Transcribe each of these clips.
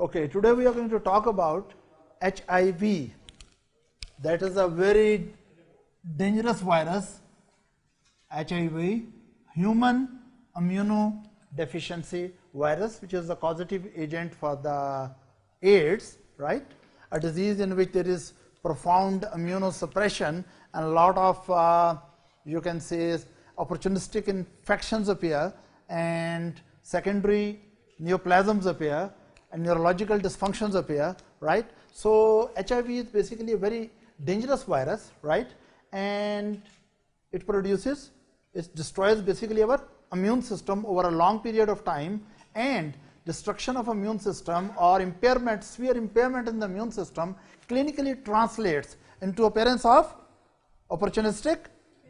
Okay, today we are going to talk about HIV. That is a very dangerous virus, HIV, human immunodeficiency virus, which is the causative agent for the AIDS, right? A disease in which there is profound immunosuppression and a lot of, uh, you can say, opportunistic infections appear and secondary neoplasms appear and neurological dysfunctions appear, right? So HIV is basically a very dangerous virus, right? And it produces, it destroys basically our immune system over a long period of time and destruction of immune system or impairment, severe impairment in the immune system clinically translates into appearance of opportunistic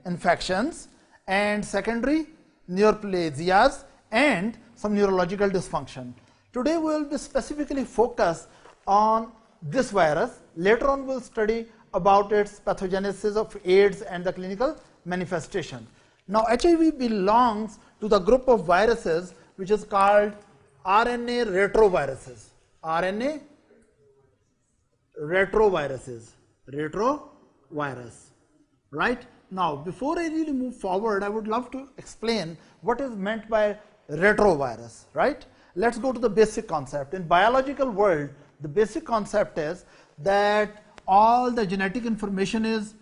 infections and secondary neoplasias and some neurological dysfunction. Today we will be specifically focused on this virus. Later on we will study about its pathogenesis of AIDS and the clinical manifestation. Now HIV belongs to the group of viruses which is called RNA retroviruses. RNA retroviruses. Retrovirus. Right? Now, before I really move forward, I would love to explain what is meant by retrovirus, right? Let's go to the basic concept. In biological world, the basic concept is that all the genetic information is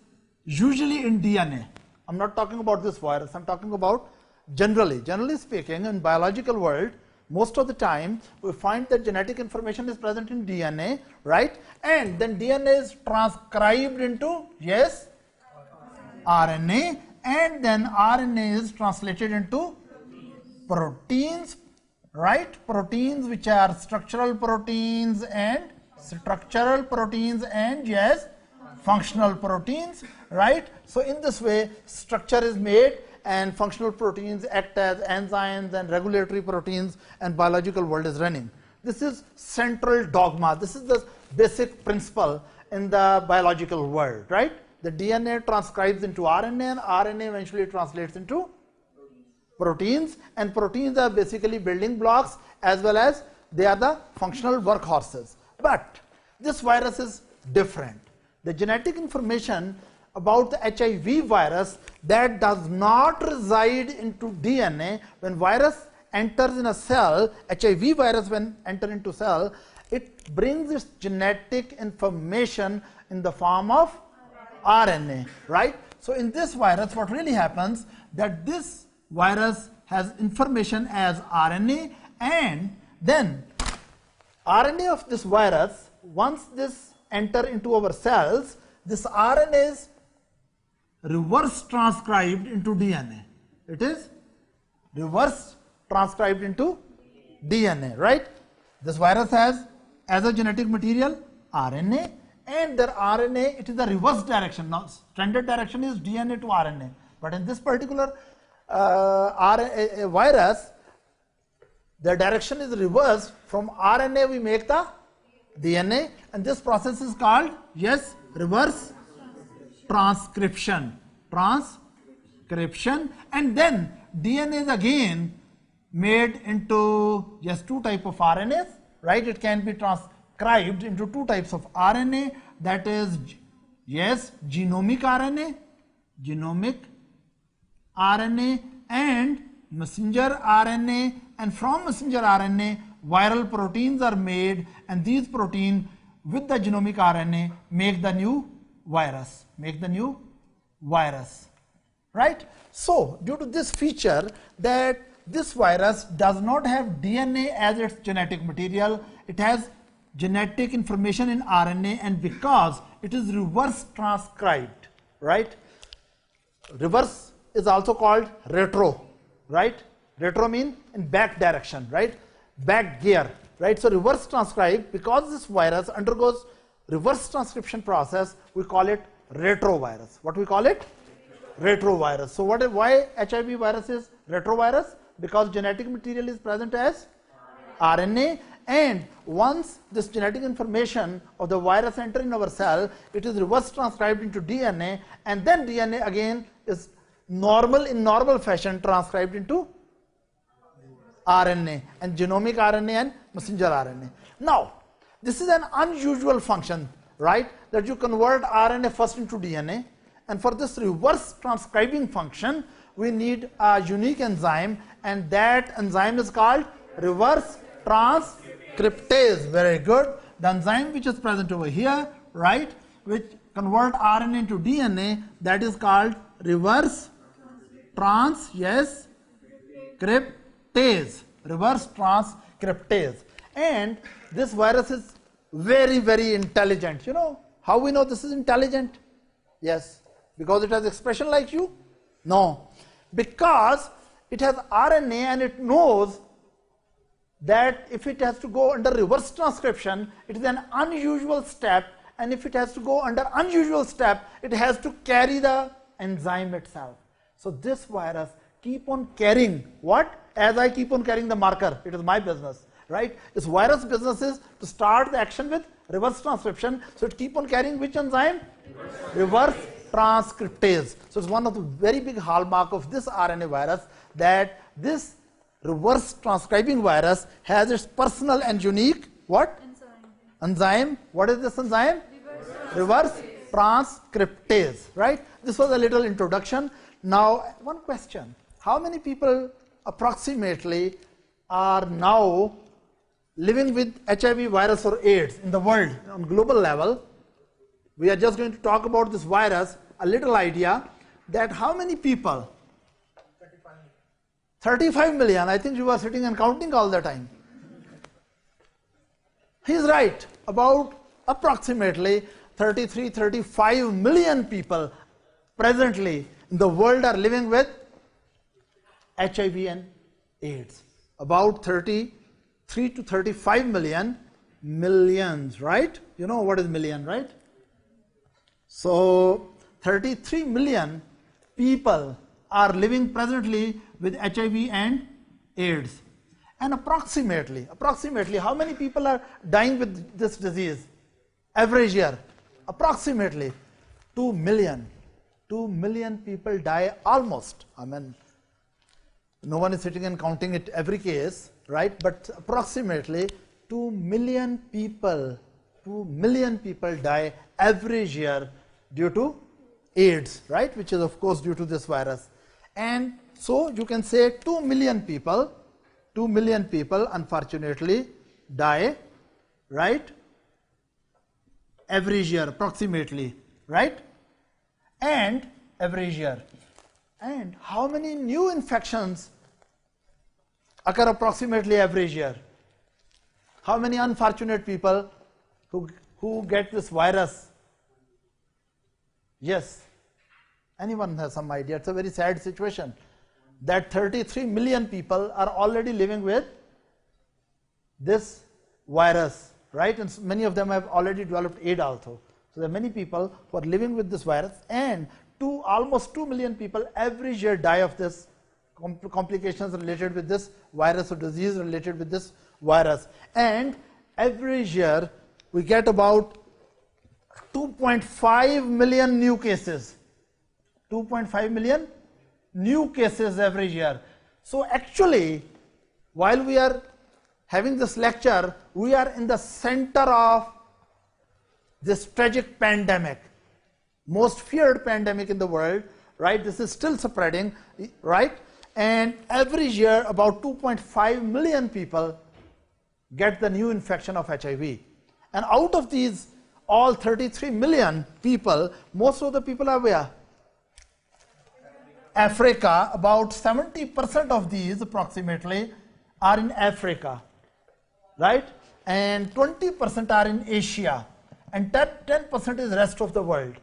usually in DNA. I'm not talking about this virus, I'm talking about generally. Generally speaking, in biological world, most of the time we find that genetic information is present in DNA, right? And then DNA is transcribed into, yes, RNA and then RNA is translated into proteins, right? Proteins which are structural proteins and structural proteins and yes, functional proteins, right? So in this way, structure is made and functional proteins act as enzymes and regulatory proteins and biological world is running. This is central dogma. This is the basic principle in the biological world, right? the DNA transcribes into RNA and RNA eventually translates into proteins and proteins are basically building blocks as well as they are the functional workhorses. But this virus is different. The genetic information about the HIV virus that does not reside into DNA when virus enters in a cell, HIV virus when enter into cell, it brings its genetic information in the form of RNA, right? So in this virus, what really happens that this virus has information as RNA and then RNA of this virus, once this enter into our cells, this RNA is reverse transcribed into DNA. It is reverse transcribed into DNA, right? This virus has as a genetic material RNA and their RNA, it is the reverse direction. Now, standard direction is DNA to RNA. But in this particular Uh, RNA, uh, uh, virus, the direction is reversed. From RNA, we make the DNA, and this process is called, yes, reverse transcription. Transcription, and then DNA is again made into just two type of RNAs, right? It can be transcribed into two types of RNA that is yes genomic RNA genomic RNA and messenger RNA and from messenger RNA viral proteins are made and these protein with the genomic RNA make the new virus make the new virus right so due to this feature that this virus does not have DNA as its genetic material it has genetic information in RNA and because it is reverse transcribed, right? Reverse is also called retro, right? Retro mean in back direction, right? Back gear, right? So reverse transcribed because this virus undergoes reverse transcription process, we call it retrovirus. What we call it? Retrovirus. So what? Why HIV virus is retrovirus? Because genetic material is present as RNA and once this genetic information of the virus enter in our cell, it is reverse transcribed into DNA and then DNA again is normal in normal fashion transcribed into RNA and genomic RNA and messenger RNA. Now, this is an unusual function, right? That you convert RNA first into DNA. And for this reverse transcribing function, we need a unique enzyme, and that enzyme is called reverse transcriptase. Very good. The enzyme which is present over here, right, which convert RNA into DNA, that is called reverse trans, yes, cryptase, reverse transcriptase. And this virus is very, very intelligent. You know how we know this is intelligent? Yes, because it has expression like you? No, because it has RNA and it knows that if it has to go under reverse transcription, it is an unusual step and if it has to go under unusual step, it has to carry the enzyme itself. So this virus keep on carrying what? As I keep on carrying the marker, it is my business, right? This virus business is to start the action with reverse transcription. So it keep on carrying which enzyme? Reverse, reverse transcriptase. So it's one of the very big hallmark of this RNA virus that this reverse transcribing virus has its personal and unique what? Enzyme. Enzyme. What is this enzyme? Reverse, reverse transcriptase, right? This was a little introduction. Now, one question. How many people approximately are now living with HIV virus or AIDS in the world on global level? We are just going to talk about this virus, a little idea that how many people 35 million. I think you were sitting and counting all the time. He's right. About approximately 33, 35 million people presently in the world are living with HIV and AIDS. About 33 to 35 million millions, right? You know what is million, right? So 33 million people are living presently with HIV and AIDS. And approximately, approximately, how many people are dying with this disease? Average year, approximately 2 million. 2 million people die almost. I mean, no one is sitting and counting it every case, right? But approximately 2 million people, 2 million people die every year due to AIDS, right? Which is of course due to this virus. And so you can say 2 million people, 2 million people unfortunately die, right? Every year approximately, right? And every year. And how many new infections occur approximately every year? How many unfortunate people who, who get this virus? Yes. Anyone has some idea? It's a very sad situation that 33 million people are already living with this virus, right? And many of them have already developed AIDS also. So there are many people who are living with this virus and two, almost 2 million people every year die of this compl complications related with this virus or disease related with this virus. And every year we get about 2.5 million new cases. 2.5 million new cases every year. So actually, while we are having this lecture, we are in the center of this tragic pandemic, most feared pandemic in the world, right? This is still spreading, right? And every year, about 2.5 million people get the new infection of HIV. And out of these, all 33 million people, most of the people are where? Africa, about 70% of these approximately are in Africa, right? And 20% are in Asia, and 10% is the rest of the world.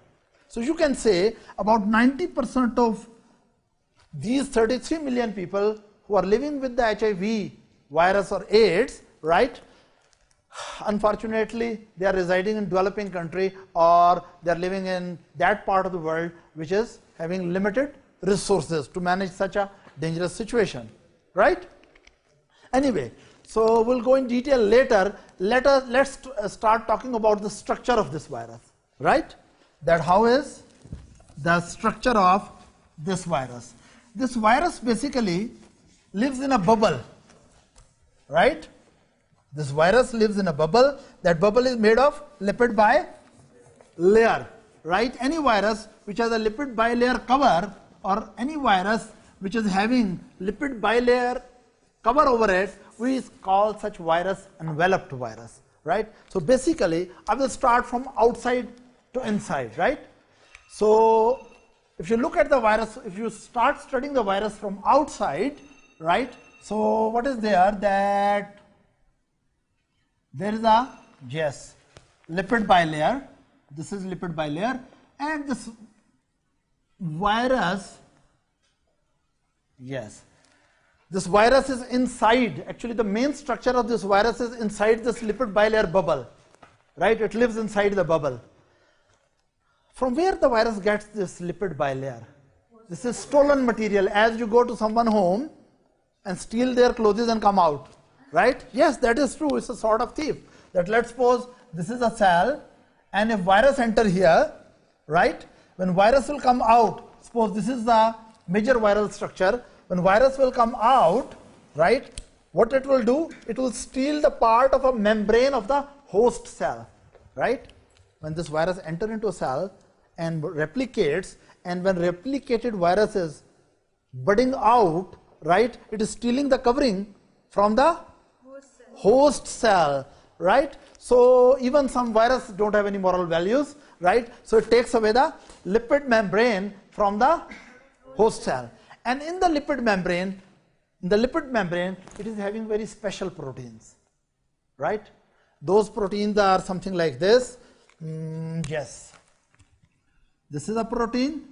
So you can say about 90% of these 33 million people who are living with the HIV virus or AIDS, right? Unfortunately, they are residing in developing country or they are living in that part of the world which is having limited resources to manage such a dangerous situation, right? Anyway, so we'll go in detail later. Let us let's uh, start talking about the structure of this virus, right? That how is the structure of this virus? This virus basically lives in a bubble, right? This virus lives in a bubble. That bubble is made of lipid bilayer, right? Any virus which has a lipid bilayer cover or any virus which is having lipid bilayer cover over it, we call such virus enveloped virus, right? So basically, I will start from outside to inside, right? So if you look at the virus, if you start studying the virus from outside, right? So what is there that there is a yes lipid bilayer. This is lipid bilayer, and this virus, yes, this virus is inside. Actually, the main structure of this virus is inside this lipid bilayer bubble, right? It lives inside the bubble. From where the virus gets this lipid bilayer? This is stolen material. As you go to someone home and steal their clothes and come out, right? Yes, that is true. It's a sort of thief. That let's suppose this is a cell, and if virus enter here, right? When virus will come out, suppose this is the major viral structure. When virus will come out, right? What it will do? It will steal the part of a membrane of the host cell, right? When this virus enter into a cell, and replicates and when replicated virus is budding out right it is stealing the covering from the host cell, host cell right so even some virus don't have any moral values right so it takes away the lipid membrane from the host cell and in the lipid membrane in the lipid membrane it is having very special proteins right? Those proteins are something like this. Mm, yes. This is a protein,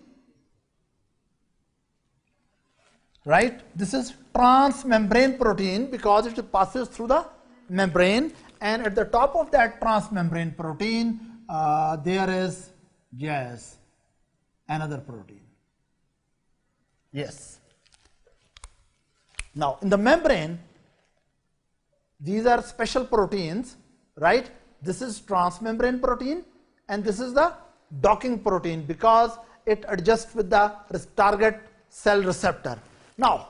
right? This is transmembrane protein because it passes through the membrane. And at the top of that transmembrane protein uh, there is yes another protein yes now in the membrane these are special proteins right this is transmembrane protein and this is the docking protein because it adjusts with the target cell receptor. Now,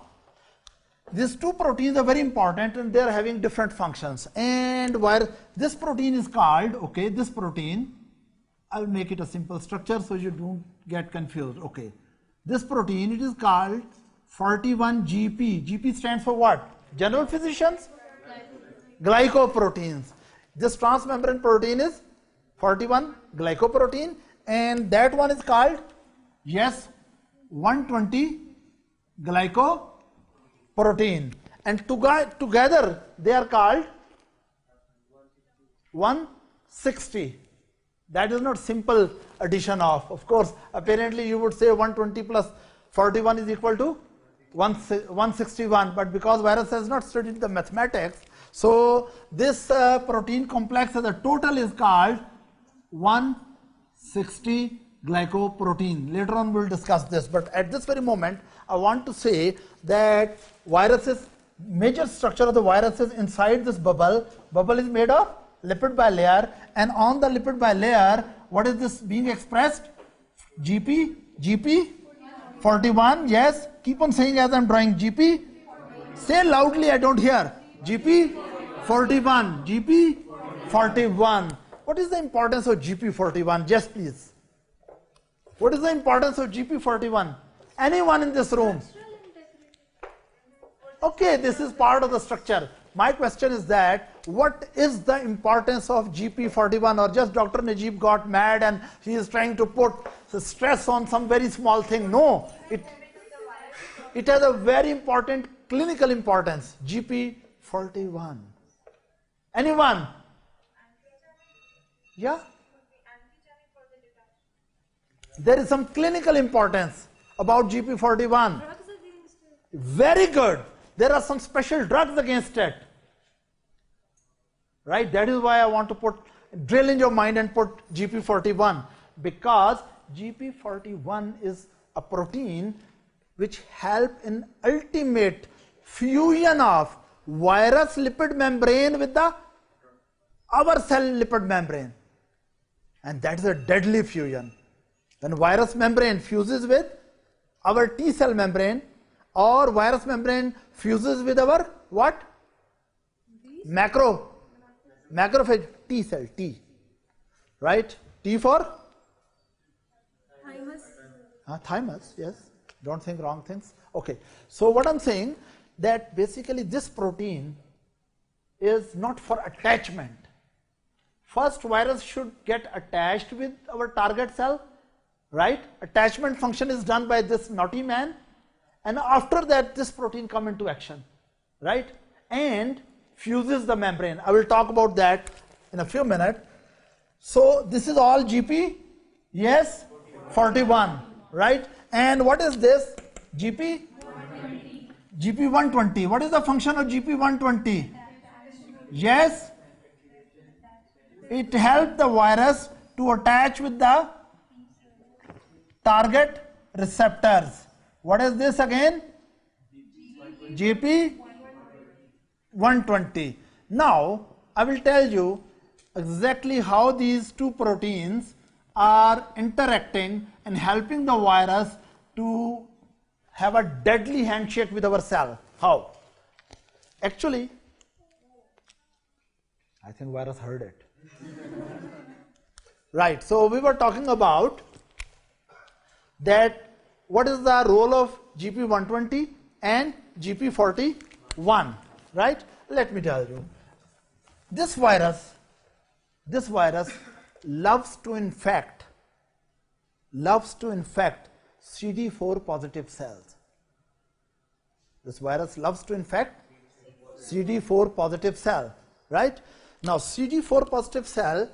these two proteins are very important and they are having different functions. And where this protein is called, okay, this protein, I'll make it a simple structure so you don't get confused. Okay, this protein, it is called 41GP. GP stands for what? General physicians? Glycoproteins. This transmembrane protein is 41 glycoprotein and that one is called yes 120 glycoprotein and together they are called 160 that is not simple addition of of course apparently you would say 120 plus 41 is equal to 161 but because virus has not studied the mathematics so this uh, protein complex as a total is called 1 60 glycoprotein. Later on we'll discuss this, but at this very moment I want to say that viruses, major structure of the virus is inside this bubble. Bubble is made of lipid bilayer and on the lipid bilayer, what is this being expressed? GP, GP 41, yes, keep on saying as I'm drawing GP. Say loudly, I don't hear. GP 41, GP 41. What is the importance of GP41? Just please. What is the importance of GP41? Anyone in this room? Okay, this is part of the structure. My question is that what is the importance of GP41 or just Dr. Najeeb got mad and he is trying to put stress on some very small thing? No, it, it has a very important clinical importance. GP41. Anyone? Yeah? There is some clinical importance about GP41. Very good. There are some special drugs against it. Right? That is why I want to put drill in your mind and put GP41 because GP41 is a protein which help in ultimate fusion of virus lipid membrane with the our cell lipid membrane and that is a deadly fusion. When virus membrane fuses with our T cell membrane or virus membrane fuses with our what? Macro Macrophage T cell, T. Right? T for? Thymus. Uh, thymus, yes. Don't think wrong things. Okay. So what I'm saying that basically this protein is not for attachment. First virus should get attached with our target cell, right? Attachment function is done by this naughty man and after that this protein come into action, right? And fuses the membrane. I will talk about that in a few minutes. So this is all GP, yes, 41, right? And what is this? GP? GP 120. What is the function of GP 120? Yes, it helps the virus to attach with the target receptors. What is this again? GP 120. Now, I will tell you exactly how these two proteins are interacting and helping the virus to have a deadly handshake with our cell. How? Actually, I think virus heard it. right, so we were talking about that what is the role of GP120 and GP41, right? Let me tell you. This virus, this virus loves to infect, loves to infect CD4 positive cells. This virus loves to infect CD4 positive cell, right? Now CD4 positive cell,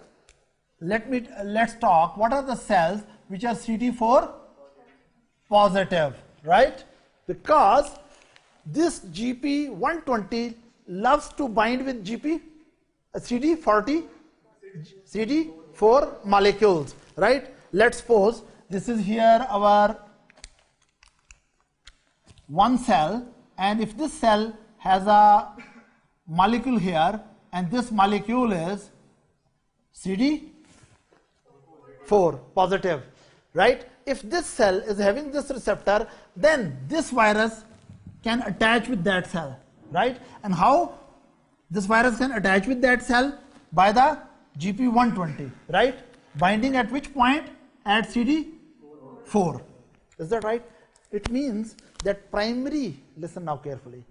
let me let's talk. What are the cells which are CD4 positive, right? Because this GP120 loves to bind with GP uh, CD40 CD4 molecules, right? Let's suppose this is here our one cell and if this cell has a molecule here and this molecule is CD4 positive, right? If this cell is having this receptor, then this virus can attach with that cell, right? And how this virus can attach with that cell? By the GP120, right? Binding at which point? At CD4. Is that right? It means that primary, listen now carefully,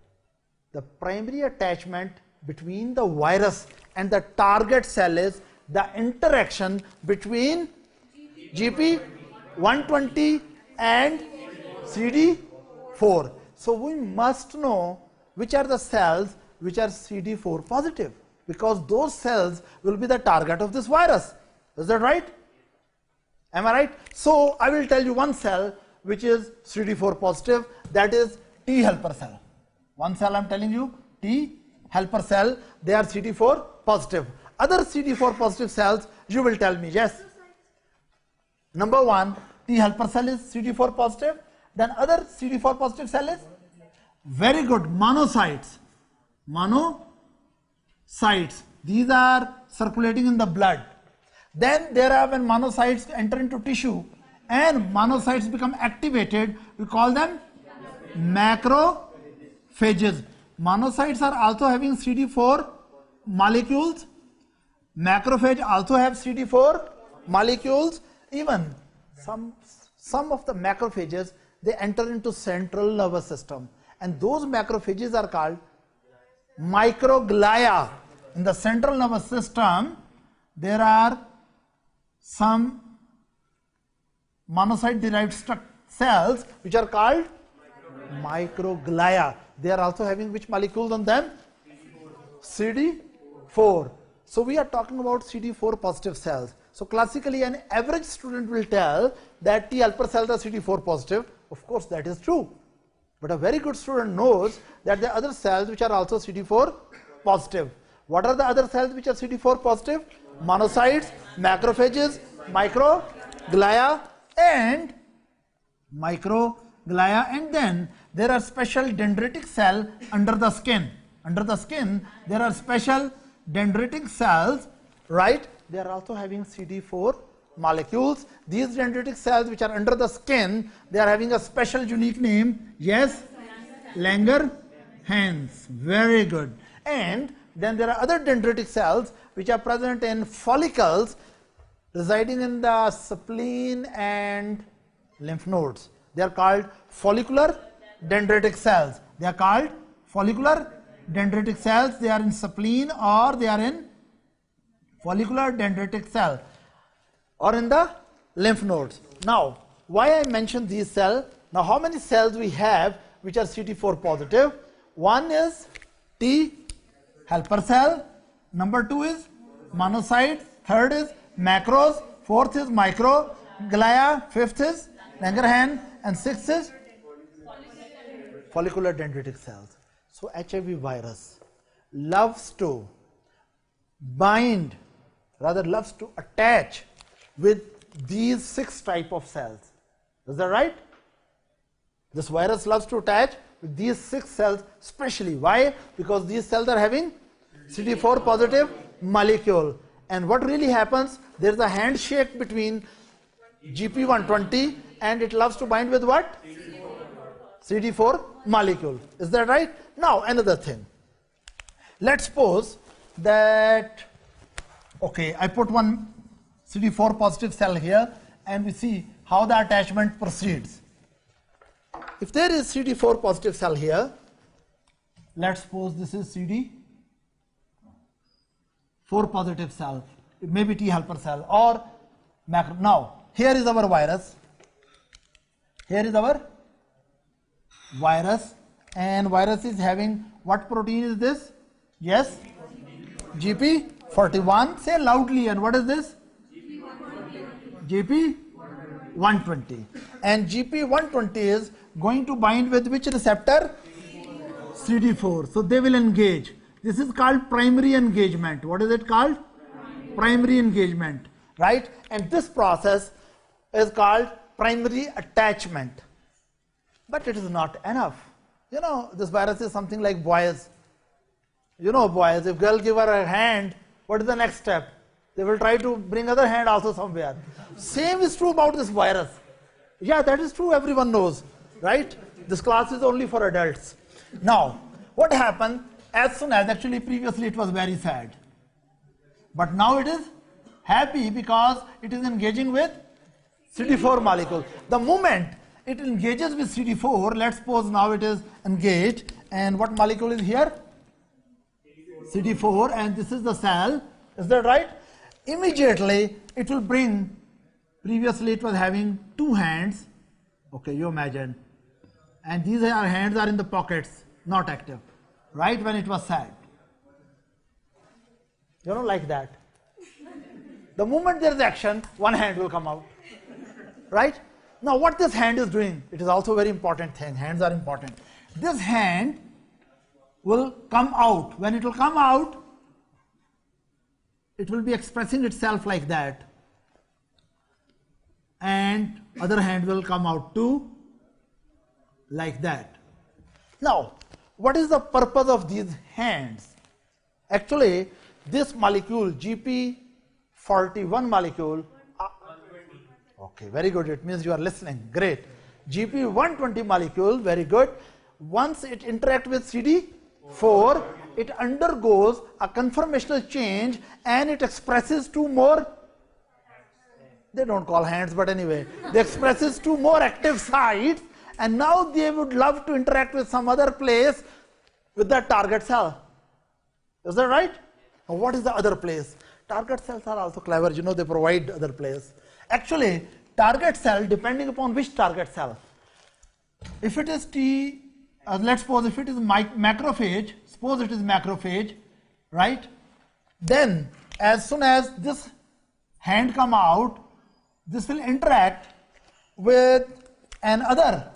the primary attachment between the virus and the target cell is the interaction between GP120 and CD4. So we must know which are the cells which are CD4 positive because those cells will be the target of this virus. Is that right? Am I right? So I will tell you one cell which is CD4 positive that is T helper cell. One cell I am telling you T helper cell they are CD4 positive. Other CD4 positive cells you will tell me yes. Number one T helper cell is CD4 positive then other CD4 positive cell is very good monocytes. Monocytes these are circulating in the blood. Then there are when monocytes enter into tissue and monocytes become activated we call them macrophages. Monocytes are also having CD4 molecules. Macrophage also have CD4 molecules. Even some, some of the macrophages, they enter into central nervous system. And those macrophages are called microglia. In the central nervous system, there are some monocyte derived cells which are called microglia. They are also having which molecules on them? CD4. So we are talking about CD4 positive cells. So classically an average student will tell that T helper cells are CD4 positive. Of course that is true. But a very good student knows that are other cells which are also CD4 positive. What are the other cells which are CD4 positive? Monocytes, macrophages, microglia and microglia and then there are special dendritic cell under the skin. Under the skin there are special dendritic cells, right? They are also having CD4 molecules. These dendritic cells which are under the skin, they are having a special unique name. Yes? Langerhans. Very good. And Then there are other dendritic cells which are present in follicles residing in the spleen and lymph nodes. They are called follicular dendritic cells. They are called follicular dendritic cells. They are in spleen or they are in follicular dendritic cell or in the lymph nodes. Now, why I mentioned these cells? Now, how many cells we have which are CD4 positive? One is T helper cell, number two is monocyte, third is macros, fourth is micro, glia, fifth is Langerhans, and sixth is follicular dendritic cells. So HIV virus loves to bind, rather loves to attach with these six type of cells. Is that right? This virus loves to attach with these six cells specially. Why? Because these cells are having CD4 positive molecule. And what really happens, there is a handshake between GP120 and it loves to bind with what? CD4 molecule. Is that right? Now, another thing. Let's suppose that, okay, I put one CD4 positive cell here and we see how the attachment proceeds. If there is CD4 positive cell here, let's suppose this is CD4 positive cell, it may be T helper cell or macro. Now, here is our virus, here is our virus and virus is having what protein is this? Yes? GP41. Say loudly and what is this? GP120. And GP120 is going to bind with which receptor? CD4. So they will engage. This is called primary engagement. What is it called? Primary engagement. Right? And this process is called primary attachment. But it is not enough. You know, this virus is something like boys. You know boys, if girl give her a hand, what is the next step? They will try to bring other hand also somewhere. Same is true about this virus. Yeah, that is true, everyone knows, right? This class is only for adults. Now, what happened as soon as, actually previously it was very sad. But now it is happy because it is engaging with CD4 molecule. The moment it engages with CD4, let's suppose now it is engaged and what molecule is here? CD4 and this is the cell, is that right? Immediately it will bring, previously it was having two hands, okay you imagine, and these are hands are in the pockets, not active, right when it was sad. You know like that. The moment there is action, one hand will come out, right? Now what this hand is doing, it is also very important thing, hands are important. This hand will come out. When it will come out, it will be expressing itself like that. And other hand will come out too, like that. Now, what is the purpose of these hands? Actually, this molecule, GP41 molecule, uh, Okay, very good. It means you are listening. Great. GP120 molecule, very good. Once it interact with CD4, it undergoes a conformational change and it expresses two more, they don't call hands, but anyway, they expresses two more active sites and now they would love to interact with some other place with that target cell. Is that right? Now what is the other place? Target cells are also clever, you know, they provide other place. Actually, target cell, depending upon which target cell, if it is T, uh, let's suppose if it is macrophage, suppose it is macrophage, right? Then, as soon as this hand come out, this will interact with another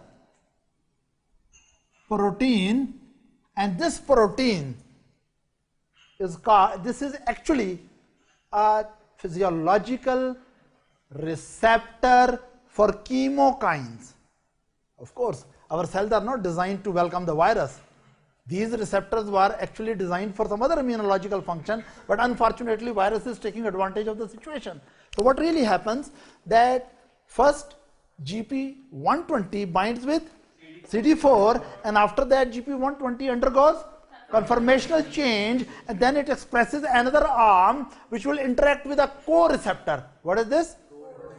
protein, and this protein is called, this is actually a physiological receptor for chemokines. Of course, our cells are not designed to welcome the virus. These receptors were actually designed for some other immunological function, but unfortunately virus is taking advantage of the situation. So what really happens that first GP120 binds with CD4 and after that GP120 undergoes conformational change and then it expresses another arm which will interact with a co-receptor. What is this?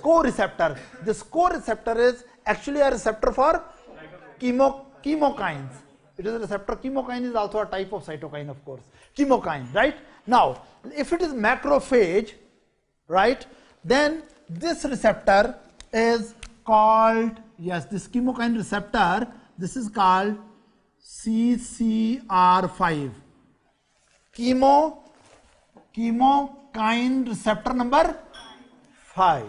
Co-receptor. This co-receptor is actually a receptor for chemo, chemokines. It is a receptor. Chemokine is also a type of cytokine, of course. Chemokine, right? Now, if it is macrophage, right, then this receptor is called, yes, this chemokine receptor, this is called CCR5. Chemo, chemokine receptor number 5.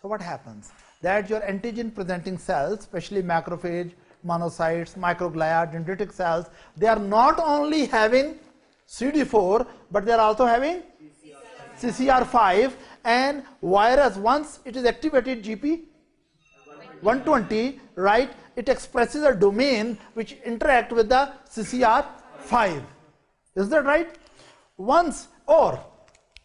So what happens? That your antigen presenting cells, especially macrophage, monocytes, microglia, dendritic cells, they are not only having CD4, but they are also having CCR5 and virus once it is activated GP 120, right, it expresses a domain which interact with the CCR5. Is that right? Once or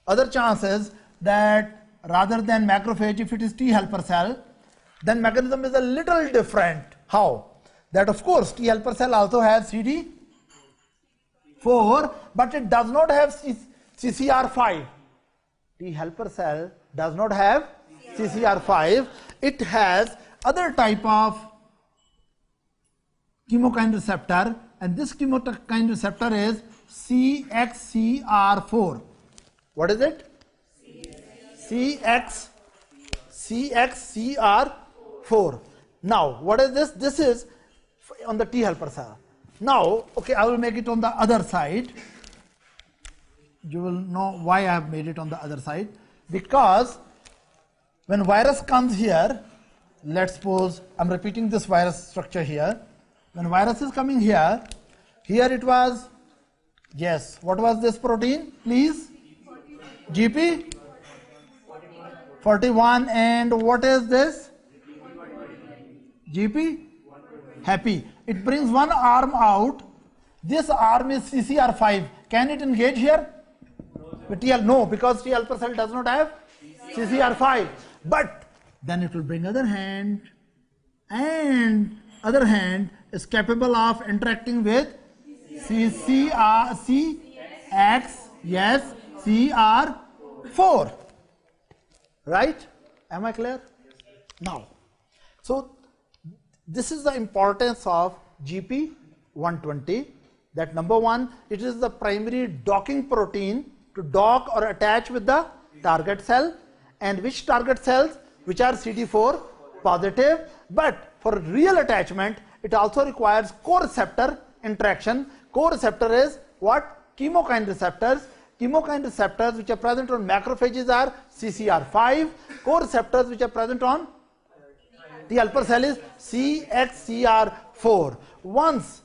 other chances that rather than macrophage, if it is T helper cell, then mechanism is a little different. How? That of course T helper cell also has CD4, but it does not have CCR5. T helper cell does not have CCR5. It has other type of chemokine receptor and this chemokine receptor is CXCR4. What is it? CX CXCR4. Now, what is this? This is on the T helper cell. Now, okay, I will make it on the other side. You will know why I have made it on the other side. Because when virus comes here, let's suppose I'm repeating this virus structure here. When virus is coming here, here it was, yes, what was this protein, please? GP? 41 and what is this? GP? Happy. It brings one arm out. This arm is CCR5. Can it engage here? With TL? No, because T helper cell does not have CCR5. But then it will bring other hand and other hand is capable of interacting with CCR, CX, yes, CR4. Right? Am I clear? Now, so this is the importance of GP 120 that number one, it is the primary docking protein to dock or attach with the target cell and which target cells which are CD4 positive but for real attachment it also requires co-receptor interaction. Co-receptor is what? Chemokine receptors. Chemokine receptors which are present on macrophages are CCR5. Co-receptors which are present on the helper cell is CXCR4. Once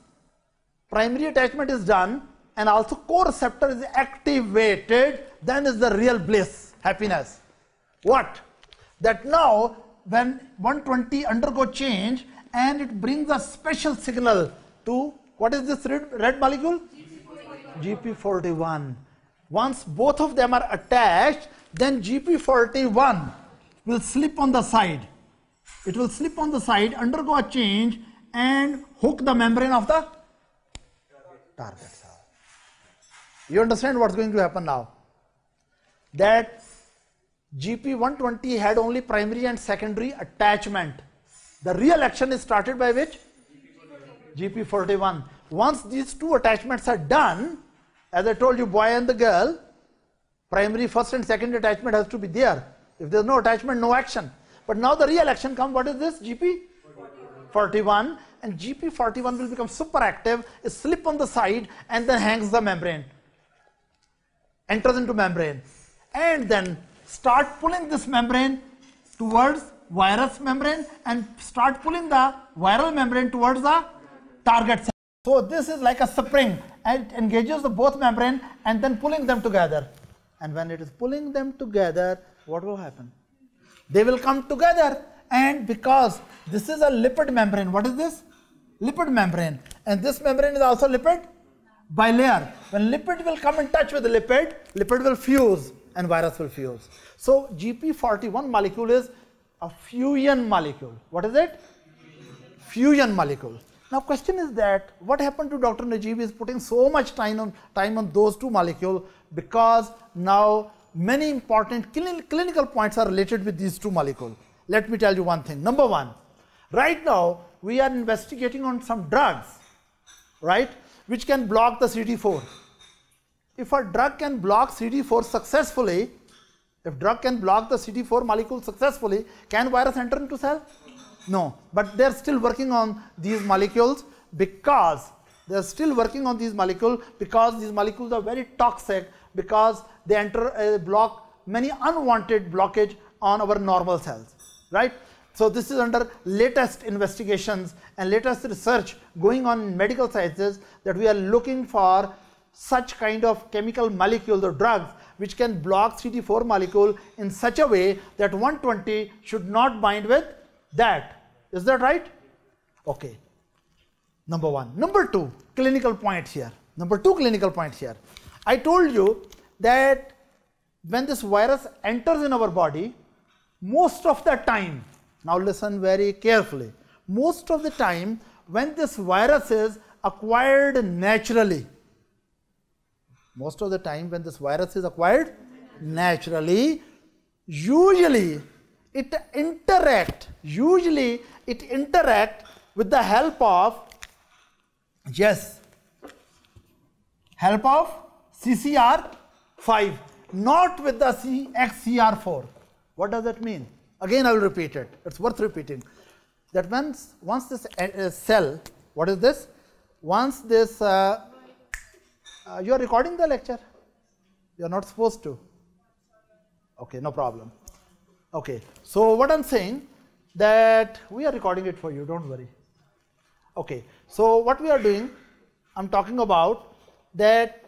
primary attachment is done and also co-receptor is activated, then is the real bliss, happiness. What? That now when 120 undergo change and it brings a special signal to what is this red, red molecule? GP41. Once both of them are attached, then GP41 will slip on the side. It will slip on the side, undergo a change, and hook the membrane of the target cell. You understand what's going to happen now? That GP120 had only primary and secondary attachment. The real action is started by which? GP41. Once these two attachments are done, as I told you, boy and the girl, primary first and second attachment has to be there. If there's no attachment, no action. But now the real action comes, what is this? GP41 and GP41 will become super active, slip on the side and then hangs the membrane, enters into membrane and then start pulling this membrane towards virus membrane and start pulling the viral membrane towards the target cell. So this is like a spring and it engages the both membrane and then pulling them together. And when it is pulling them together, what will happen? They will come together and because this is a lipid membrane, what is this? Lipid membrane and this membrane is also lipid bilayer. When lipid will come in touch with lipid, lipid will fuse and virus will fuse. So GP41 molecule is a fusion molecule. What is it? Fusion molecule. Now question is that what happened to Dr. Najeeb is putting so much time on, time on those two molecules because now many important clinical points are related with these two molecules. Let me tell you one thing. Number one, right now we are investigating on some drugs, right, which can block the CD4. If a drug can block CD4 successfully, if drug can block the CD4 molecule successfully, can virus enter into cell? No, but they're still working on these molecules because they're still working on these molecules because these molecules are very toxic because they enter a block many unwanted blockage on our normal cells, right? So this is under latest investigations and latest research going on in medical sciences that we are looking for such kind of chemical molecules or drugs which can block CD4 molecule in such a way that 120 should not bind with that. Is that right? Okay. Number one. Number two, clinical point here. Number two clinical point here. I told you that when this virus enters in our body, most of the time, now listen very carefully, most of the time when this virus is acquired naturally, most of the time when this virus is acquired naturally, usually it interact, usually it interact with the help of, yes, help of CCR5, not with the CXCR4. What does that mean? Again, I will repeat it. It's worth repeating. That once, once this uh, cell, what is this? Once this uh, uh, you are recording the lecture? You are not supposed to. Okay, no problem. Okay, so what I'm saying that we are recording it for you, don't worry. Okay, so what we are doing, I'm talking about that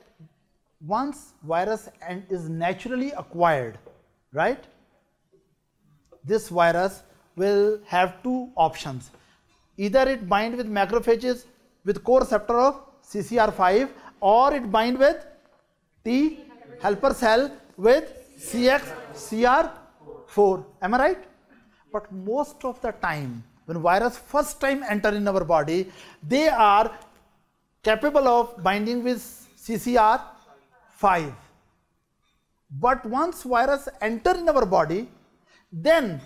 once virus and is naturally acquired, right? This virus will have two options. Either it bind with macrophages with co-receptor of CCR5 or it bind with T helper cell with CXCR4. Am I right? But most of the time, when virus first time enter in our body, they are capable of binding with CCR5. But once virus enter in our body, then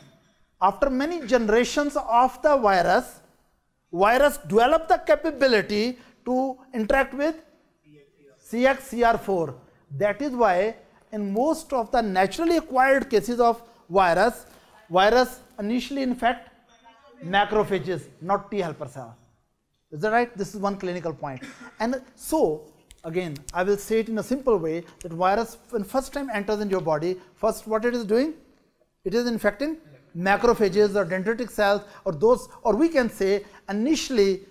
after many generations of the virus, virus develop the capability to interact with CXCR4. That is why in most of the naturally acquired cases of virus, virus initially infect macrophages, not T helper cell. Is that right? This is one clinical point. And so, again, I will say it in a simple way that virus, when first time enters in your body, first what it is doing? It is infecting macrophages or dendritic cells or those, or we can say initially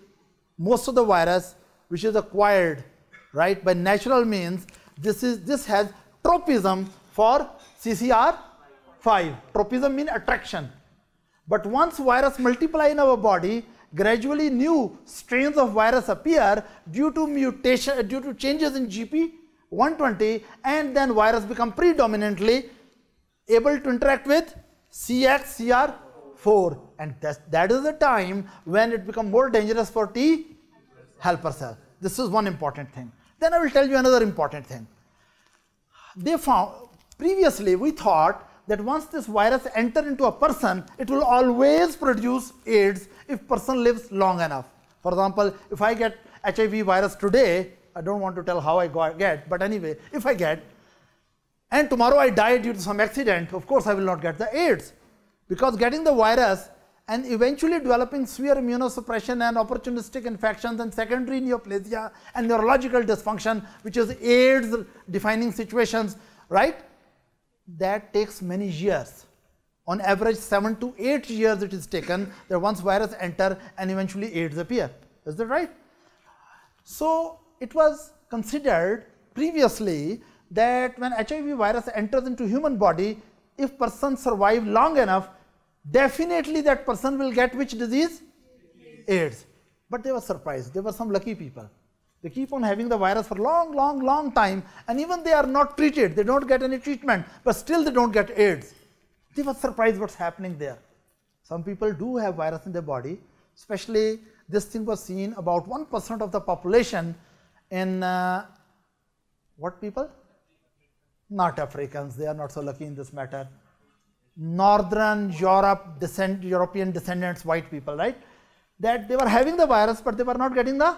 most of the virus which is acquired right by natural means this is this has tropism for CCR5 tropism means attraction but once virus multiply in our body gradually new strains of virus appear due to mutation due to changes in GP 120 and then virus become predominantly able to interact with CXCR4 and that is the time when it become more dangerous for T helper cell. This is one important thing. Then I will tell you another important thing. They found, previously we thought that once this virus enter into a person, it will always produce AIDS if person lives long enough. For example, if I get HIV virus today, I don't want to tell how I get, but anyway, if I get, and tomorrow I die due to some accident, of course I will not get the AIDS. Because getting the virus and eventually developing severe immunosuppression and opportunistic infections and secondary neoplasia and neurological dysfunction, which is AIDS defining situations, right? That takes many years. On average, seven to eight years it is taken that once virus enter and eventually AIDS appear. Is that right? So it was considered previously that when HIV virus enters into human body, if person survive long enough, definitely that person will get which disease? AIDS. But they were surprised. They were some lucky people. They keep on having the virus for long, long, long time and even they are not treated. They don't get any treatment, but still they don't get AIDS. They were surprised what's happening there. Some people do have virus in their body, especially this thing was seen about 1% of the population in uh, what people? Not Africans, they are not so lucky in this matter. Northern Europe, descent, European descendants, white people, right? That they were having the virus, but they were not getting the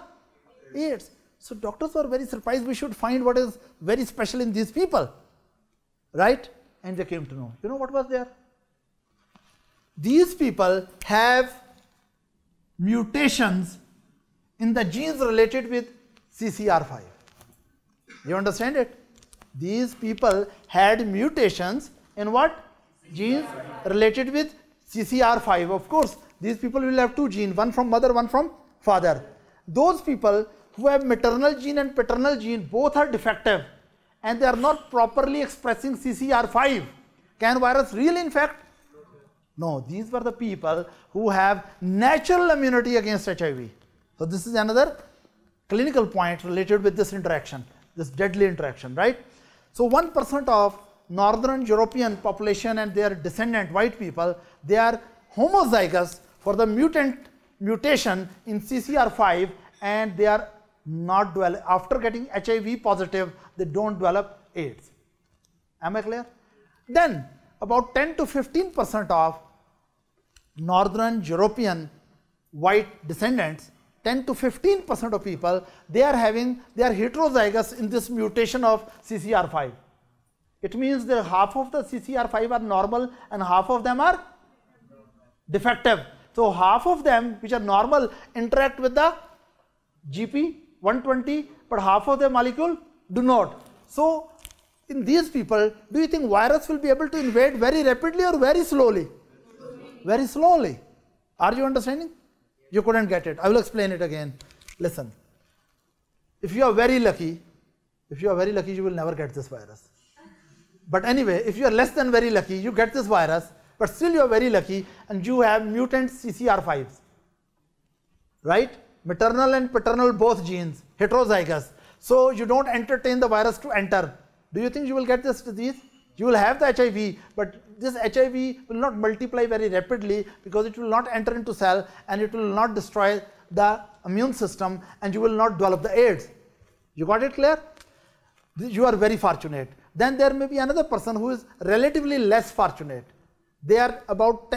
AIDS. So doctors were very surprised. We should find what is very special in these people, right? And they came to know. You know what was there? These people have mutations in the genes related with CCR5. You understand it? These people had mutations in what? Genes related with CCR5. Of course, these people will have two genes, one from mother, one from father. Those people who have maternal gene and paternal gene, both are defective and they are not properly expressing CCR5. Can virus really infect? No, these were the people who have natural immunity against HIV. So this is another clinical point related with this interaction, this deadly interaction, right? So 1% of northern European population and their descendant white people, they are homozygous for the mutant mutation in CCR5 and they are not develop, after getting HIV positive, they don't develop AIDS. Am I clear? Then about 10 to 15 percent of northern European white descendants 10 to 15 percent of people they are having they are heterozygous in this mutation of CCR5 it means that half of the CCR5 are normal and half of them are defective so half of them which are normal interact with the GP 120 but half of the molecule do not so in these people do you think virus will be able to invade very rapidly or very slowly very slowly are you understanding you couldn't get it. I will explain it again. Listen. If you are very lucky, if you are very lucky, you will never get this virus. But anyway, if you are less than very lucky, you get this virus, but still you are very lucky and you have mutant CCR5s. Right? Maternal and paternal both genes, heterozygous. So you don't entertain the virus to enter. Do you think you will get this disease? You will have the HIV, but this HIV will not multiply very rapidly because it will not enter into cell and it will not destroy the immune system and you will not develop the AIDS. You got it clear? You are very fortunate. Then there may be another person who is relatively less fortunate. They are about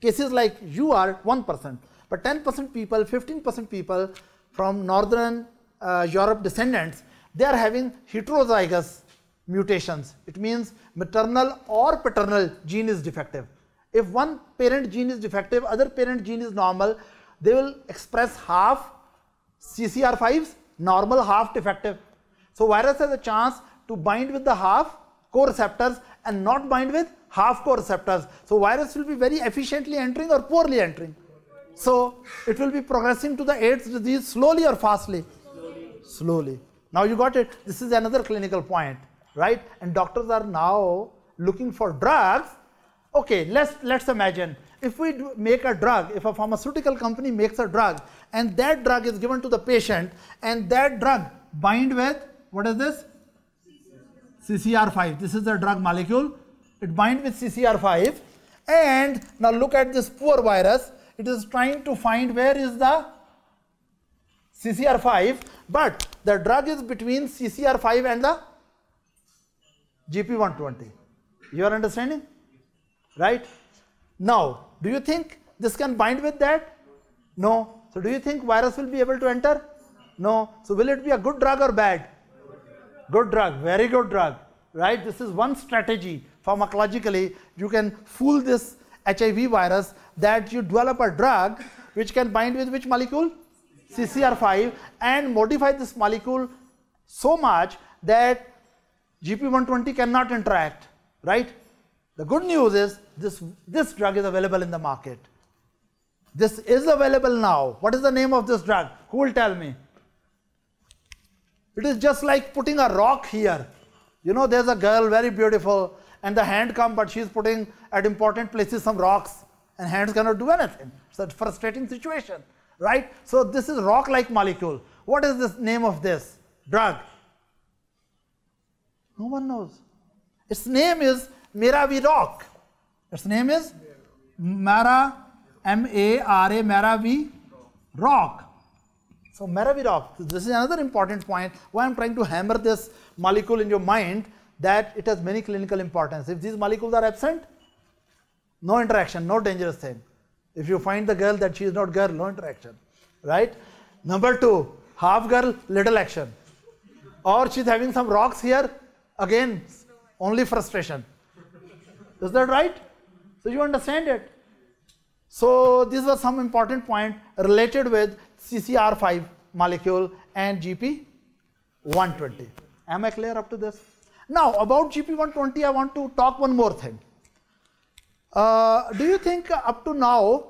cases like you are 1%, but 10% people, 15% people from northern uh, Europe descendants, they are having heterozygous mutations. It means maternal or paternal gene is defective. If one parent gene is defective, other parent gene is normal, they will express half CCR5s, normal, half defective. So virus has a chance to bind with the half co-receptors and not bind with half co-receptors. So virus will be very efficiently entering or poorly entering. So it will be progressing to the AIDS disease slowly or fastly? Slowly. slowly. Now you got it. This is another clinical point right? And doctors are now looking for drugs. Okay, let's, let's imagine if we make a drug, if a pharmaceutical company makes a drug and that drug is given to the patient and that drug bind with, what is this? CCR5. This is the drug molecule. It bind with CCR5 and now look at this poor virus. It is trying to find where is the CCR5 but the drug is between CCR5 and the GP120. You are understanding? Right? Now, do you think this can bind with that? No. So do you think virus will be able to enter? No. So will it be a good drug or bad? Good drug, very good drug. Right? This is one strategy pharmacologically. You can fool this HIV virus that you develop a drug which can bind with which molecule? CCR5 and modify this molecule so much that GP120 cannot interact, right? The good news is this, this drug is available in the market. This is available now. What is the name of this drug? Who will tell me? It is just like putting a rock here. You know, there's a girl, very beautiful, and the hand come, but she's putting at important places some rocks, and hands cannot do anything. It's a frustrating situation, right? So this is rock-like molecule. What is the name of this drug? No one knows. Its name is Maraviroc. Its name is Mara, M-A-R-A, Maravi rock. So Maraviroc, this is another important point why I'm trying to hammer this molecule in your mind that it has many clinical importance. If these molecules are absent, no interaction, no dangerous thing. If you find the girl that she is not girl, no interaction, right? Number two, half girl, little action. Or she's having some rocks here, again, only frustration. Is that right? So you understand it. So these were some important point related with CCR5 molecule and GP120. Am I clear up to this? Now about GP120 I want to talk one more thing. Uh, do you think up to now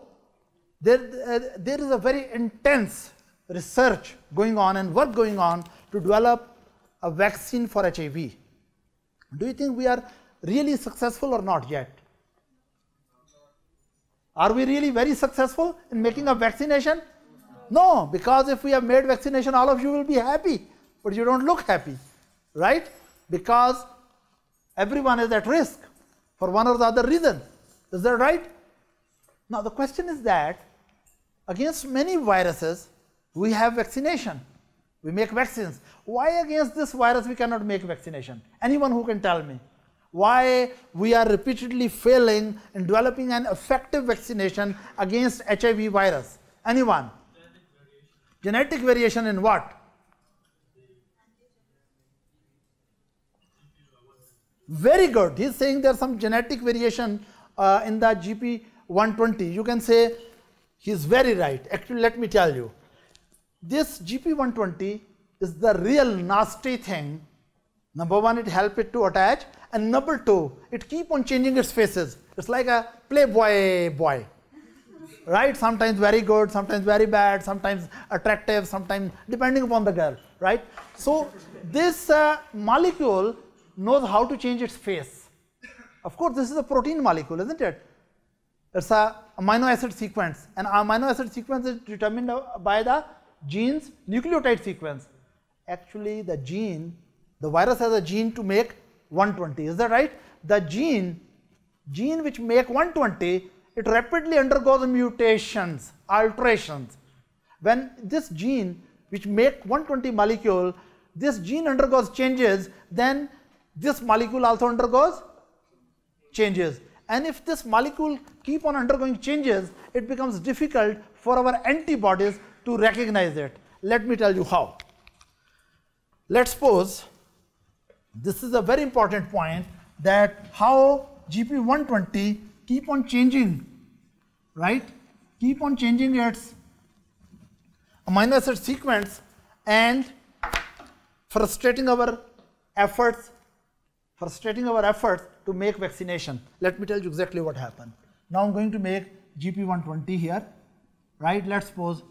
there, uh, there is a very intense research going on and work going on to develop a vaccine for HIV? Do you think we are really successful or not yet? Are we really very successful in making a vaccination? No, because if we have made vaccination, all of you will be happy, but you don't look happy, right? Because everyone is at risk for one or the other reason. Is that right? Now the question is that against many viruses, we have vaccination. We make vaccines. Why against this virus we cannot make vaccination? Anyone who can tell me? Why we are repeatedly failing in developing an effective vaccination against HIV virus? Anyone? Genetic variation, Genetic variation in what? Very good. He's saying there's some genetic variation uh, in the GP120. You can say he's very right. Actually, let me tell you. This GP120 is the real nasty thing. Number one, it helps it to attach. And number two, it keep on changing its faces. It's like a playboy boy. Right? Sometimes very good, sometimes very bad, sometimes attractive, sometimes depending upon the girl. Right? So this uh, molecule knows how to change its face. Of course, this is a protein molecule, isn't it? It's a amino acid sequence. And amino acid sequence is determined by the gene's nucleotide sequence. Actually, the gene, the virus has a gene to make 120. Is that right? The gene, gene which make 120, it rapidly undergoes mutations, alterations. When this gene which make 120 molecule, this gene undergoes changes, then this molecule also undergoes changes. And if this molecule keep on undergoing changes, it becomes difficult for our antibodies to recognize it. Let me tell you how. Let's suppose this is a very important point that how GP120 keep on changing, right? Keep on changing its amino acid sequence and frustrating our efforts frustrating our efforts to make vaccination. Let me tell you exactly what happened. Now I'm going to make GP120 here, right? Let's suppose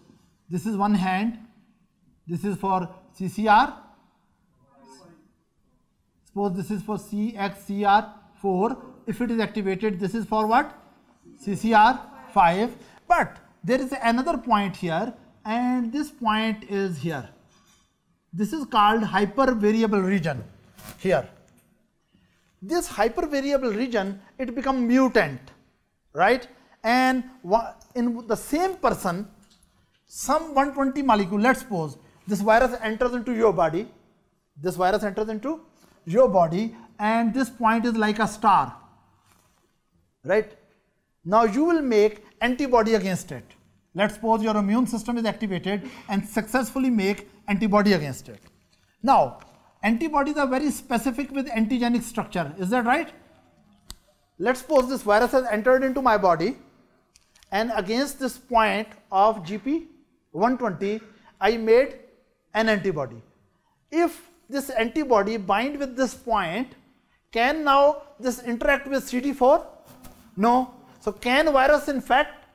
this is one hand, this is for CCR. Suppose this is for CXCR4. If it is activated, this is for what? CCR5. But there is another point here, and this point is here. This is called hypervariable region here this hypervariable region, it become mutant, right? And in the same person, some 120 molecule, let's suppose this virus enters into your body, this virus enters into your body and this point is like a star, right? Now you will make antibody against it. Let's suppose your immune system is activated and successfully make antibody against it. Now, antibodies are very specific with antigenic structure. Is that right? Let's suppose this virus has entered into my body and against this point of GP120, I made an antibody. If this antibody bind with this point, can now this interact with CD4? No. So can virus infect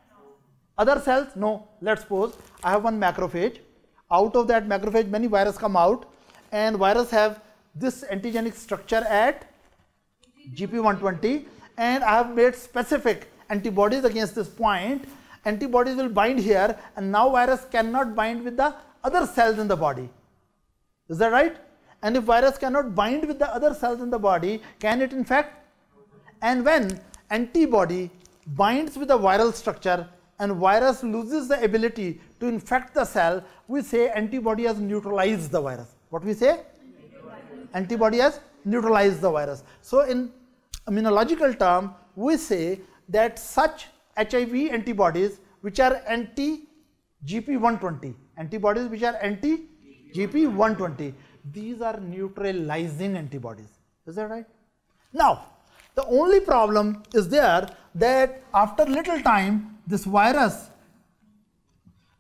other cells? No. Let's suppose I have one macrophage. Out of that macrophage, many viruses come out and virus have this antigenic structure at GP120 and I have made specific antibodies against this point. Antibodies will bind here and now virus cannot bind with the other cells in the body. Is that right? And if virus cannot bind with the other cells in the body, can it infect? And when antibody binds with the viral structure, and virus loses the ability to infect the cell, we say antibody has neutralized the virus. What we say? Antibody has neutralized the virus. So in immunological term, we say that such HIV antibodies which are anti GP120, antibodies which are anti GP120, these are neutralizing antibodies. Is that right? Now, the only problem is there that after little time, this virus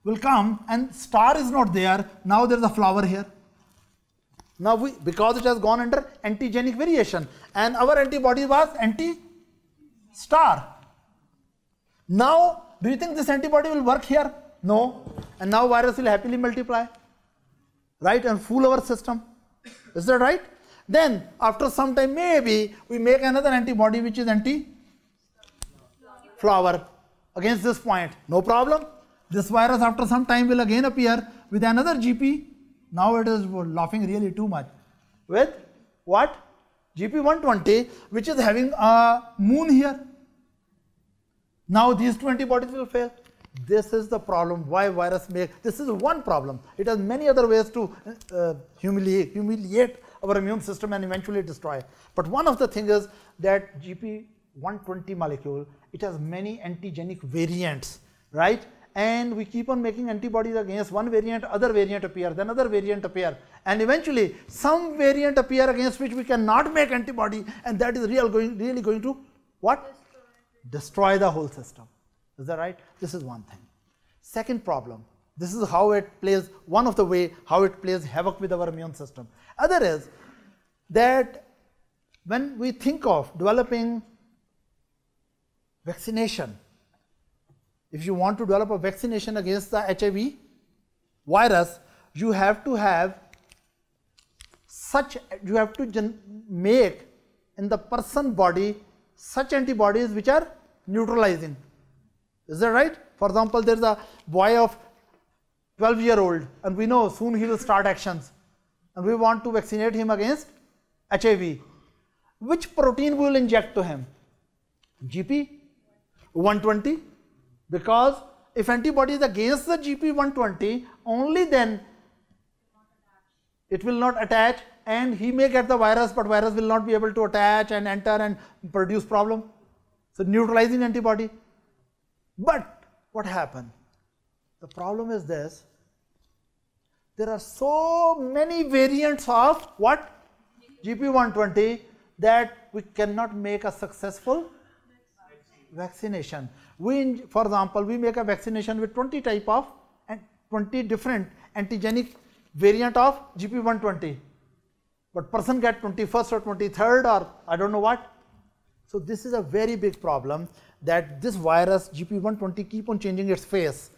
will come and star is not there. Now there is a flower here. Now we, because it has gone under antigenic variation and our antibody was anti-star. Now, do you think this antibody will work here? No. And now virus will happily multiply, right, and fool our system. Is that right? Then after some time, maybe we make another antibody which is anti-flower against this point. No problem. This virus after some time will again appear with another GP now it is laughing really too much. With what? GP120 which is having a moon here. Now these 20 bodies will fail. This is the problem why virus make, this is one problem. It has many other ways to uh, humiliate, humiliate our immune system and eventually destroy. But one of the things is that GP120 molecule, it has many antigenic variants, right? And we keep on making antibodies against one variant, other variant appear, then other variant appear, and eventually some variant appear against which we cannot make antibody, and that is real going, really going to what? Destroy. Destroy the whole system. Is that right? This is one thing. Second problem. This is how it plays, one of the way how it plays havoc with our immune system. Other is that when we think of developing vaccination, if you want to develop a vaccination against the HIV virus, you have to have such, you have to make in the person body such antibodies which are neutralizing. Is that right? For example, there is a boy of 12 year old and we know soon he will start actions and we want to vaccinate him against HIV. Which protein we will inject to him? GP 120 because if antibody is against the GP120 only then it will not attach and he may get the virus but virus will not be able to attach and enter and produce problem. So neutralizing antibody. But what happened? The problem is this. There are so many variants of what? GP120 that we cannot make a successful vaccination. We, for example, we make a vaccination with 20 type of and 20 different antigenic variant of GP120. But person get 21st or 23rd or I don't know what. So this is a very big problem that this virus GP120 keep on changing its face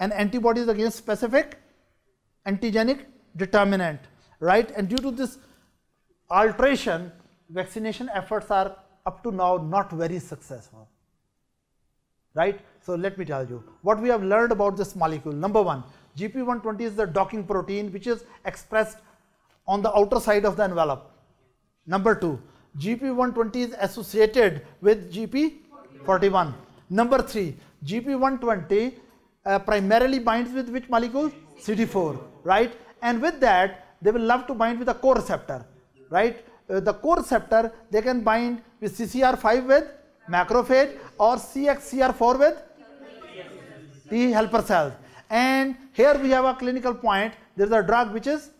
and antibodies against specific antigenic determinant, right? And due to this alteration, vaccination efforts are up to now not very successful right? So let me tell you what we have learned about this molecule. Number one, GP120 is the docking protein which is expressed on the outer side of the envelope. Number two, GP120 is associated with GP41. Number three, GP120 uh, primarily binds with which molecule? CD4, right? And with that, they will love to bind with a co-receptor, right? Uh, the co-receptor, they can bind with CCR5 with macrophage or CXCR4 with T helper cells. And here we have a clinical point. There is a drug which is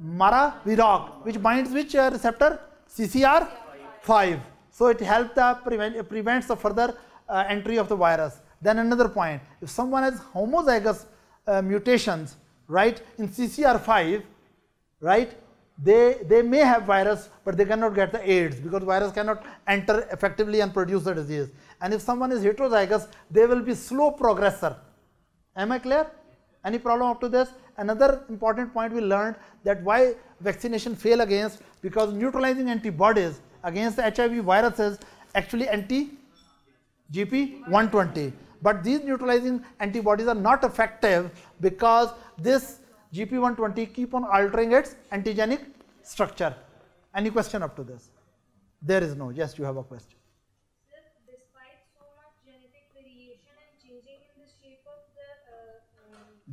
Maraviroc, which binds which uh, receptor? CCR5. So it helps the prevent, prevents the further uh, entry of the virus. Then another point, if someone has homozygous uh, mutations, right, in CCR5, right, they, they may have virus, but they cannot get the AIDS because virus cannot enter effectively and produce the disease. And if someone is heterozygous, they will be slow progressor. Am I clear? Any problem up to this? Another important point we learned that why vaccination fail against because neutralizing antibodies against the HIV viruses actually anti GP120. But these neutralizing antibodies are not effective because this GP120 keep on altering its antigenic structure. Any question up to this? There is no. Yes, you have a question. Sir, despite so much genetic variation and changing in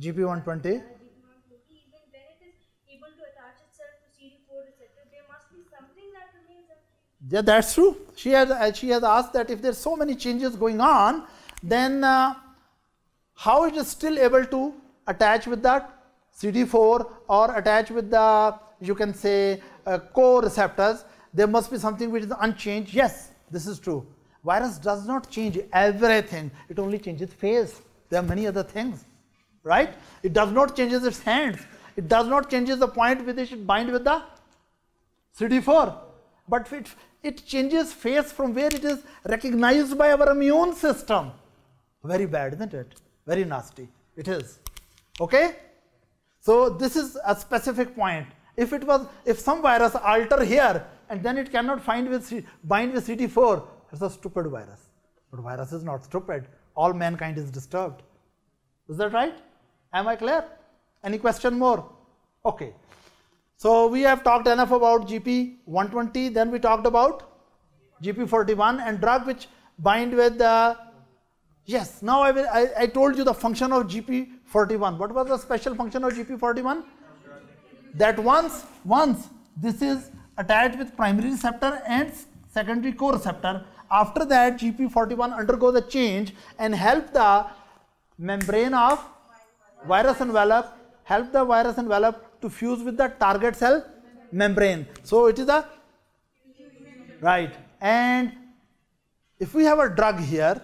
GP120. Even when it is able to attach itself to CD4 receptor, there must be something that remains empty. Yeah, that's true. She has uh, she has asked that if there's so many changes going on, then uh, how it is still able to attach with that CD4 or attach with the you can say uh, co-receptors. There must be something which is unchanged. Yes, this is true. Virus does not change everything. It only changes phase. There are many other things, right? It does not changes its hands. It does not changes the point with which it bind with the CD4. But it, it changes phase from where it is recognized by our immune system. Very bad, isn't it? Very nasty. It is. Okay? So this is a specific point. If it was, if some virus alter here and then it cannot find with bind with CD4, it's a stupid virus. But virus is not stupid. All mankind is disturbed. Is that right? Am I clear? Any question more? Okay. So we have talked enough about GP 120. Then we talked about GP 41 and drug which bind with the. Yes. Now I will. I, I told you the function of GP 41. What was the special function of GP 41? That once once this is attached with primary receptor and secondary co-receptor. After that, GP 41 undergoes a change and help the membrane of virus envelope help the virus envelope to fuse with the target cell membrane. So it is a right and if we have a drug here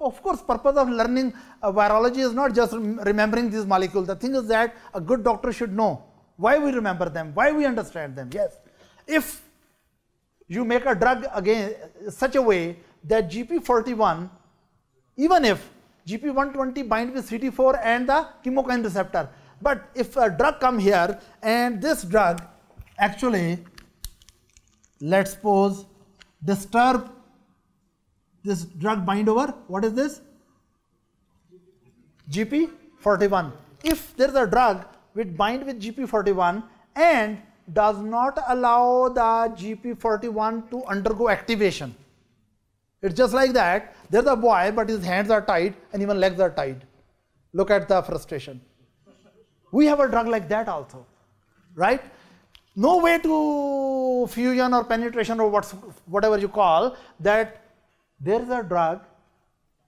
of course purpose of learning uh, virology is not just rem- remembering these molecules the thing is that a good doctor should know why we remember them why we understand them yes if you make a drug again such a way that gp41 even if GP120 bind with CD4 and the chemokine receptor. But if a drug come here and this drug actually, let's suppose, disturb this drug bind over, what is this? GP41. If there is a drug which bind with GP41 and does not allow the GP41 to undergo activation, it's just like that. There's a boy, but his hands are tied and even legs are tied. Look at the frustration. We have a drug like that also, right? No way to fusion or penetration or what's, whatever you call that. There is a drug.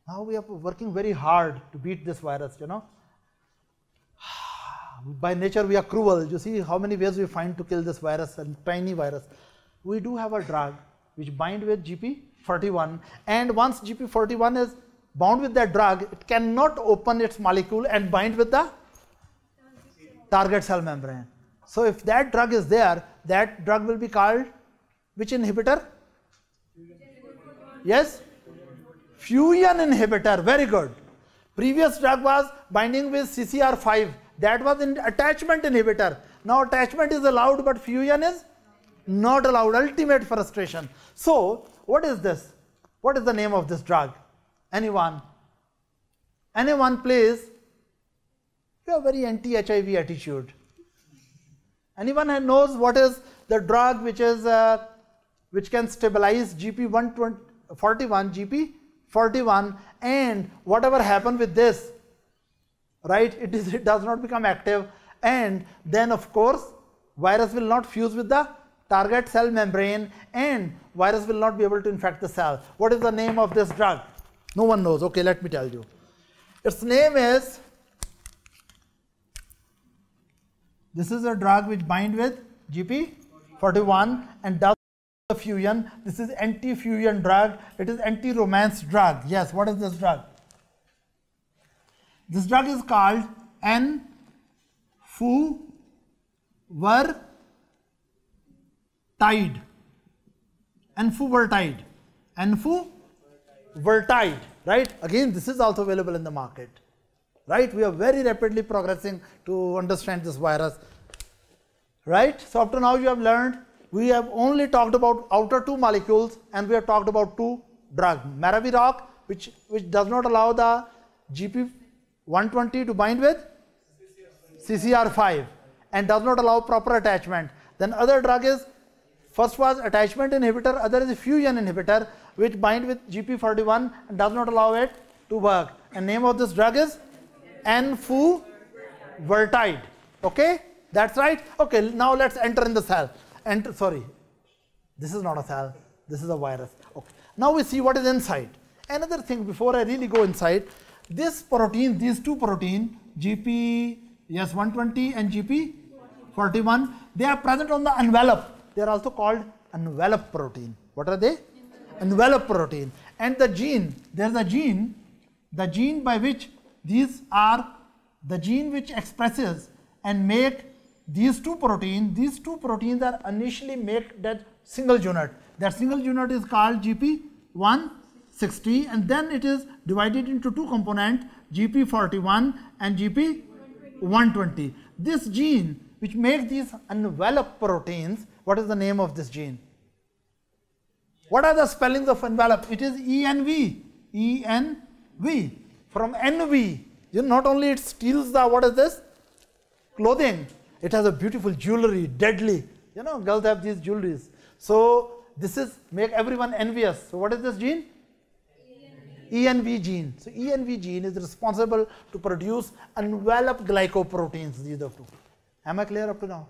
Now we are working very hard to beat this virus, you know. By nature, we are cruel. You see how many ways we find to kill this virus and tiny virus. We do have a drug which bind with GP 41 and once GP41 is bound with that drug, it cannot open its molecule and bind with the target cell membrane. So if that drug is there, that drug will be called which inhibitor? Yes? Fusion inhibitor, very good. Previous drug was binding with CCR5, that was an attachment inhibitor. Now attachment is allowed but fusion is not allowed, ultimate frustration. So what is this? What is the name of this drug? Anyone? Anyone please? You have very anti-HIV attitude. Anyone knows what is the drug which is uh, which can stabilize GP141, GP41 and whatever happen with this, right, it, is, it does not become active and then of course virus will not fuse with the target cell membrane and virus will not be able to infect the cell. What is the name of this drug? No one knows. Okay, let me tell you. Its name is, this is a drug which bind with GP41 and does fusion. This is anti-fusion drug. It is anti-romance drug. Yes, what is this drug? This drug is called Enfuvirtide tide enfuvirtide enfuvirtide right again this is also available in the market right we are very rapidly progressing to understand this virus right so up to now you have learned we have only talked about outer two molecules and we have talked about two drugs maraviroc which which does not allow the gp 120 to bind with ccr5 and does not allow proper attachment then other drug is First was attachment inhibitor, other is fusion inhibitor which bind with GP41 and does not allow it to work. And name of this drug is enfuvirtide. Okay, that's right. Okay, now let's enter in the cell. Enter, sorry, this is not a cell, this is a virus. Okay, now we see what is inside. Another thing before I really go inside, this protein, these two protein, GP, yes, 120 and GP 41, they are present on the envelope. They are also called envelope protein. What are they? Envelope protein. And the gene, there's a gene, the gene by which these are the gene which expresses and make these two proteins, these two proteins are initially make that single unit. That single unit is called GP160 and then it is divided into two components GP41 and GP120. This gene which makes these envelope proteins, what is the name of this gene? What are the spellings of envelope? It is ENV. ENV. From NV, you not only it steals the, what is this? Clothing. It has a beautiful jewelry, deadly. You know, girls have these jewelries. So this is make everyone envious. So what is this gene? ENV gene. So ENV gene is responsible to produce enveloped glycoproteins. These two. Am I clear up to now?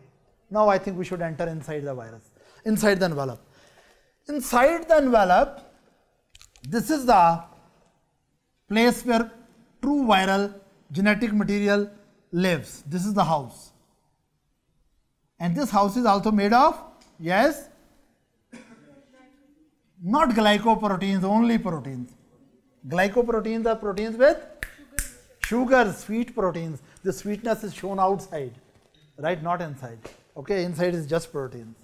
Now I think we should enter inside the virus, inside the envelope. Inside the envelope, this is the place where true viral genetic material lives. This is the house. And this house is also made of, yes, not glycoproteins, only proteins. Glycoproteins are proteins with sugar, sweet proteins. The sweetness is shown outside, right? Not inside. Okay, inside is just proteins.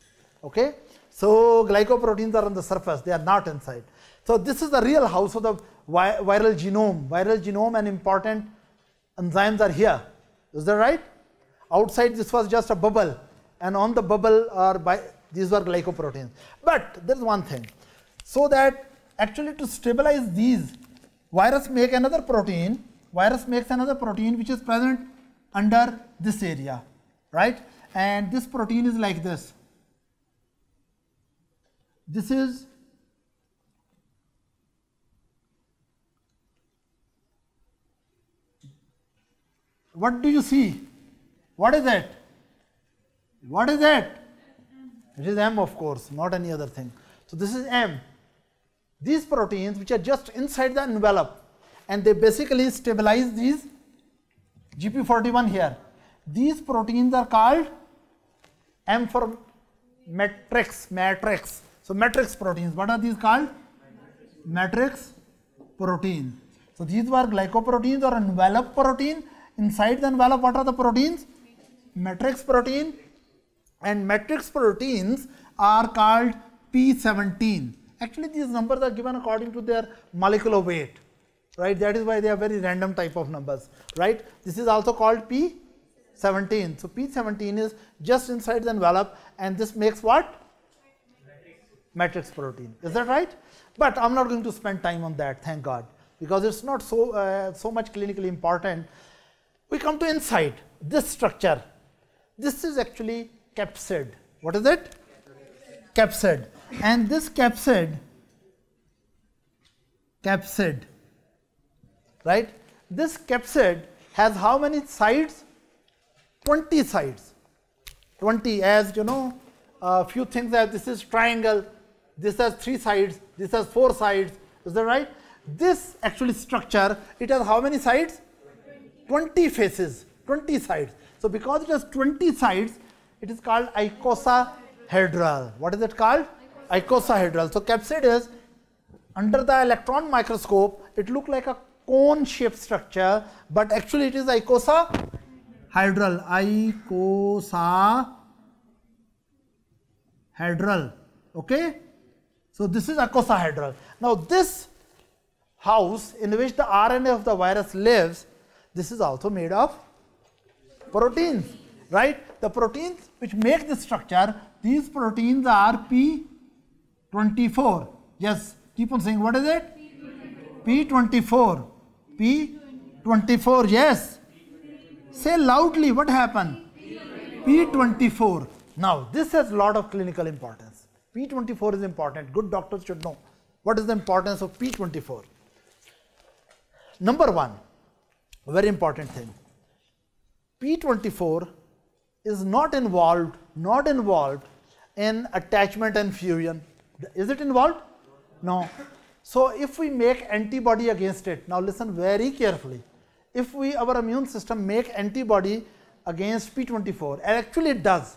Okay, so glycoproteins are on the surface, they are not inside. So this is the real house of the vi viral genome. Viral genome and important enzymes are here. Is that right? Outside this was just a bubble, and on the bubble are by these were glycoproteins. But there is one thing. So that actually to stabilize these, virus make another protein. Virus makes another protein which is present under this area, right? And this protein is like this. This is what do you see? What is it? What is that? It is M of course, not any other thing. So this is M. These proteins which are just inside the envelope and they basically stabilize these GP41 here. These proteins are called M for matrix, matrix. So matrix proteins, what are these called? Matrix protein. So these were glycoproteins or envelope protein. Inside the envelope, what are the proteins? Matrix protein. And matrix proteins are called P17. Actually, these numbers are given according to their molecular weight, right? That is why they are very random type of numbers, right? This is also called P17. So P17 is just inside the envelope and this makes what? Matrix protein. Is that right? But I'm not going to spend time on that, thank God, because it's not so, uh, so much clinically important. We come to inside, this structure. This is actually capsid. What is it? Capsid. And this capsid, capsid, right? This capsid has how many sides? 20 sides. 20 as you know, a few things this is triangle, this has three sides, this has four sides, is that right? This actually structure, it has how many sides? 20 faces, 20 sides. So because it has 20 sides, it is called icosahedral. What is it called? Icosahedral. So capsid is under the electron microscope, it look like a cone shaped structure, but actually it is icosahedral. Icosahedral. Okay? So this is icosahedral. Now this house in which the RNA of the virus lives, this is also made of proteins, right? The proteins which make this structure, these proteins are P24. Yes, keep on saying, what is it? P24. P24, yes. Say loudly, what happened? P24. Now, this has a lot of clinical importance. P24 is important. Good doctors should know. What is the importance of P24? Number one, very important thing. P24 is not involved, not involved in attachment and fusion. Is it involved? No. So if we make antibody against it, now listen very carefully. If we, our immune system make antibody against P24, and actually it does.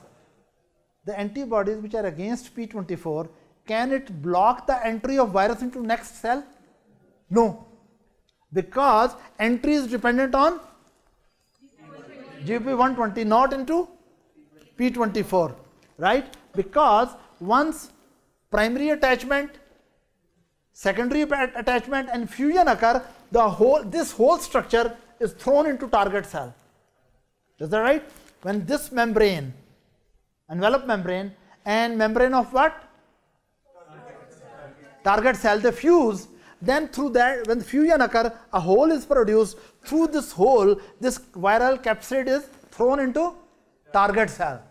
The antibodies which are against P24, can it block the entry of virus into next cell? No. Because entry is dependent on GP120 not into P24, right? Because once primary attachment, secondary attachment and fusion occur, the whole, this whole structure is thrown into target cell. Is that right? When this membrane, envelope membrane and membrane of what? Target cell, they fuse, then through that, when fusion occur, a hole is produced. Through this hole, this viral capsid is thrown into target cell.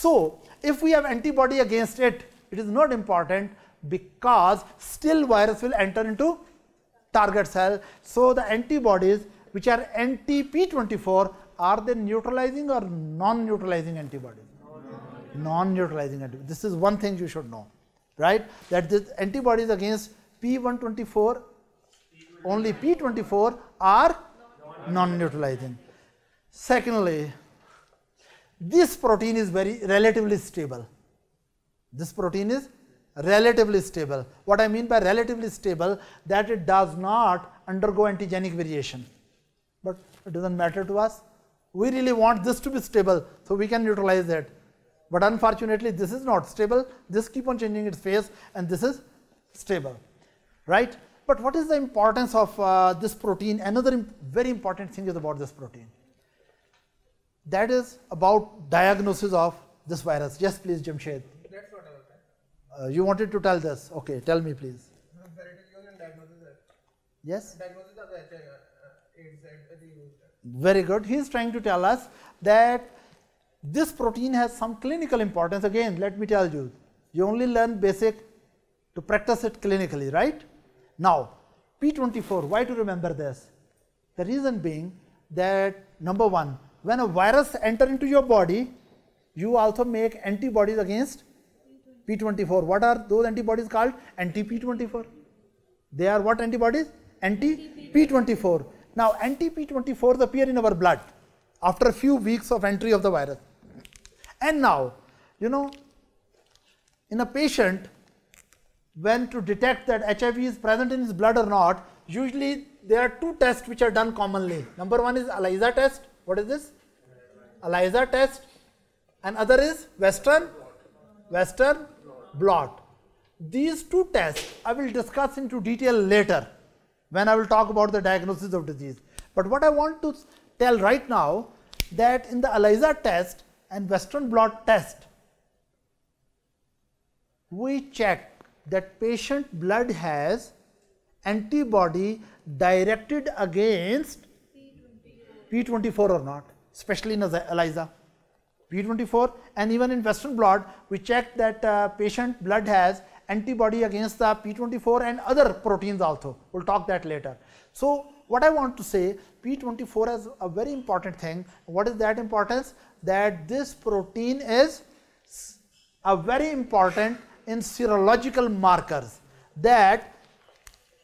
So, if we have antibody against it, it is not important because still virus will enter into target cell. So, the antibodies which are anti-P24 are they neutralizing or non-neutralizing antibodies? Non-neutralizing antibodies. This is one thing you should know, right? That the antibodies against P124, only P24 are non-neutralizing. Secondly, this protein is very relatively stable. This protein is relatively stable. What I mean by relatively stable, that it does not undergo antigenic variation. But it doesn't matter to us. We really want this to be stable, so we can neutralize it. But unfortunately, this is not stable. This keep on changing its phase, and this is stable right? But what is the importance of uh, this protein? Another imp very important thing is about this protein. That is about diagnosis of this virus. Yes, please, Jamshed. That's what I was uh, You wanted to tell this. Okay, tell me, please. Yes? Diagnosis of HIV, uh, Very good. He is trying to tell us that this protein has some clinical importance. Again, let me tell you, you only learn basic to practice it clinically, right? Now, P24, why to remember this? The reason being that number one, when a virus enter into your body, you also make antibodies against P24. What are those antibodies called? Anti-P24. They are what antibodies? Anti-P24. Now, anti-P24s appear in our blood after a few weeks of entry of the virus. And now, you know, in a patient, when to detect that HIV is present in his blood or not, usually there are two tests which are done commonly. Number one is ELISA test. What is this? ELISA test. And other is Western, Western blot. These two tests I will discuss into detail later when I will talk about the diagnosis of disease. But what I want to tell right now that in the ELISA test and Western blot test, we check that patient blood has antibody directed against P24 or not, especially in ELISA. P24 and even in Western blot, we check that uh, patient blood has antibody against the P24 and other proteins also. We'll talk that later. So what I want to say, P24 is a very important thing. What is that importance? That this protein is a very important in serological markers that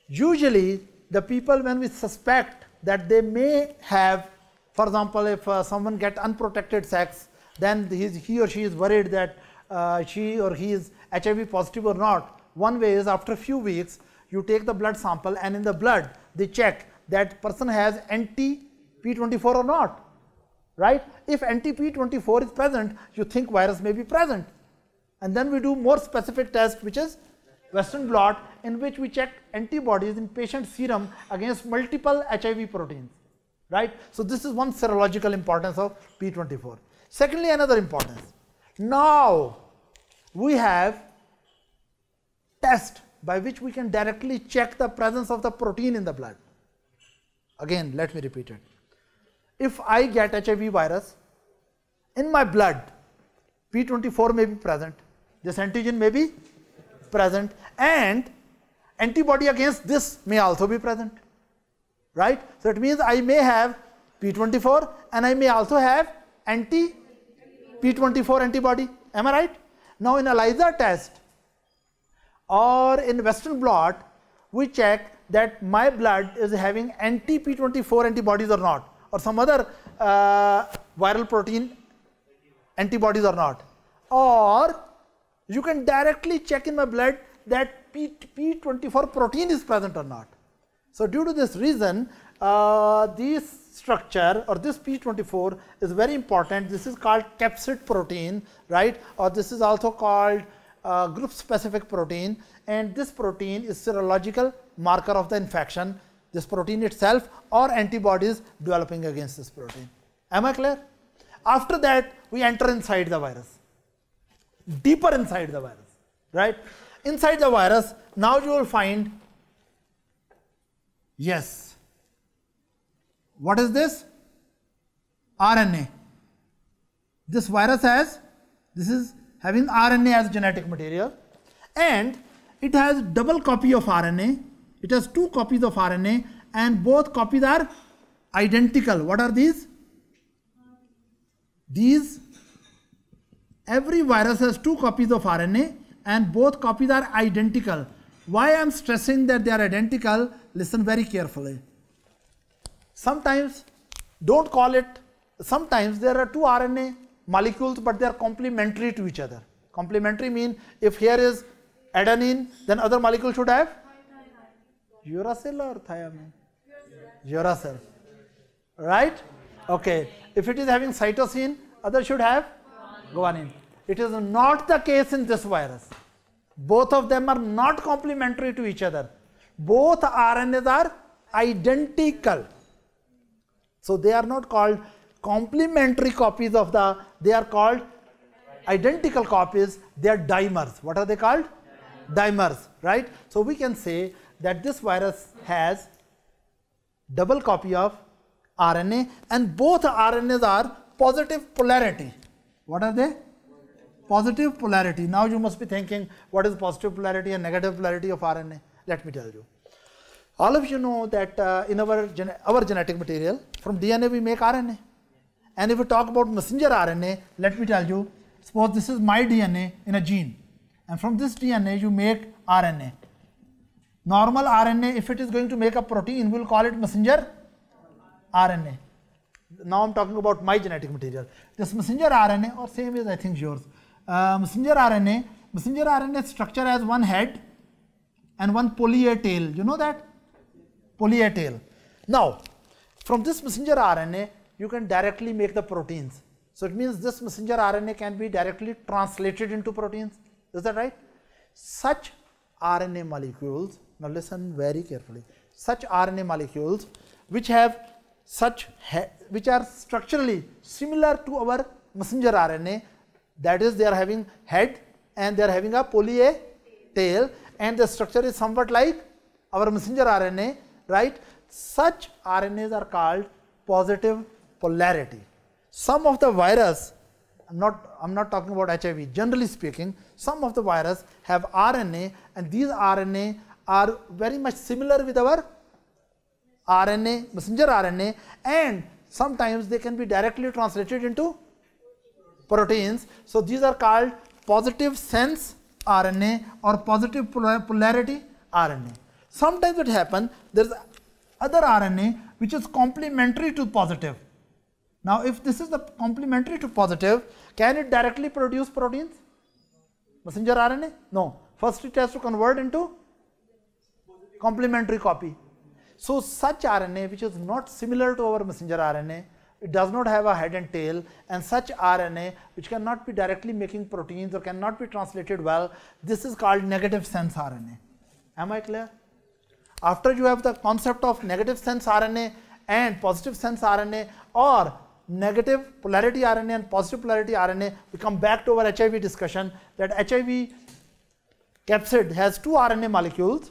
usually the people when we suspect that they may have for example if uh, someone get unprotected sex then he or she is worried that uh, she or he is HIV positive or not. One way is after a few weeks you take the blood sample and in the blood they check that person has anti P24 or not. Right? If anti P24 is present you think virus may be present. And then we do more specific test which is Western blot in which we check antibodies in patient serum against multiple HIV proteins, right. So, this is one serological importance of P24. Secondly, another importance. Now, we have test by which we can directly check the presence of the protein in the blood. Again, let me repeat it. If I get HIV virus in my blood, P24 may be present, this antigen may be present and antibody against this may also be present right so it means i may have P24 and I may also have anti P24 antibody. Am I right? Now in ELISA test or in Western blot, we check that my blood is having anti P24 antibodies or not, or some other uh, viral protein antibodies or not. Or you can directly check in my blood that P, P24 protein is present or not. So due to this reason, uh, this structure or this P24 is very important. This is called capsid protein, right? Or this is also called uh, group specific protein and this protein is serological marker of the infection, this protein itself or antibodies developing against this protein. Am I clear? After that, we enter inside the virus, deeper inside the virus, right? Inside the virus, now you will find, yes, what is this? RNA. This virus has, this is having RNA as genetic material and it has double copy of RNA. It has two copies of RNA and both copies are identical. What are these? These, every virus has two copies of RNA and both copies are identical. Why I am stressing that they are identical? Listen very carefully. Sometimes, don't call it, sometimes there are two RNA molecules but they are complementary to each other. Complementary mean if here is adenine, then other molecule should have uracil or thymine? Uracil. Right? Okay. If it is having cytosine, other should have guanine. It is not the case in this virus. Both of them are not complementary to each other. Both RNAs are identical. So they are not called complementary copies of the, they are called identical copies, they are dimers. What are they called? Dimers, right? So we can say that this virus has double copy of RNA and both RNAs are positive polarity. What are they? Positive polarity. Now you must be thinking what is positive polarity and negative polarity of RNA? Let me tell you. All of you know that uh, in our, gene our genetic material, from DNA we make RNA. And if we talk about messenger RNA, let me tell you, suppose this is my DNA in a gene. And from this DNA you make RNA. Normal RNA, if it is going to make a protein, we'll call it messenger RNA. Now I'm talking about my genetic material. This messenger RNA, or same as I think yours. Uh, messenger RNA, messenger RNA structure has one head and one poly A tail. You know that? Poly A tail. Now, from this messenger RNA, you can directly make the proteins. So it means this messenger RNA can be directly translated into proteins. Is that right? Such RNA molecules, now listen very carefully, such RNA molecules which have such, which are structurally similar to our messenger RNA, that is they are having head and they are having a poly A tail and the structure is somewhat like our messenger RNA, right? Such RNAs are called positive polarity. Some of the virus, I'm not, I'm not talking about HIV, generally speaking, some of the virus have RNA and these RNA are very much similar with our RNA, messenger RNA and sometimes they can be directly translated into proteins. So these are called positive sense RNA or positive polarity RNA. Sometimes it happens there is other RNA which is complementary to positive. Now if this is the complementary to positive, can it directly produce proteins? Messenger RNA? No. First it has to convert into complementary copy. So such RNA which is not similar to our messenger RNA, it does not have a head and tail and such RNA which cannot be directly making proteins or cannot be translated well, this is called negative sense RNA. Am I clear? After you have the concept of negative sense RNA and positive sense RNA or negative polarity RNA and positive polarity RNA, we come back to our HIV discussion that HIV capsid has two RNA molecules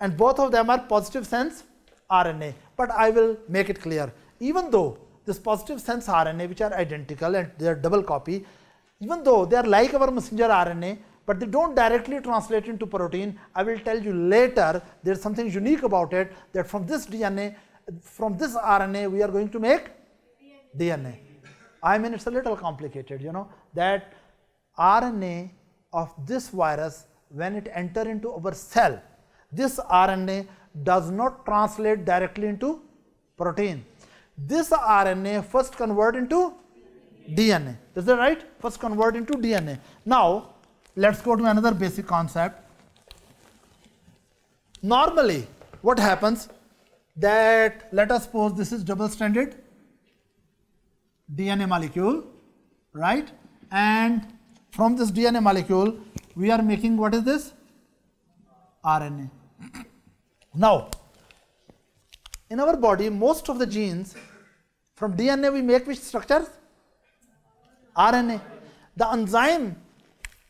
and both of them are positive sense RNA. But I will make it clear, even though this positive sense RNA which are identical and they are double copy, even though they are like our messenger RNA, but they don't directly translate into protein. I will tell you later, there's something unique about it that from this DNA, from this RNA we are going to make DNA. I mean, it's a little complicated, you know, that RNA of this virus, when it enter into our cell, this RNA does not translate directly into protein. This RNA first convert into DNA. Is that right? First convert into DNA. Now, let's go to another basic concept. Normally, what happens that let us suppose this is double stranded DNA molecule, right? And from this DNA molecule, we are making what is this? RNA. Now, in our body, most of the genes from DNA we make which structures? RNA. The enzyme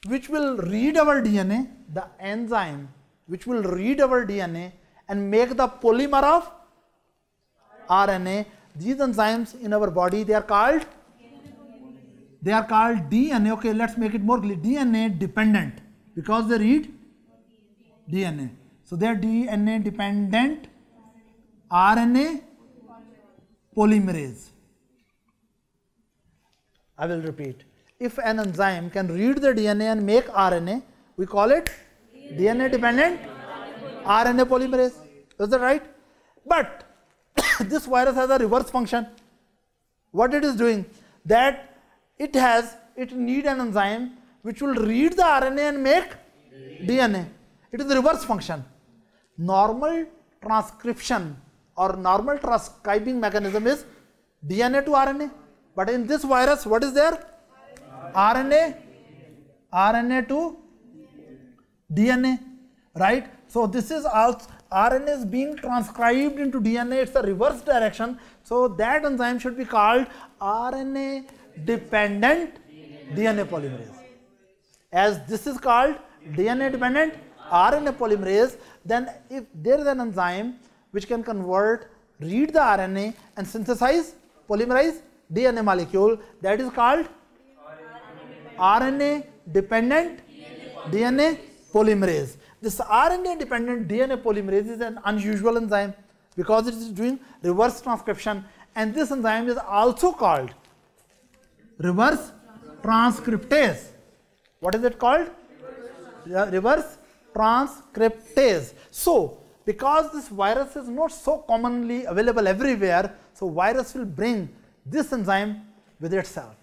which will read our DNA, the enzyme which will read our DNA and make the polymer of RNA. These enzymes in our body they are called they are called DNA. Okay, let's make it more clear. DNA dependent because they read DNA. So they are DNA dependent RNA polymerase. I will repeat. If an enzyme can read the DNA and make RNA, we call it DNA dependent RNA polymerase. Is that right? But this virus has a reverse function. What it is doing? That it has, it need an enzyme which will read the RNA and make DNA. It is the reverse function. Normal transcription or normal transcribing mechanism is DNA to RNA. But in this virus, what is there? RNA, RNA to DNA, right? So this is also RNA is being transcribed into DNA. It's a reverse direction. So that enzyme should be called RNA dependent DNA polymerase. As this is called DNA dependent RNA polymerase, then if there is an enzyme which can convert, read the RNA and synthesize, polymerize DNA molecule, that is called RNA dependent DNA polymerase. This RNA dependent DNA polymerase is an unusual enzyme because it is doing reverse transcription and this enzyme is also called reverse transcriptase. What is it called? Reverse transcriptase. So, because this virus is not so commonly available everywhere, so virus will bring this enzyme with itself.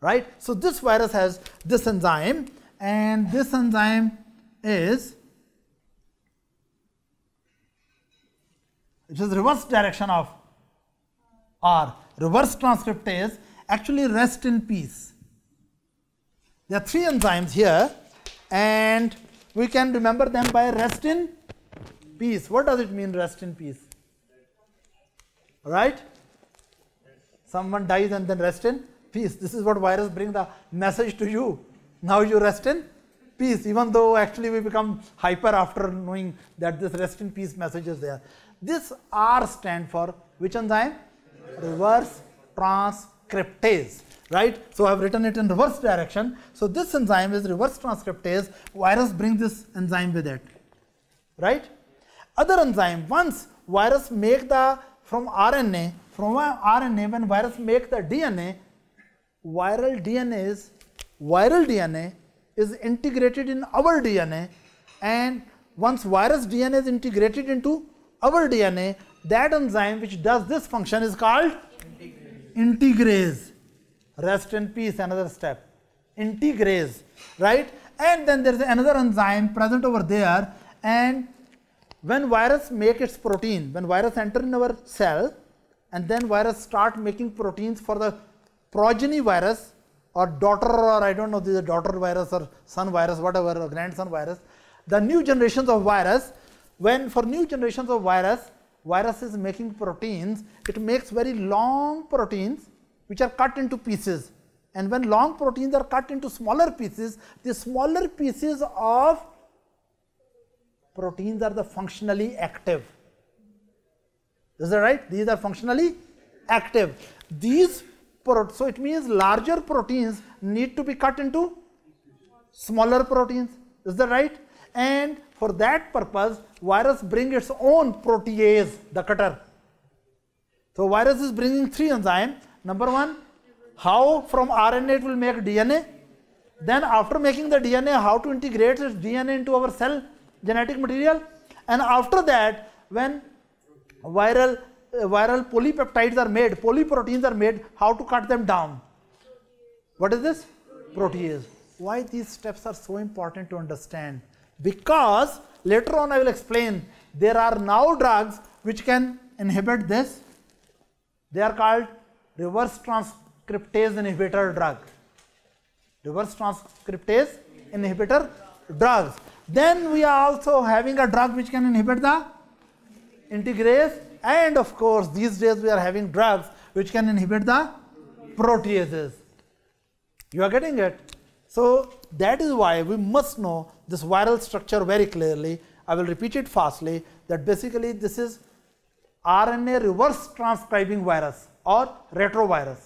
Right? So, this virus has this enzyme and this enzyme is it is reverse direction of R. Reverse transcriptase actually rest in peace. There are three enzymes here and we can remember them by rest in peace. What does it mean rest in peace? Right? Someone dies and then rest in peace. This is what virus bring the message to you. Now you rest in peace, even though actually we become hyper after knowing that this rest in peace message is there. This R stand for which enzyme? Reverse transcriptase, right? So I have written it in reverse direction. So this enzyme is reverse transcriptase. Virus brings this enzyme with it, right? Other enzyme, once virus make the from RNA, from RNA, when virus make the DNA, viral DNA is viral DNA is integrated in our DNA and once virus DNA is integrated into our DNA, that enzyme which does this function is called integrase. Rest in peace, another step. Integrase, right? And then there is another enzyme present over there and when virus make its protein, when virus enter in our cell and then virus start making proteins for the progeny virus or daughter or I don't know, a daughter virus or son virus, whatever, or grandson virus. The new generations of virus, when for new generations of virus, virus is making proteins, it makes very long proteins which are cut into pieces. And when long proteins are cut into smaller pieces, the smaller pieces of proteins are the functionally active. Is that right? These are functionally active. These so it means larger proteins need to be cut into smaller proteins. Is that right? And for that purpose, virus bring its own protease, the cutter. So virus is bringing three enzymes. Number one, how from RNA it will make DNA. Then after making the DNA, how to integrate its DNA into our cell genetic material. And after that, when viral uh, viral polypeptides are made, polyproteins are made, how to cut them down. What is this? Protease. Why these steps are so important to understand? Because later on I will explain there are now drugs which can inhibit this. They are called reverse transcriptase inhibitor drug. Reverse transcriptase inhibitor drugs. Then we are also having a drug which can inhibit the integrase and of course these days we are having drugs which can inhibit the proteases. You are getting it? So that is why we must know this viral structure very clearly. I will repeat it fastly that basically this is RNA reverse transcribing virus or retrovirus,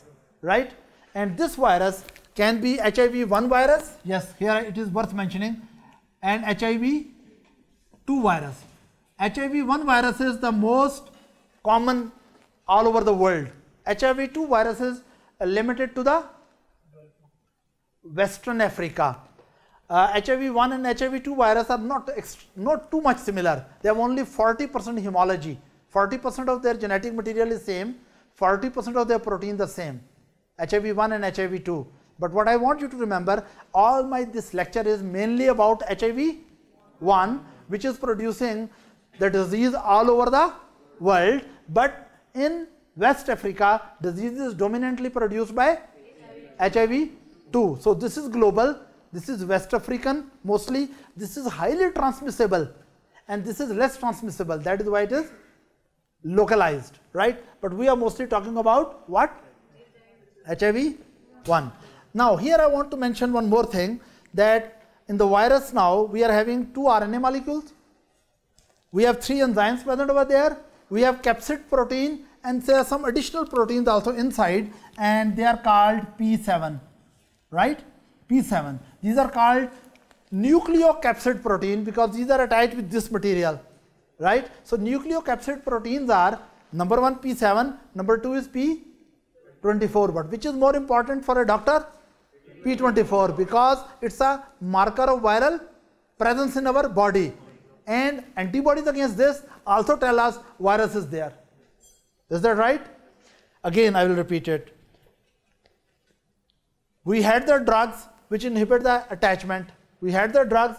right? And this virus can be HIV-1 virus, yes, here it is worth mentioning, and HIV-2 virus. HIV-1 virus is the most common all over the world. HIV-2 virus is limited to the Western Africa. Uh, HIV-1 and HIV-2 virus are not not too much similar. They have only 40% homology. 40% of their genetic material is same. 40% of their protein the same. HIV-1 and HIV-2. But what I want you to remember, all my this lecture is mainly about HIV-1, which is producing the disease all over the world. But in West Africa, disease is dominantly produced by HIV 2. So this is global, this is West African mostly, this is highly transmissible and this is less transmissible. That is why it is localized, right? But we are mostly talking about what? HIV 1. Now here I want to mention one more thing that in the virus now we are having two RNA molecules. We have three enzymes present over there. We have capsid protein and there are some additional proteins also inside and they are called P7 right? P7. These are called nucleocapsid protein because these are attached with this material, right? So nucleocapsid proteins are number one P7, number two is P24, but which is more important for a doctor? P24 because it's a marker of viral presence in our body and antibodies against this also tell us virus is there. Is that right? Again, I will repeat it. We had the drugs which inhibit the attachment. We had the drugs,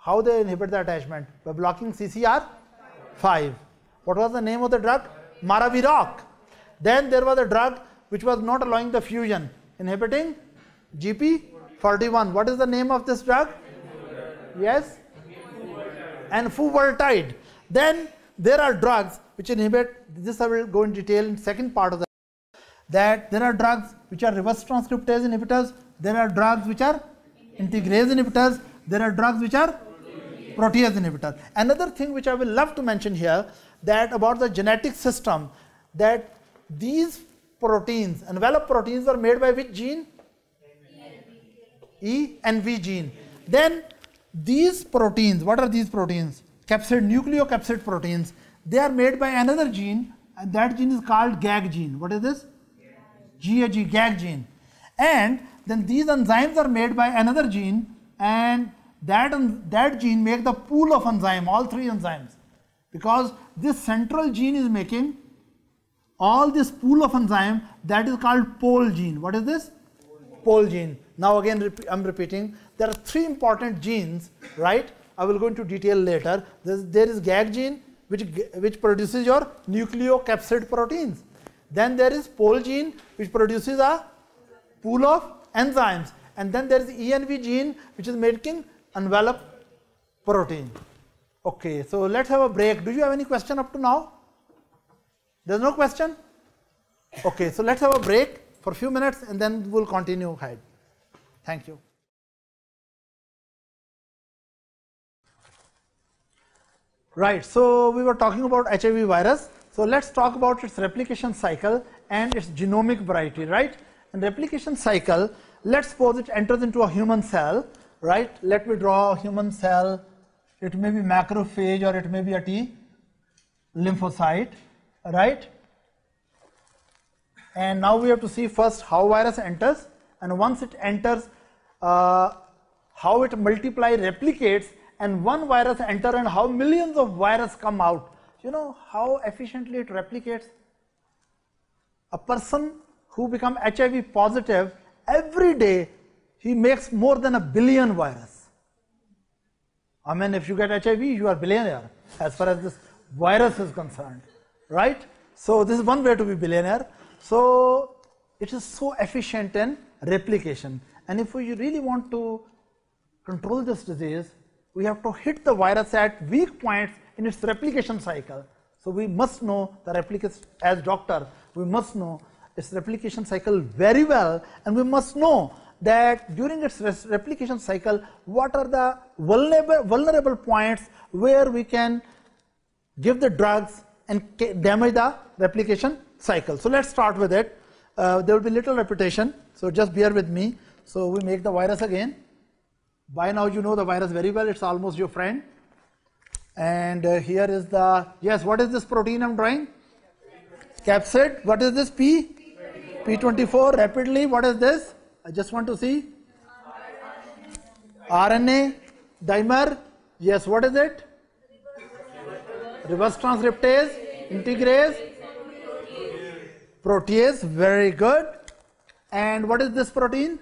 how they inhibit the attachment? By blocking CCR5. What was the name of the drug? Maraviroc. Then there was a drug which was not allowing the fusion, inhibiting GP41. What is the name of this drug? Yes? Enfuvirtide. Then there are drugs which inhibit, this I will go in detail in second part of the that there are drugs which are reverse transcriptase inhibitors, there are drugs which are integrase inhibitors, there are drugs which are protease inhibitors. Another thing which I will love to mention here that about the genetic system that these proteins, envelope proteins are made by which gene? E and V gene. Then these proteins, what are these proteins? Capsid, nucleocapsid proteins, they are made by another gene and that gene is called GAG gene. What is this? GAG, GAG gene. And then these enzymes are made by another gene and that, that gene make the pool of enzyme, all three enzymes. Because this central gene is making all this pool of enzyme that is called pol gene. What is this? Pol gene. Now again I'm repeating there are three important genes, right? I will go into detail later. There is GAG gene which, which produces your nucleocapsid proteins. Then there is pol gene which produces a pool of enzymes and then there is ENV gene which is making envelope protein. Okay, so let's have a break. Do you have any question up to now? There's no question? Okay, so let's have a break for a few minutes and then we'll continue ahead. Thank you. Right, so we were talking about HIV virus. So let's talk about its replication cycle and its genomic variety, right? And replication cycle, let's suppose it enters into a human cell. Right? Let me draw a human cell. It may be macrophage or it may be a T lymphocyte, right? And now we have to see first how virus enters, and once it enters, uh, how it multiply, replicates, and one virus enter and how millions of virus come out. You know how efficiently it replicates? A person who become HIV positive, every day he makes more than a billion virus. I mean, if you get HIV, you are billionaire as far as this virus is concerned, right? So this is one way to be billionaire. So it is so efficient in replication. And if we really want to control this disease, we have to hit the virus at weak points in its replication cycle. So we must know the replication, as doctor, we must know its replication cycle very well and we must know that during its replication cycle, what are the vulnerable, vulnerable points where we can give the drugs and damage the replication cycle. So let's start with it. Uh, there will be little repetition, so just bear with me. So we make the virus again. By now you know the virus very well, it's almost your friend. And uh, here is the, yes, what is this protein I'm drawing? Capsid. What is this P? P24. Rapidly, what is this? I just want to see. RNA dimer. Yes, what is it? Reverse transcriptase, integrase, protease. Very good. And what is this protein?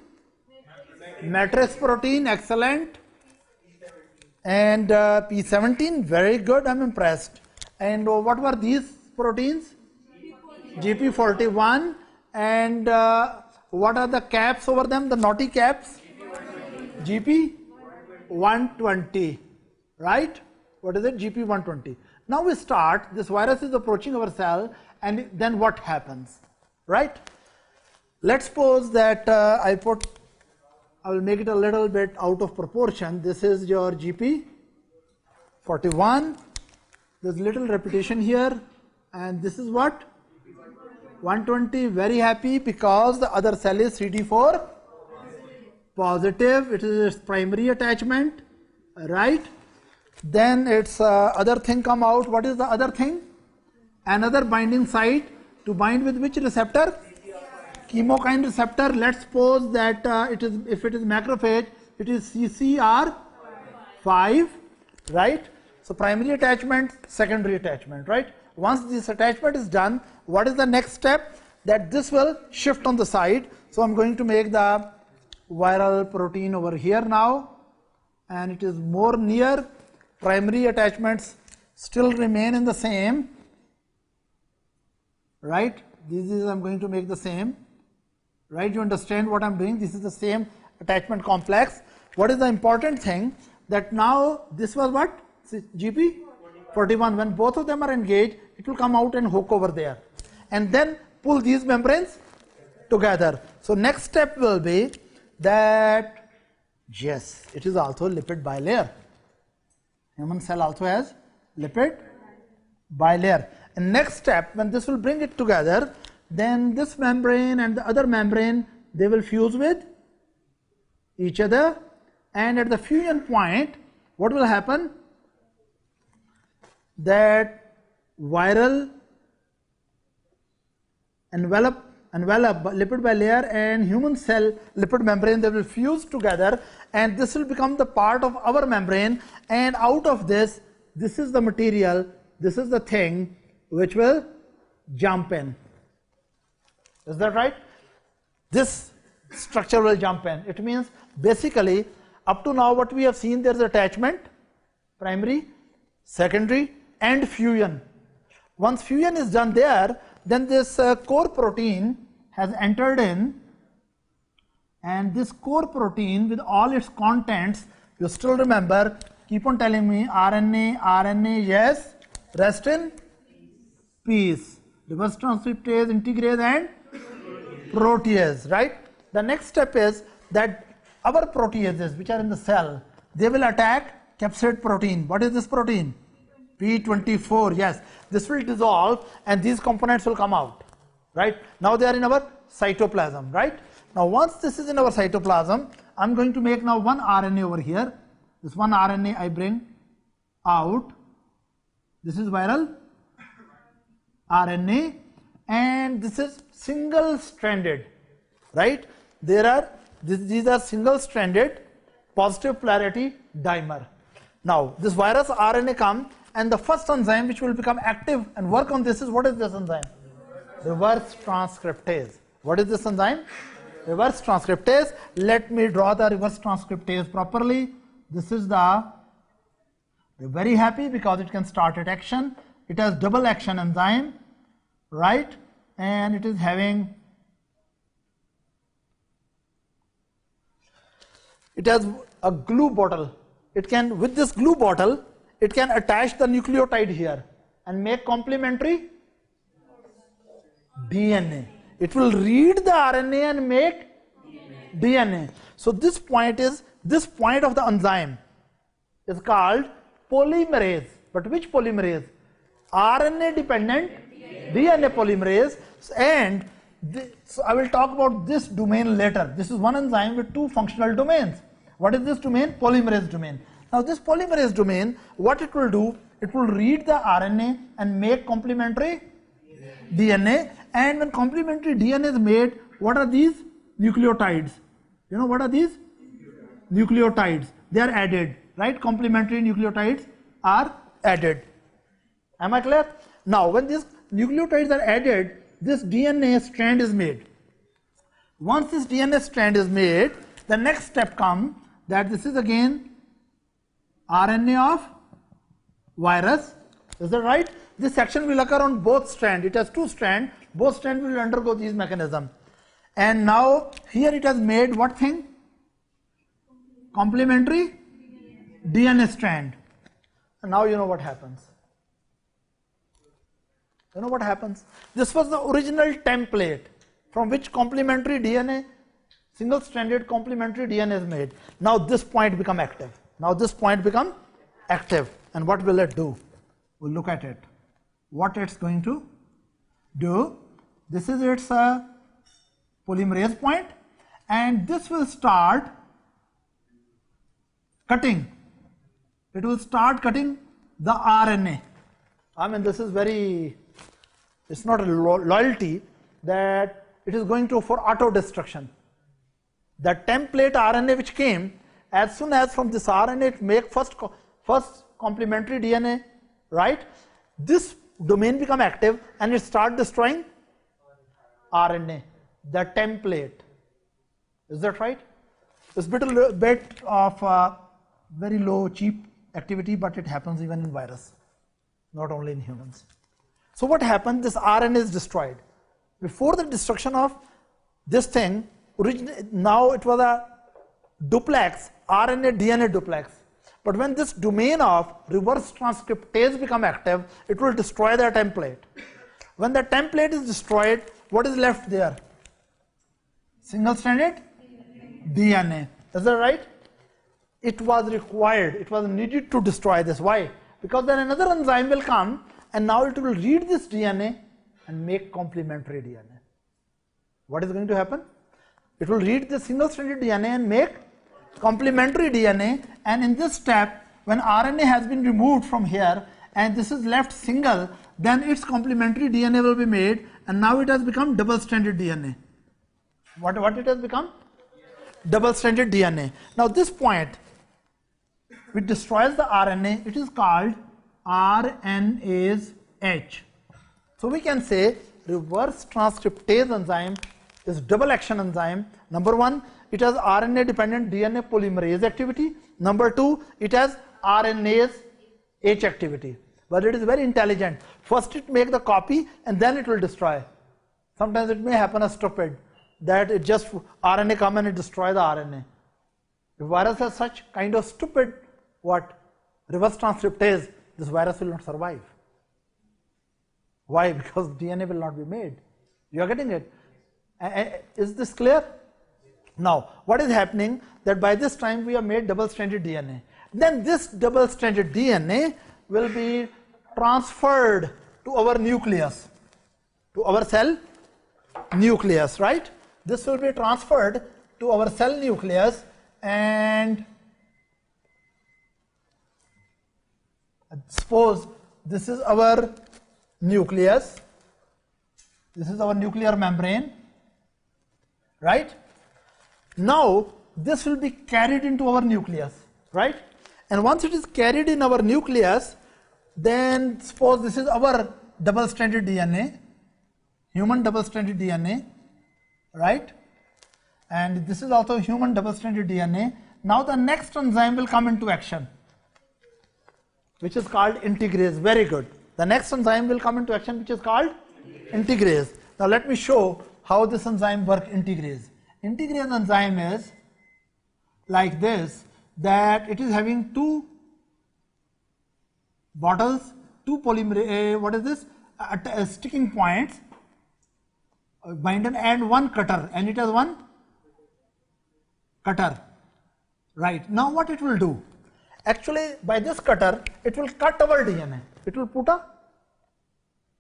Matrix protein. Excellent. And uh, P17. Very good. I'm impressed. And uh, what were these proteins? GP41 and uh, what are the caps over them, the naughty caps? GP120, right? What is it? GP120. Now we start, this virus is approaching our cell and then what happens, right? Let's suppose that uh, I put, I will make it a little bit out of proportion. This is your GP41. There's little repetition here and this is what? 120 very happy because the other cell is CD4 positive it is its primary attachment right? Then its uh, other thing come out. What is the other thing? Another binding site. To bind with which receptor? Chemokine receptor. Let's suppose that uh, it is if it is macrophage it is CCR5 right? So primary attachment secondary attachment right? Once this attachment is done, what is the next step? That this will shift on the side. So I'm going to make the viral protein over here now and it is more near. Primary attachments still remain in the same, right? This is I'm going to make the same, right? You understand what I'm doing? This is the same attachment complex. What is the important thing? That now this was what? GP? 41 when both of them are engaged it will come out and hook over there and then pull these membranes together. So next step will be that yes it is also lipid bilayer. Human cell also has lipid bilayer. And next step when this will bring it together then this membrane and the other membrane they will fuse with each other. And at the fusion point what will happen? That viral envelope envelope lipid bilayer and human cell lipid membrane they will fuse together and this will become the part of our membrane and out of this this is the material this is the thing which will jump in. Is that right? This structure will jump in. It means basically up to now what we have seen there is attachment primary secondary and fusion. Once fusion is done there, then this uh, core protein has entered in and this core protein with all its contents, you still remember, keep on telling me RNA, RNA, yes, rest in peace. Reverse transcriptase, integrase and protease, right? The next step is that our proteases which are in the cell, they will attack capsid protein. What is this protein? P24, yes, this will dissolve and these components will come out, right? Now they are in our cytoplasm, right? Now once this is in our cytoplasm, I'm going to make now one RNA over here. This one RNA I bring out. This is viral RNA and this is single stranded, right? There are, this, these are single stranded positive polarity dimer. Now, this virus RNA come and the first enzyme which will become active and work on this is what is this enzyme? Reverse transcriptase. What is this enzyme? Reverse transcriptase. Let me draw the reverse transcriptase properly. This is the, we're very happy because it can start at action. It has double action enzyme, right? And it is having it has a glue bottle. It can, with this glue bottle, it can attach the nucleotide here and make complementary DNA. It will read the RNA and make DNA. So this point is, this point of the enzyme is called polymerase. But which polymerase? RNA dependent DNA polymerase and the, so I will talk about this domain later. This is one enzyme with two functional domains. What is this domain? Polymerase domain. Now this polymerase domain, what it will do, it will read the RNA and make complementary DNA and when complementary DNA is made, what are these? Nucleotides. You know what are these? Nucleotides. They are added, right? Complementary nucleotides are added. Am I clear? Now, when these nucleotides are added, this DNA strand is made. Once this DNA strand is made, the next step comes that this is again RNA of virus. Is that right? This section will occur on both strands. It has two strands. Both strands will undergo these mechanism. And now here it has made what thing? Complementary DNA strand. And now you know what happens. You know what happens? This was the original template from which complementary DNA, single stranded complementary DNA is made. Now this point become active. Now this point become active. And what will it do? We'll look at it. What it's going to do. This is its uh, polymerase point and this will start cutting. It will start cutting the RNA. I mean this is very, it's not a lo loyalty that it is going to for auto destruction. The template RNA which came, as soon as from this RNA it make first, first complementary DNA, right? This domain become active and it start destroying RNA, the template. Is that right? It's a bit of very low, cheap activity, but it happens even in virus, not only in humans. So what happened? This RNA is destroyed. Before the destruction of this thing, now it was a duplex, RNA DNA duplex. But when this domain of reverse transcriptase become active, it will destroy the template. When the template is destroyed, what is left there? Single stranded DNA. Is that right? It was required, it was needed to destroy this. Why? Because then another enzyme will come and now it will read this DNA and make complementary DNA. What is going to happen? It will read the single stranded DNA and make complementary DNA and in this step when RNA has been removed from here and this is left single then its complementary DNA will be made and now it has become double stranded DNA. What, what it has become? Double stranded DNA. Now this point which destroys the RNA it is called RNase H. So we can say reverse transcriptase enzyme is double action enzyme. Number one, it has RNA dependent DNA polymerase activity. Number two, it has RNase H activity. But it is very intelligent. First it make the copy and then it will destroy. Sometimes it may happen as stupid that it just RNA come and it destroy the RNA. If virus has such kind of stupid what reverse transcriptase, this virus will not survive. Why? Because DNA will not be made. You are getting it? Is this clear? Now, what is happening that by this time we have made double-stranded DNA. Then this double-stranded DNA will be transferred to our nucleus, to our cell nucleus, right? This will be transferred to our cell nucleus and suppose this is our nucleus this is our nuclear membrane right now this will be carried into our nucleus right and once it is carried in our nucleus then suppose this is our double stranded dna human double stranded dna right and this is also human double stranded dna now the next enzyme will come into action which is called integrase. Very good. The next enzyme will come into action, which is called integrase. Now let me show how this enzyme work integrase. Integrase enzyme is like this, that it is having two bottles, two polymerase, uh, what is this? Uh, uh, sticking points, uh, binder and one cutter, and it has one cutter. Right. Now what it will do? Actually, by this cutter, it will cut our DNA. It will put a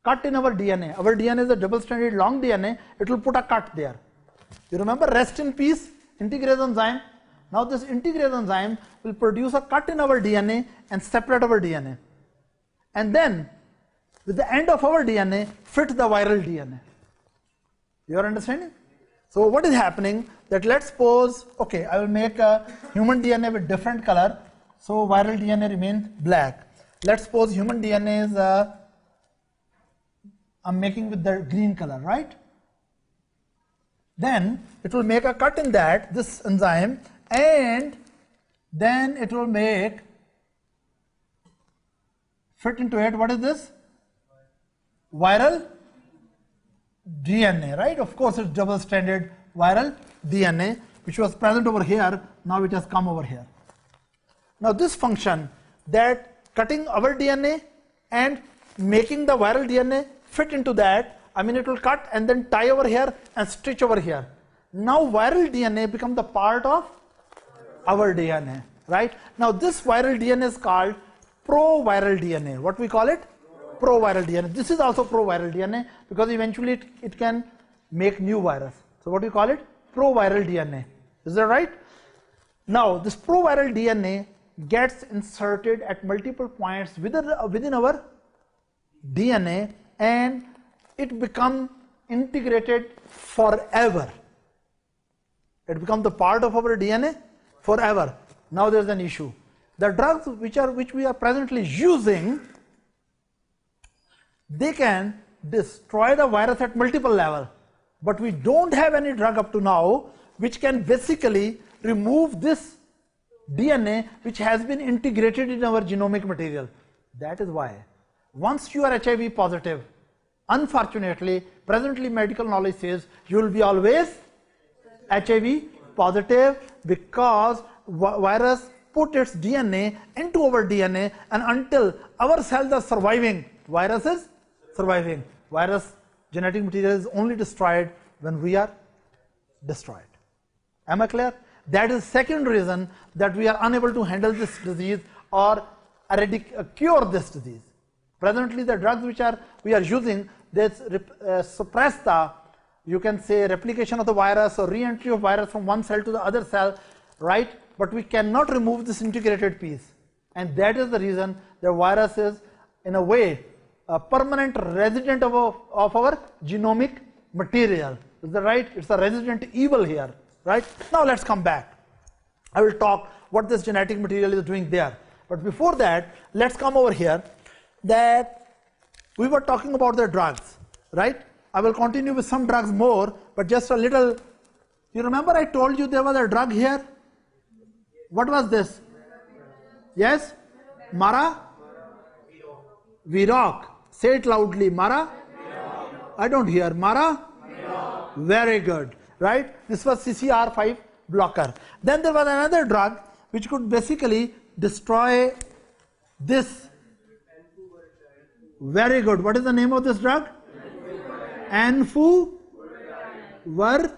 cut in our DNA. Our DNA is a double-stranded long DNA. It will put a cut there. You remember rest in peace, integrase enzyme. Now this integrase enzyme will produce a cut in our DNA and separate our DNA. And then, with the end of our DNA, fit the viral DNA. You are understanding? So what is happening that let's suppose, okay, I will make a human DNA with different color. So viral DNA remains black. Let's suppose human DNA is, uh, I'm making with the green color, right? Then it will make a cut in that, this enzyme, and then it will make, fit into it, what is this? Viral DNA, right? Of course, it's double stranded viral DNA, which was present over here, now it has come over here. Now, this function that cutting our DNA and making the viral DNA fit into that, I mean, it will cut and then tie over here and stitch over here. Now, viral DNA become the part of our DNA, right? Now, this viral DNA is called proviral DNA. What we call it? Proviral DNA. This is also proviral DNA because eventually it, it can make new virus. So, what do you call it? Proviral DNA. Is that right? Now, this proviral DNA gets inserted at multiple points within, within our DNA and it become integrated forever. It becomes the part of our DNA forever. Now there is an issue. The drugs which are which we are presently using, they can destroy the virus at multiple level. But we don't have any drug up to now which can basically remove this DNA which has been integrated in our genomic material. That is why once you are HIV positive, unfortunately, presently medical knowledge says you will be always HIV positive because virus put its DNA into our DNA and until our cells are surviving, virus is surviving. Virus genetic material is only destroyed when we are destroyed. Am I clear? That is second reason that we are unable to handle this disease or uh, cure this disease. Presently, the drugs which are we are using, they uh, suppress the, you can say, replication of the virus or re-entry of virus from one cell to the other cell, right? But we cannot remove this integrated piece. And that is the reason the virus is, in a way, a permanent resident of, of our genomic material. Is that right? It's a resident evil here right? Now let's come back. I will talk what this genetic material is doing there. But before that, let's come over here that we were talking about the drugs, right? I will continue with some drugs more, but just a little. You remember I told you there was a drug here? What was this? Yes? Mara? Viroc. Say it loudly. Mara? I don't hear. Mara? Very good right? This was CCR5 blocker. Then there was another drug which could basically destroy this. Very good. What is the name of this drug? Anfu were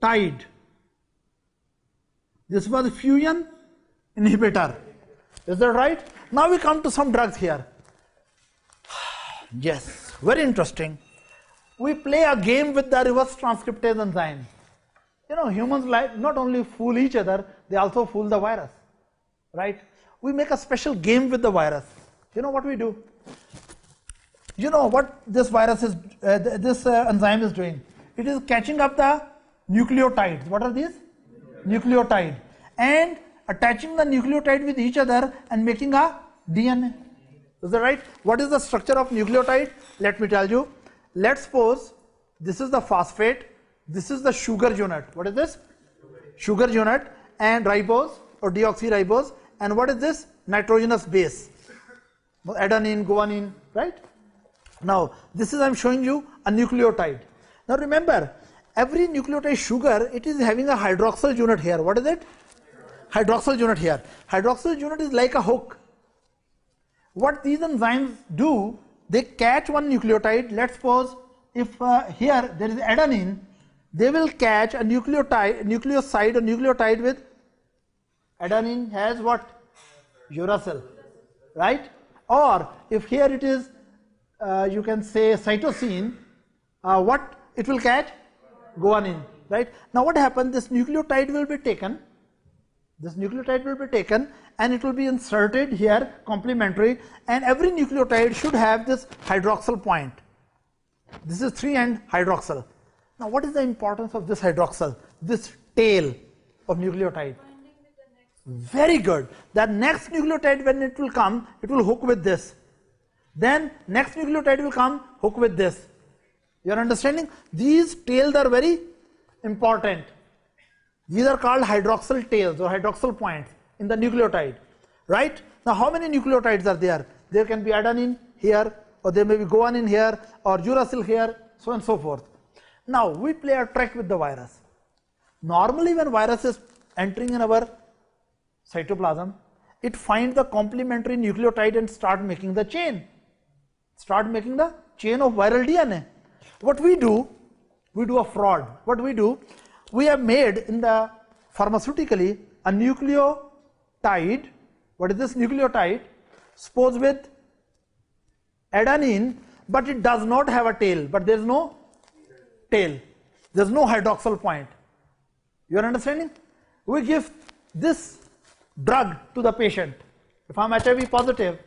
tied. This was fusion inhibitor. Is that right? Now we come to some drugs here. yes, very interesting we play a game with the reverse transcriptase enzyme. You know, humans like not only fool each other, they also fool the virus, right? We make a special game with the virus. You know what we do? You know what this virus is, uh, th- this uh, enzyme is doing? It is catching up the nucleotides. What are these? Nucleotide. And attaching the nucleotide with each other and making a DNA. Is that right? What is the structure of nucleotide? Let me tell you. Let's suppose this is the phosphate, this is the sugar unit. What is this? Sugar unit and ribose or deoxyribose. And what is this? Nitrogenous base. Adenine, guanine, right? Now, this is I'm showing you a nucleotide. Now remember, every nucleotide sugar, it is having a hydroxyl unit here. What is it? Hydroxyl unit here. Hydroxyl unit is like a hook. What these enzymes do, they catch one nucleotide. Let's suppose if uh, here there is adenine, they will catch a nucleotide, nucleoside or nucleotide with adenine has what? Uracil, right? Or if here it is, uh, you can say cytosine, uh, what it will catch? Guanine, right? Now what happens? This nucleotide will be taken, this nucleotide will be taken and it will be inserted here complementary and every nucleotide should have this hydroxyl point. This is 3 end hydroxyl. Now what is the importance of this hydroxyl? This tail of nucleotide. Very good. That next nucleotide when it will come, it will hook with this. Then next nucleotide will come, hook with this. You are understanding? These tails are very important. These are called hydroxyl tails or hydroxyl points in the nucleotide, right? Now, how many nucleotides are there? There can be adenine here, or there may be guanine here, or uracil here, so on and so forth. Now, we play a trick with the virus. Normally, when virus is entering in our cytoplasm, it finds the complementary nucleotide and start making the chain. Start making the chain of viral DNA. What we do, we do a fraud. What we do, we have made in the pharmaceutically a nucleotide. What is this nucleotide? Suppose with adenine, but it does not have a tail, but there is no tail. There is no hydroxyl point. You are understanding? We give this drug to the patient. If I'm HIV positive,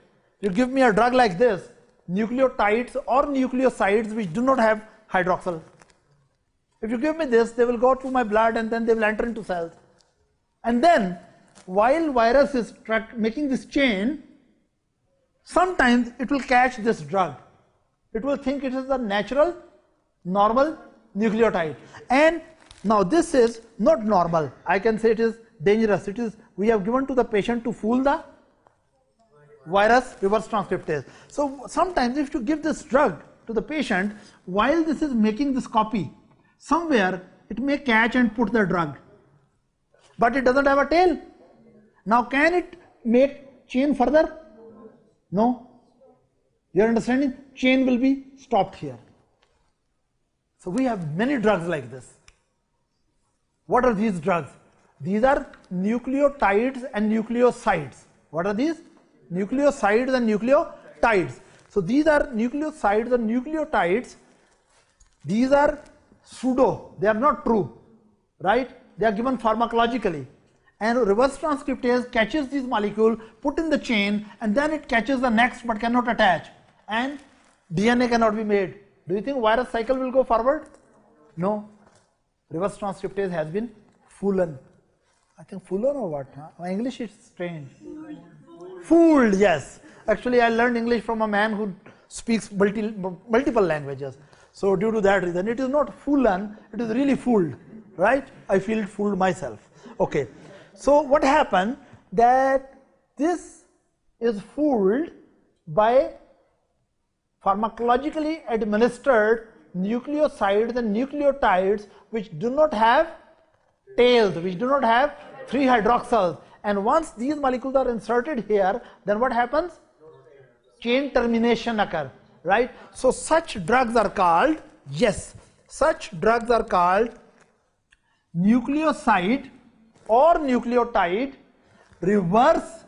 you give me a drug like this, nucleotides or nucleosides which do not have hydroxyl. If you give me this, they will go to my blood and then they will enter into cells. And then, while virus is making this chain, sometimes it will catch this drug. It will think it is the natural, normal nucleotide. And now this is not normal. I can say it is dangerous. It is we have given to the patient to fool the virus reverse transcriptase. So sometimes if you give this drug to the patient, while this is making this copy, somewhere it may catch and put the drug. But it doesn't have a tail. Now can it make chain further? No. Your understanding? Chain will be stopped here. So we have many drugs like this. What are these drugs? These are nucleotides and nucleosides. What are these? Nucleosides and nucleotides. So these are nucleosides and nucleotides. These are pseudo, they are not true, right? They are given pharmacologically. And reverse transcriptase catches this molecule, put in the chain, and then it catches the next but cannot attach. And DNA cannot be made. Do you think virus cycle will go forward? No. Reverse transcriptase has been foolen. I think foolen or what? Huh? My English is strange. Fooled, yes. Actually, I learned English from a man who speaks multi, multiple languages. So due to that reason, it is not foolen, it is really fooled, right? I feel fooled myself. Okay. So what happened that this is fooled by pharmacologically administered nucleosides and nucleotides which do not have tails, which do not have three hydroxyls. And once these molecules are inserted here, then what happens? Chain termination occur, right? So such drugs are called, yes, such drugs are called nucleoside or nucleotide reverse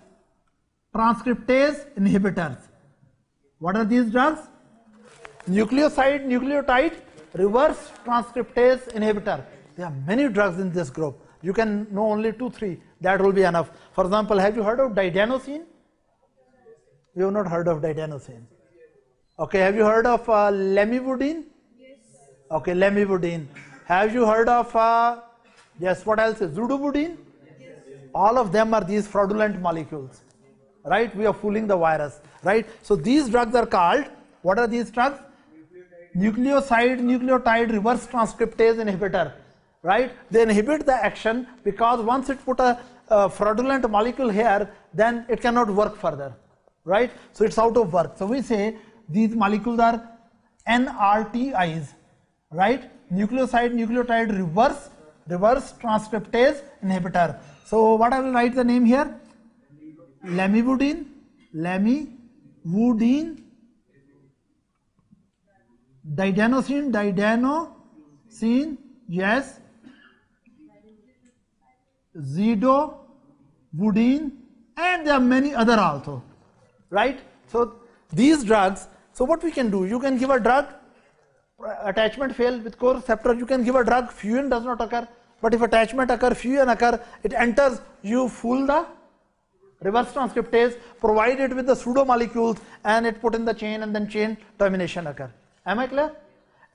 transcriptase inhibitors. What are these drugs? Nucleoside, nucleotide, reverse transcriptase inhibitor. There are many drugs in this group. You can know only two, three. That will be enough. For example, have you heard of didanosine? You have not heard of didanosine. Okay, have you heard of uh, lamivudine? Yes. Okay, lamivudine. Have you heard of, uh, yes, what else is zidovudine? All of them are these fraudulent molecules, right? We are fooling the virus, right? So these drugs are called, what are these drugs? Nucleoside, nucleotide reverse transcriptase inhibitor, right? They inhibit the action because once it put a, a fraudulent molecule here, then it cannot work further, right? So it's out of work. So we say these molecules are NRTIs, right? Nucleoside nucleotide reverse reverse transcriptase inhibitor. So what I will write the name here? Lamivudine, lamivudine, didanosine, didanosine, yes, zidovudine, and there are many other also, right? So these drugs, so what we can do, you can give a drug, attachment fail with co-receptor, you can give a drug, fusion does not occur, but if attachment occur, fusion occur, it enters, you fool the reverse transcriptase, provide it with the pseudo molecules and it put in the chain and then chain termination occur. Am I clear?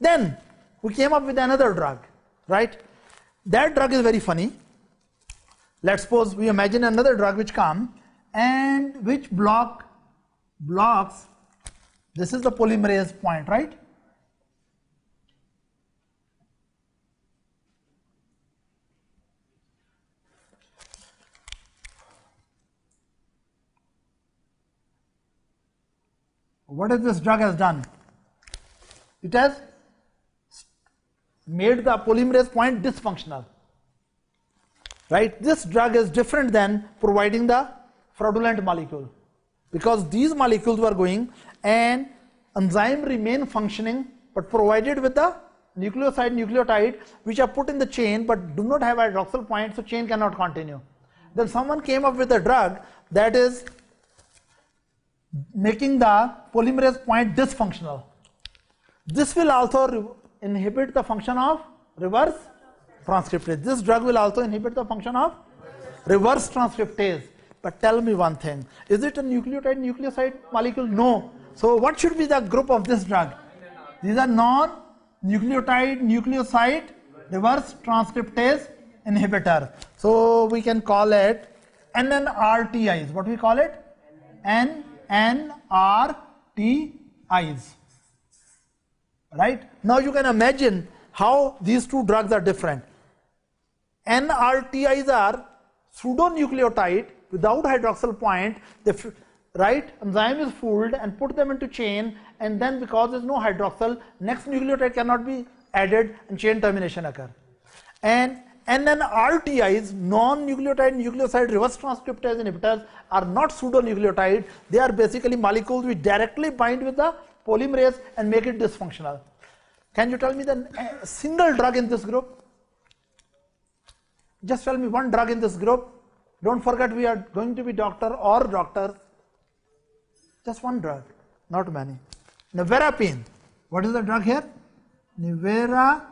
Then we came up with another drug, right? That drug is very funny. Let's suppose we imagine another drug which come and which block blocks this is the polymerase point, right? What has this drug has done? It has made the polymerase point dysfunctional. Right? This drug is different than providing the fraudulent molecule because these molecules were going and enzyme remain functioning but provided with the nucleoside nucleotide which are put in the chain but do not have hydroxyl point so chain cannot continue. Then someone came up with a drug that is making the polymerase point dysfunctional. This will also inhibit the function of reverse transcriptase. This drug will also inhibit the function of reverse transcriptase. But tell me one thing, is it a nucleotide nucleoside molecule? No. So what should be the group of this drug? These are non-nucleotide nucleoside reverse transcriptase inhibitor. So we can call it NNRTIs. What we call it? NNRTIs. Right? Now you can imagine how these two drugs are different. NRTIs are pseudonucleotide without hydroxyl point. They f- right enzyme is fooled and put them into chain, and then because there's no hydroxyl, next nucleotide cannot be added and chain termination occur. And NNRTIs, non-nucleotide nucleoside reverse transcriptase inhibitors, are not pseudonucleotide. They are basically molecules which directly bind with the polymerase and make it dysfunctional. Can you tell me the single drug in this group? Just tell me one drug in this group. Don't forget we are going to be doctor or doctor. Just one drug, not many. Nevirapine. What is the drug here? Nevirapine.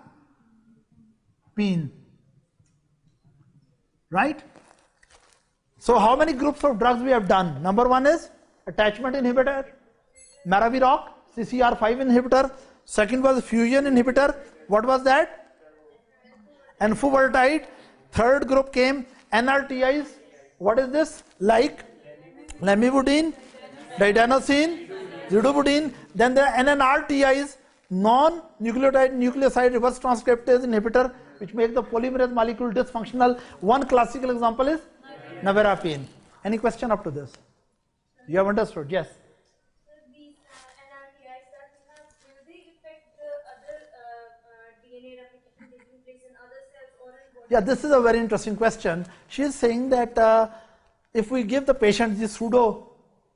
Right? So how many groups of drugs we have done? Number one is attachment inhibitor, Maraviroc, CCR5 inhibitor. Second was fusion inhibitor. What was that? Enfuvirtide. Third group came NRTIs. What is this? Like lamivudine, didanosine, zidovudine. Then the NNRTIs, non-nucleotide nucleoside reverse transcriptase inhibitor, which make the polymerase molecule dysfunctional. One classical example is nevirapine. Any question up to this? You have understood? Yes. So these uh, NRTIs that we have, will they affect the other uh, uh, DNA replication taking place in other cells or in body? Yeah, this is a very interesting question. She is saying that uh, if we give the patient these pseudo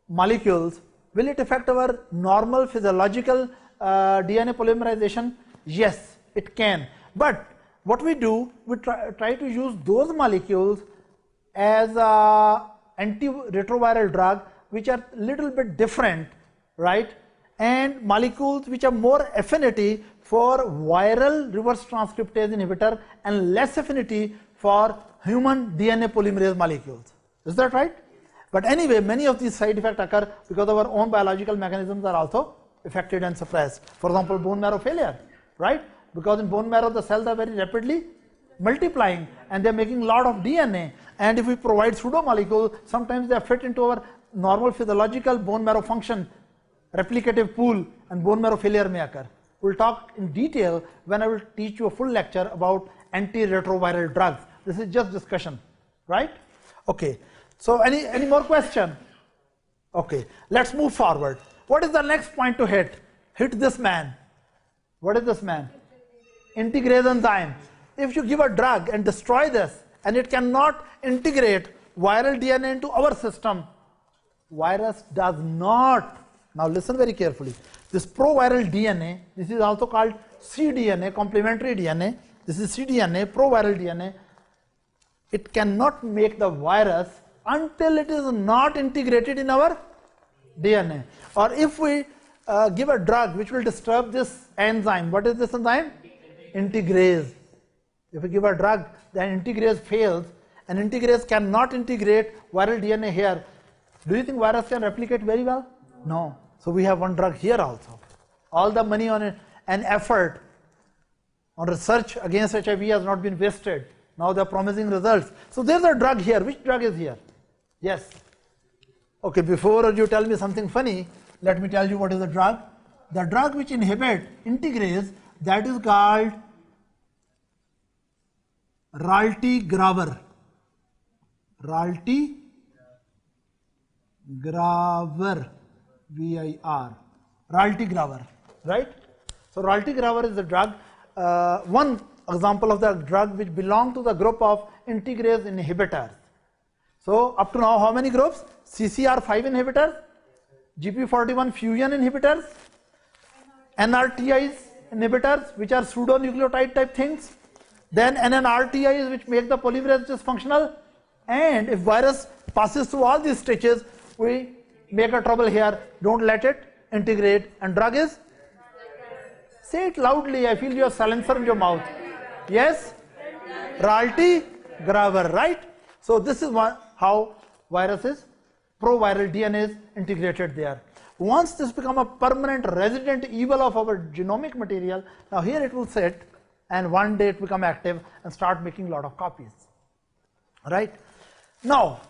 molecules, will it affect our normal physiological uh, DNA polymerization? Yes, it can. But what we do, we try, try to use those molecules as a antiretroviral drug which are little bit different, right? And molecules which have more affinity for viral reverse transcriptase inhibitor and less affinity for human DNA polymerase molecules. Is that right? But anyway, many of these side effects occur because our own biological mechanisms are also affected and suppressed. For example, bone marrow failure, right? Because in bone marrow the cells are very rapidly multiplying and they're making a lot of DNA. And if we provide pseudo molecules, sometimes they fit into our normal physiological bone marrow function, replicative pool, and bone marrow failure may occur. We'll talk in detail when I will teach you a full lecture about antiretroviral drugs. This is just discussion, right? Okay. So any any more question? Okay. Let's move forward. What is the next point to hit? Hit this man. What is this man? Integrase enzyme. If you give a drug and destroy this, and it cannot integrate viral DNA into our system, virus does not. Now listen very carefully. This proviral DNA, this is also called cDNA, complementary DNA. This is cDNA, proviral DNA. It cannot make the virus until it is not integrated in our DNA. Or if we uh, give a drug which will disturb this enzyme, what is this enzyme? Integrase. If we give a drug, then integrase fails, and integrase cannot integrate viral DNA here. Do you think virus can replicate very well? No. So we have one drug here also. All the money on it and effort on research against HIV has not been wasted. Now they are promising results. So there's a drug here. Which drug is here? Yes. Okay, before you tell me something funny, let me tell you what is the drug. The drug which inhibit integrase that is called Raltegravir. Ralti Gravir, V-I-R, Raltegravir, right? So Raltegravir is the drug, uh, one example of the drug which belong to the group of integrase inhibitors. So up to now, how many groups? CCR5 inhibitors, GP41 fusion inhibitors, NRTIs inhibitors, which are pseudonucleotide type things, then NNRTIs, which make the polymerase dysfunctional, and if virus passes through all these stages, we make a trouble here. Don't let it integrate. And drug is? Say it loudly. I feel your silencer in your mouth. Yes? Ralti graver, right? So this is one, how viruses, proviral DNA is integrated there. Once this become a permanent resident evil of our genomic material, now here it will sit and one day it become active and start making a lot of copies. Right? Now,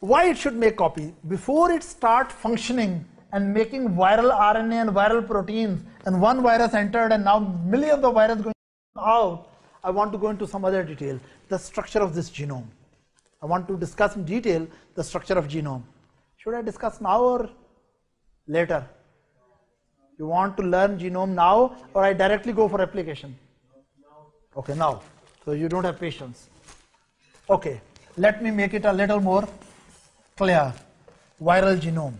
why it should make copy? Before it start functioning and making viral RNA and viral proteins and one virus entered and now millions of viruses going out, I want to go into some other detail, the structure of this genome. I want to discuss in detail the structure of genome. Should I discuss now or later? You want to learn genome now or I directly go for application? Okay, now. So you don't have patience. Okay, let me make it a little more clear. Viral genome.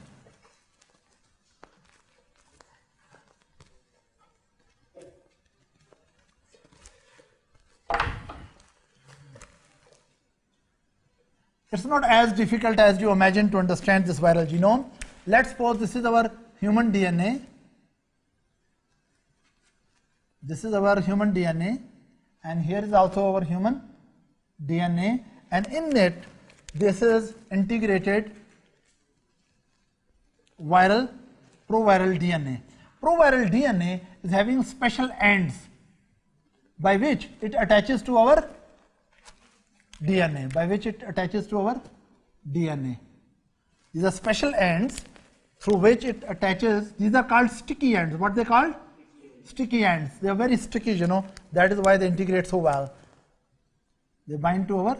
It's not as difficult as you imagine to understand this viral genome. Let's suppose this is our human DNA. This is our human DNA and here is also our human DNA and in it this is integrated viral proviral DNA. Proviral DNA is having special ends by which it attaches to our DNA, by which it attaches to our DNA. These are special ends through which it attaches. These are called sticky ends. What they called? Sticky ends. They are very sticky, you know. That is why they integrate so well. They bind to our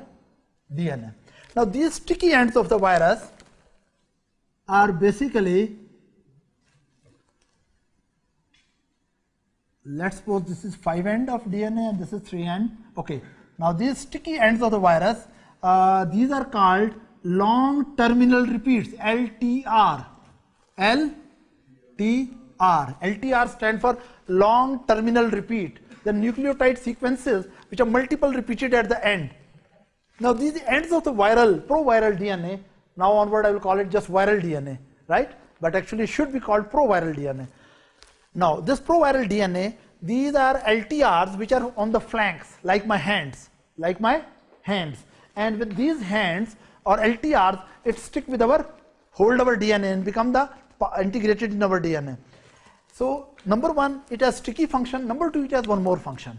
DNA. Now these sticky ends of the virus are basically, let's suppose this is 5 end of DNA and this is 3 end. Okay, now these sticky ends of the virus, uh, these are called long terminal repeats, LTR. LTR. LTR stand for long terminal repeat. The nucleotide sequences which are multiple repeated at the end. Now these ends of the viral, proviral DNA, now onward I will call it just viral DNA, right? But actually should be called proviral DNA. Now, this proviral DNA, these are LTRs which are on the flanks, like my hands, like my hands. And with these hands or LTRs, it stick with our, hold our DNA and become the integrated in our DNA. So, number one, it has sticky function. Number two, it has one more function.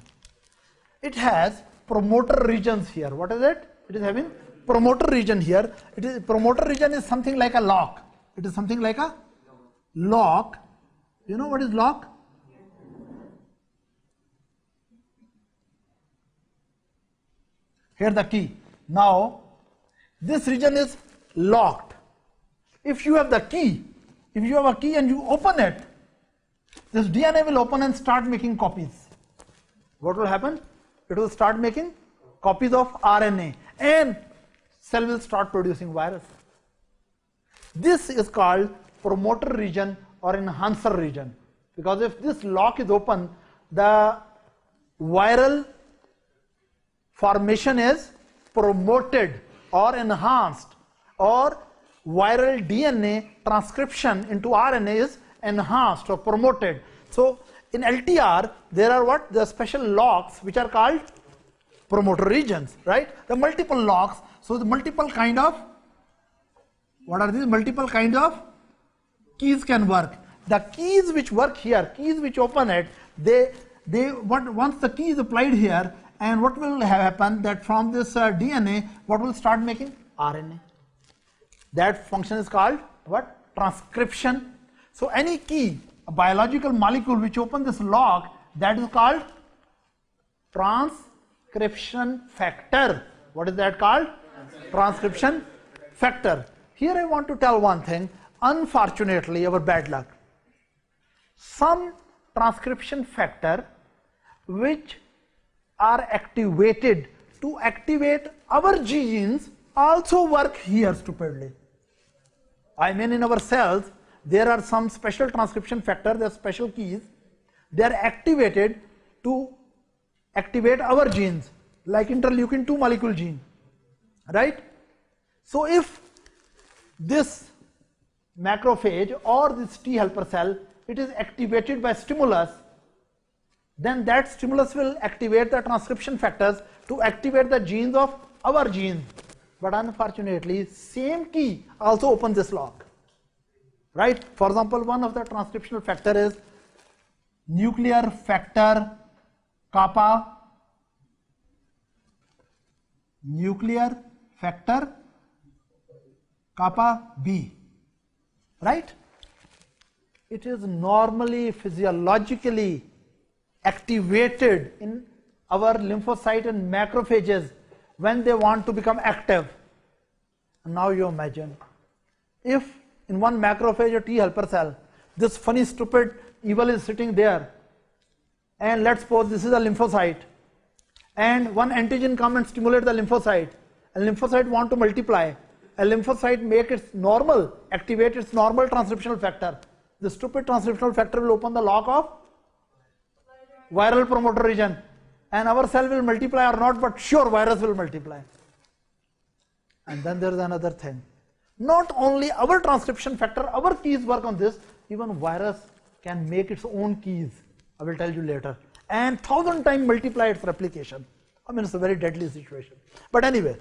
It has promoter regions here. What is it? It is having promoter region here. It is promoter region is something like a lock. It is something like a lock. You know what is lock? Here the key. Now, this region is locked. If you have the key, if you have a key and you open it, this DNA will open and start making copies. What will happen? It will start making copies of RNA and cell will start producing virus. This is called promoter region or enhancer region because if this lock is open, the viral formation is promoted or enhanced or viral DNA transcription into RNA is enhanced or promoted. So in LTR there are what the special locks which are called promoter regions, right? The multiple locks. So the multiple kind of what are these multiple kind of keys can work. The keys which work here, keys which open it, they they what once the key is applied here, and what will happen that from this uh, DNA, what will start making RNA. That function is called what transcription. So any key, a biological molecule which opens this lock, that is called transcription factor. What is that called? Transcription factor. Here I want to tell one thing. Unfortunately, our bad luck. Some transcription factor which are activated to activate our genes also work here stupidly. I mean in our cells there are some special transcription factor, there are special keys. They are activated to activate our genes like interleukin 2 molecule gene. Right? So if this macrophage or this T helper cell, it is activated by stimulus, then that stimulus will activate the transcription factors to activate the genes of our genes. But unfortunately, same key also opens this lock. Right? For example, one of the transcriptional factor is nuclear factor kappa nuclear factor kappa B, right? It is normally physiologically activated in our lymphocyte and macrophages when they want to become active. Now you imagine if in one macrophage or T helper cell, this funny stupid evil is sitting there. And let's suppose this is a lymphocyte. And one antigen come and stimulate the lymphocyte. And lymphocyte want to multiply. A lymphocyte make its normal activate its normal transcriptional factor. The stupid transcriptional factor will open the lock of viral promoter region. And our cell will multiply or not but sure virus will multiply. And then there is another thing not only our transcription factor our keys work on this. Even virus can make its own keys. I will tell you later. And thousand times multiply its replication. I mean it's a very deadly situation. But anyway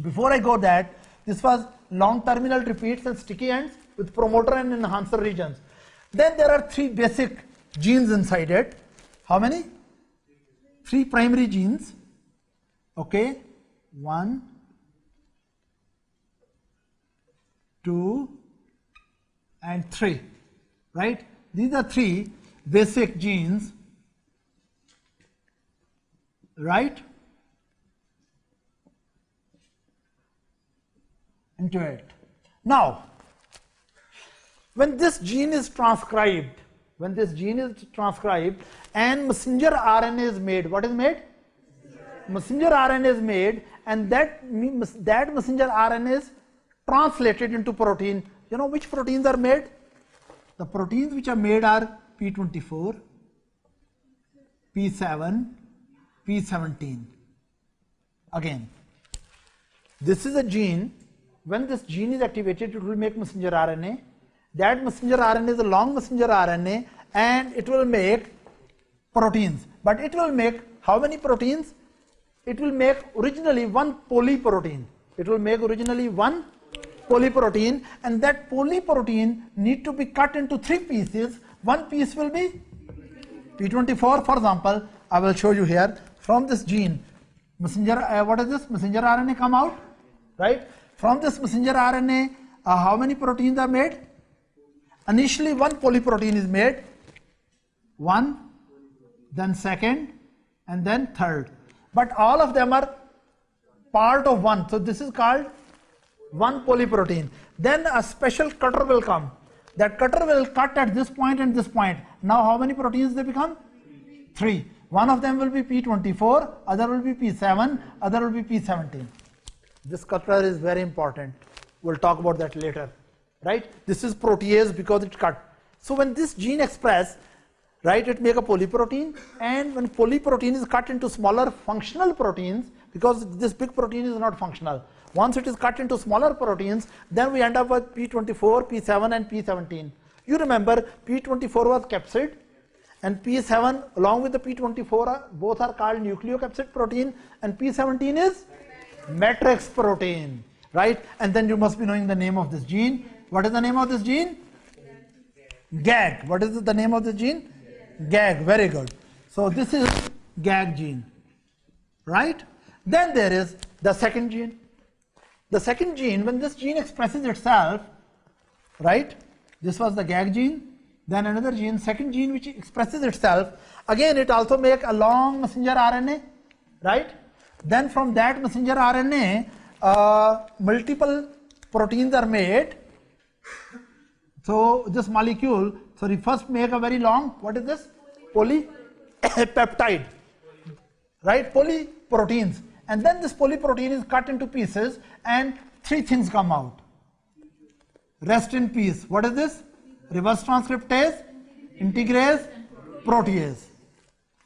before i go that this was long terminal repeats and sticky ends with promoter and enhancer regions. Then there are three basic genes inside it. How many? Three primary genes. Okay. One two and three right? These are three basic genes right? Into it. Now when this gene is transcribed when this gene is transcribed and messenger rna is made what is made? Messenger RNA is made and that, that messenger RNA is translated into protein. You know which proteins are made? The proteins which are made are P24, P7, P17. Again, this is a gene. When this gene is activated, it will make messenger RNA. That messenger RNA is a long messenger RNA and it will make proteins. But it will make how many proteins? It will make originally one polyprotein. It will make originally one polyprotein and that polyprotein need to be cut into three pieces. One piece will be P24 for example, I will show you here from this gene. Messenger uh, what is this? Messenger RNA come out right? From this messenger RNA uh, how many proteins are made? Initially one polyprotein is made. One then second and then third. But all of them are part of one. So this is called one polyprotein. Then a special cutter will come. That cutter will cut at this point and this point. Now how many proteins they become? Three. One of them will be p24 other will be p7 other will be p17 this cutter is very important. We'll talk about that later right? This is protease because it cut. So when this gene express right it make a polyprotein and when polyprotein is cut into smaller functional proteins because this big protein is not functional once it is cut into smaller proteins then we end up with p24 p7 and p17 you remember p24 was capsid and p7 along with the p24 are, both are called nucleocapsid protein and p17 is matrix protein right? And then you must be knowing the name of this gene. What is the name of this gene? Gag what is the name of the gene? Gag very good. So this is gag gene right? Then there is the second gene the second gene when this gene expresses itself right this was the gag gene then another gene second gene which expresses itself again it also make a long messenger rna right? Then from that messenger rna uh, multiple proteins are made. So this molecule sorry first make a very long what is this? Polypeptide right? Polyproteins. And then this polyprotein is cut into pieces and three things come out. Rest in peace. What is this? Reverse transcriptase integrase protease.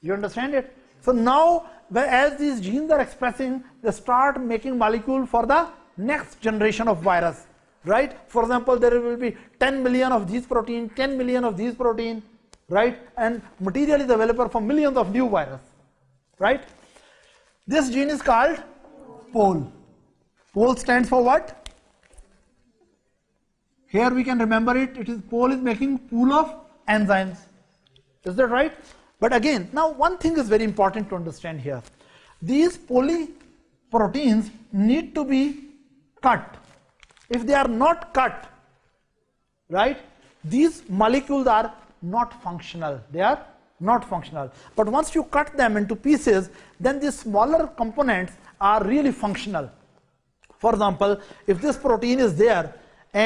You understand it? So now as these genes are expressing they start making molecule for the next generation of virus right? For example there will be 10 million of these protein 10 million of these protein right? And material is available for millions of new virus right? This gene is called pol pol stands for what? Here we can remember it. It is pol is making pool of enzymes. Is that right? But again now one thing is very important to understand here. These polyproteins need to be cut. If they are not cut right these molecules are not functional. They are not functional. But once you cut them into pieces then these smaller components are really functional for example if this protein is there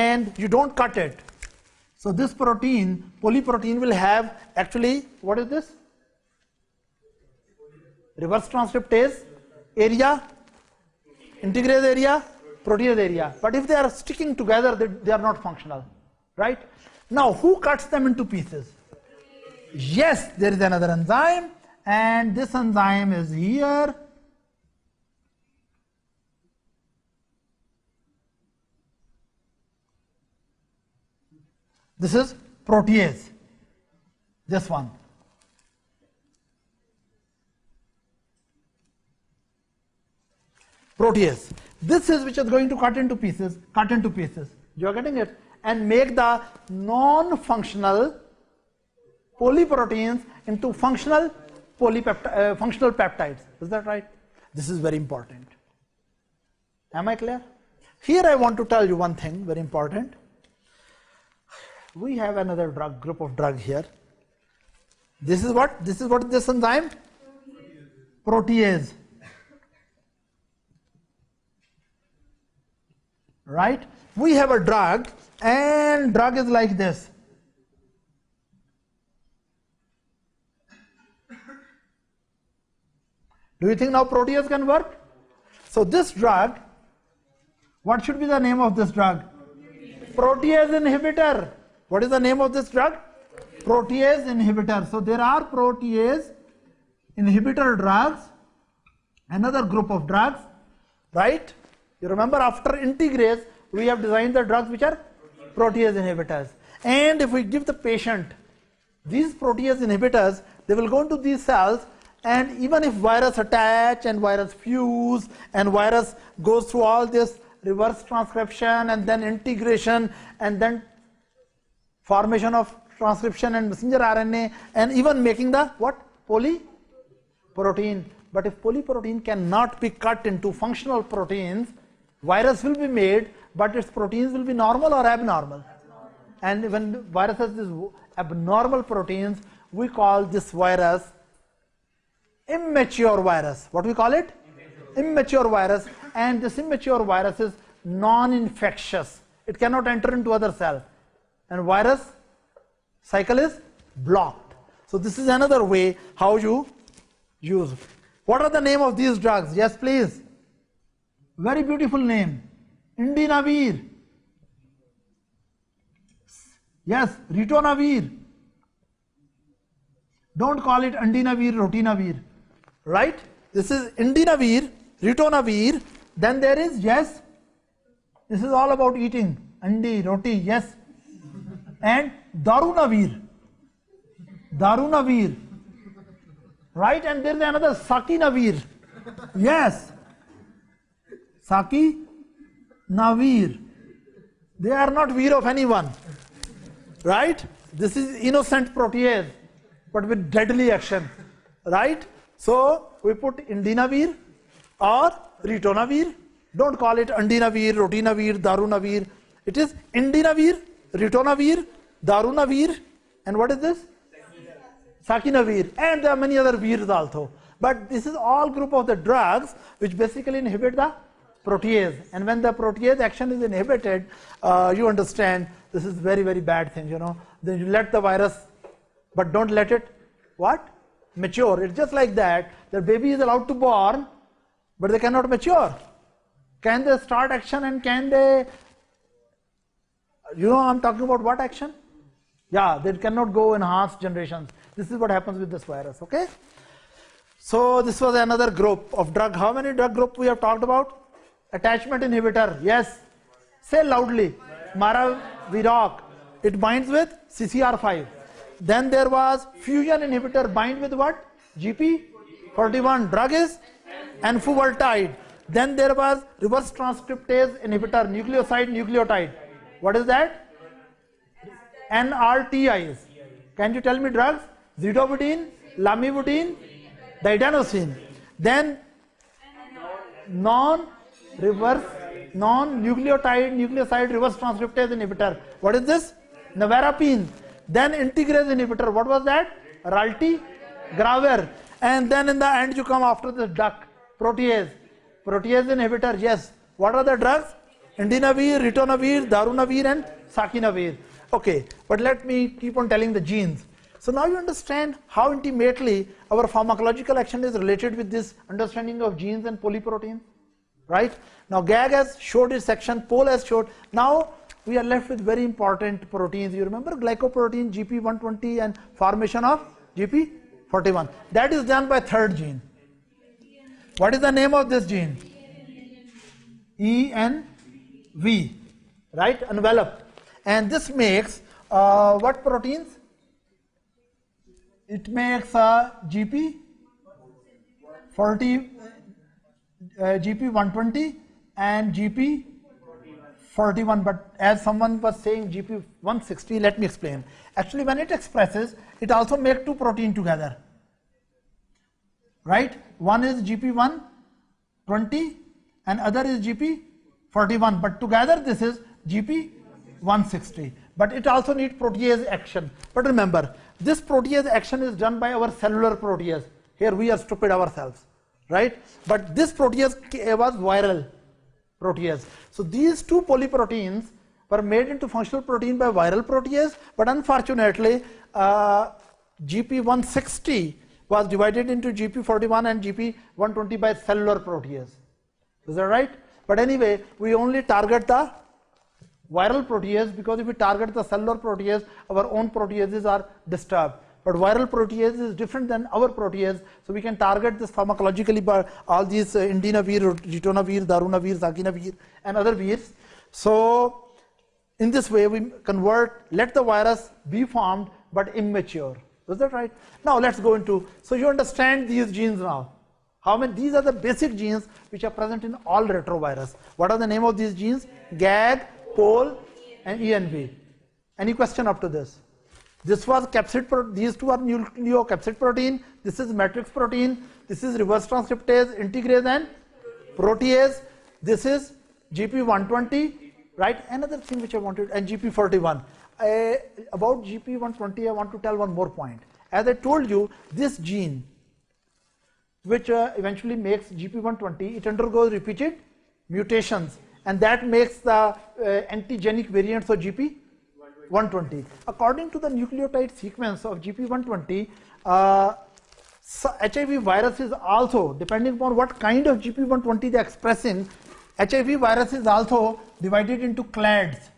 and you don't cut it so this protein polyprotein will have actually what is this? Reverse transcriptase area integrase area protease area. But if they are sticking together they, they are not functional right? Now who cuts them into pieces? Yes there is another enzyme and this enzyme is here this is protease this one protease. This is which is going to cut into pieces, cut into pieces. You are getting it? And make the non-functional polyproteins into functional polypeptide, uh, functional peptides. Is that right? This is very important. Am I clear? Here I want to tell you one thing very important. We have another drug group of drug here. This is what? This is what this enzyme? Protease. right we have a drug and drug is like this do you think now protease can work so this drug what should be the name of this drug protease inhibitor what is the name of this drug? Protease inhibitor. So there are protease inhibitor drugs another group of drugs right? You remember after integrase, we have designed the drugs which are protease inhibitors. And if we give the patient these protease inhibitors, they will go into these cells and even if virus attach and virus fuse and virus goes through all this reverse transcription and then integration and then formation of transcription and messenger RNA and even making the what? Polyprotein. But if polyprotein cannot be cut into functional proteins, virus will be made, but its proteins will be normal or abnormal. And when virus has these abnormal proteins, we call this virus immature virus. What we call it? Immature virus. And this immature virus is non-infectious. It cannot enter into other cell. And virus cycle is blocked. So this is another way how you use. What are the name of these drugs? Yes, please. Very beautiful name. Indinavir. Yes, ritonavir. Don't call it andinavir, rotinavir. Right? This is indinavir, ritonavir. Then there is, yes, this is all about eating. Andi, roti, yes. And darunavir. Darunavir. Right? And there is another saquinavir. Yes. Saki Navir. They are not veer of anyone. Right? This is innocent protease, but with deadly action. Right? So we put indinavir or ritonavir. Don't call it andinavir, rotinavir, darunavir. It is indinavir, ritonavir, darunavir, and what is this? Saquinavir. And there are many other virs also. But this is all group of the drugs which basically inhibit the protease. And when the protease action is inhibited, uh, you understand this is very, very bad thing, you know. Then you let the virus, but don't let it, what? Mature. It's just like that. The baby is allowed to born, but they cannot mature. Can they start action and can they, you know, I'm talking about what action? Yeah, they cannot go enhance generations. This is what happens with this virus, okay? So this was another group of drug. How many drug group we have talked about? Attachment inhibitor, yes. Say loudly. Maraviroc. It binds with CCR5. Then there was fusion inhibitor bind with what? GP41. Drug is enfuvirtide. Then there was reverse transcriptase inhibitor, nucleoside nucleotide. What is that? NRTIs. Can you tell me drugs? Zidovudine, lamivudine, didanosine. Then non-reverse, non-nucleotide, nucleoside reverse transcriptase inhibitor. What is this? Nevirapine. Then integrase inhibitor. What was that? Ralti, Graver. And then in the end you come after the duck, protease. Protease inhibitor, yes. What are the drugs? Indinavir, ritonavir, darunavir and saquinavir. Okay, but let me keep on telling the genes. So now you understand how intimately our pharmacological action is related with this understanding of genes and polyproteins, right? Now GAG has showed its action, POL has showed. Now we are left with very important proteins. You remember glycoprotein GP120 and formation of GP41. That is done by third gene. What is the name of this gene? ENV, right? Envelope. And this makes uh, what proteins? It makes a GP 40, uh, GP 120 and GP 41. But as someone was saying GP 160, let me explain. Actually, when it expresses, it also makes two protein together. Right? One is GP 120 and other is GP 41. But together this is GP 160 but it also needs protease action. But remember this protease action is done by our cellular protease. Here we are stupid ourselves right? But this protease was viral protease. So these two polyproteins were made into functional protein by viral protease but unfortunately uh, gp160 was divided into gp41 and gp120 by cellular protease. Is that right but anyway we only target the viral protease because if we target the cellular protease, our own proteases are disturbed. But viral protease is different than our protease, so we can target this pharmacologically by all these uh, indinavir, ritonavir, darunavir, saquinavir, and other virs. So In this way, we convert, let the virus be formed but immature. Was that right? Now let's go into, so you understand these genes now. How many, these are the basic genes which are present in all retrovirus. What are the name of these genes? GAG, POL and ENV. Any question up to this? This was capsid, pro- these two are nucleocapsid protein, this is matrix protein, this is reverse transcriptase, integrase and protease, this is GP120, right? Another thing which I wanted, and GP41. Uh, about GP120, I want to tell one more point. As I told you, this gene, which uh, eventually makes GP120, it undergoes repeated mutations, and that makes the uh, antigenic variants of GP120. According to the nucleotide sequence of GP120, uh, HIV virus is also, depending upon what kind of GP120 they express in, HIV virus is also divided into clades.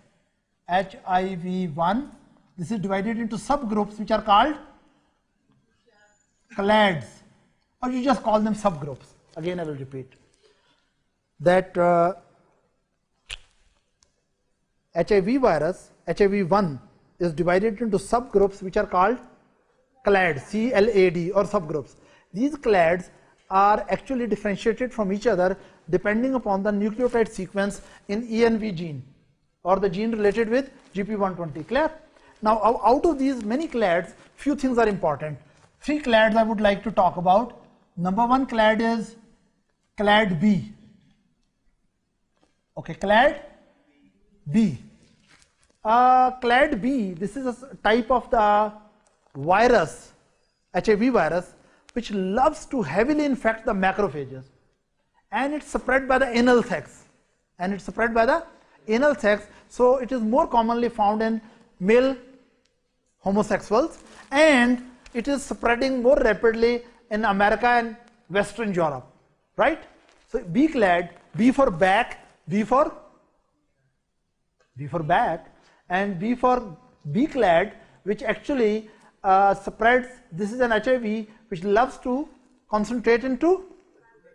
HIV1, this is divided into subgroups which are called clades, or you just call them subgroups. Again, I will repeat that uh, HIV virus, HIV1, is divided into subgroups which are called clades, C-L-A-D or subgroups. These clades are actually differentiated from each other depending upon the nucleotide sequence in ENV gene or the gene related with GP120. Clear? Now, out of these many clades, few things are important. Three clades I would like to talk about. Number one clade is clade B. Okay, clade B. Uh, B, this is a type of the virus, HIV virus, which loves to heavily infect the macrophages. And it's spread by the anal sex. And it's spread by the anal sex. So it is more commonly found in male homosexuals and it is spreading more rapidly in America and Western Europe, right? So B clad, B for back, B for B for back, and B for B clad, which actually uh, spreads. This is an HIV which loves to concentrate into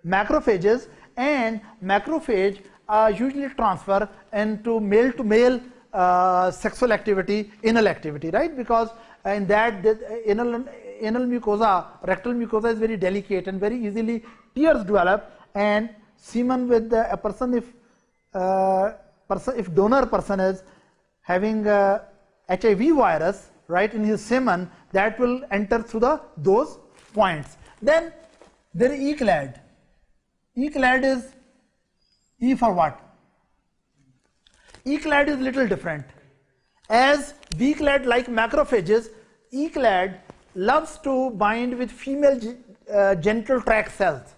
macrophages, and macrophage uh, usually transfer into male to male uh, sexual activity, anal activity, right? Because in that the anal, anal mucosa, rectal mucosa is very delicate and very easily tears develop, and semen with the, a person if uh, person if donor person is having HIV virus right in his semen that will enter through the those points. Then there is E clad. E clad is E for what? E clad is little different. As B clad like macrophages, E clad loves to bind with female uh, genital tract cells.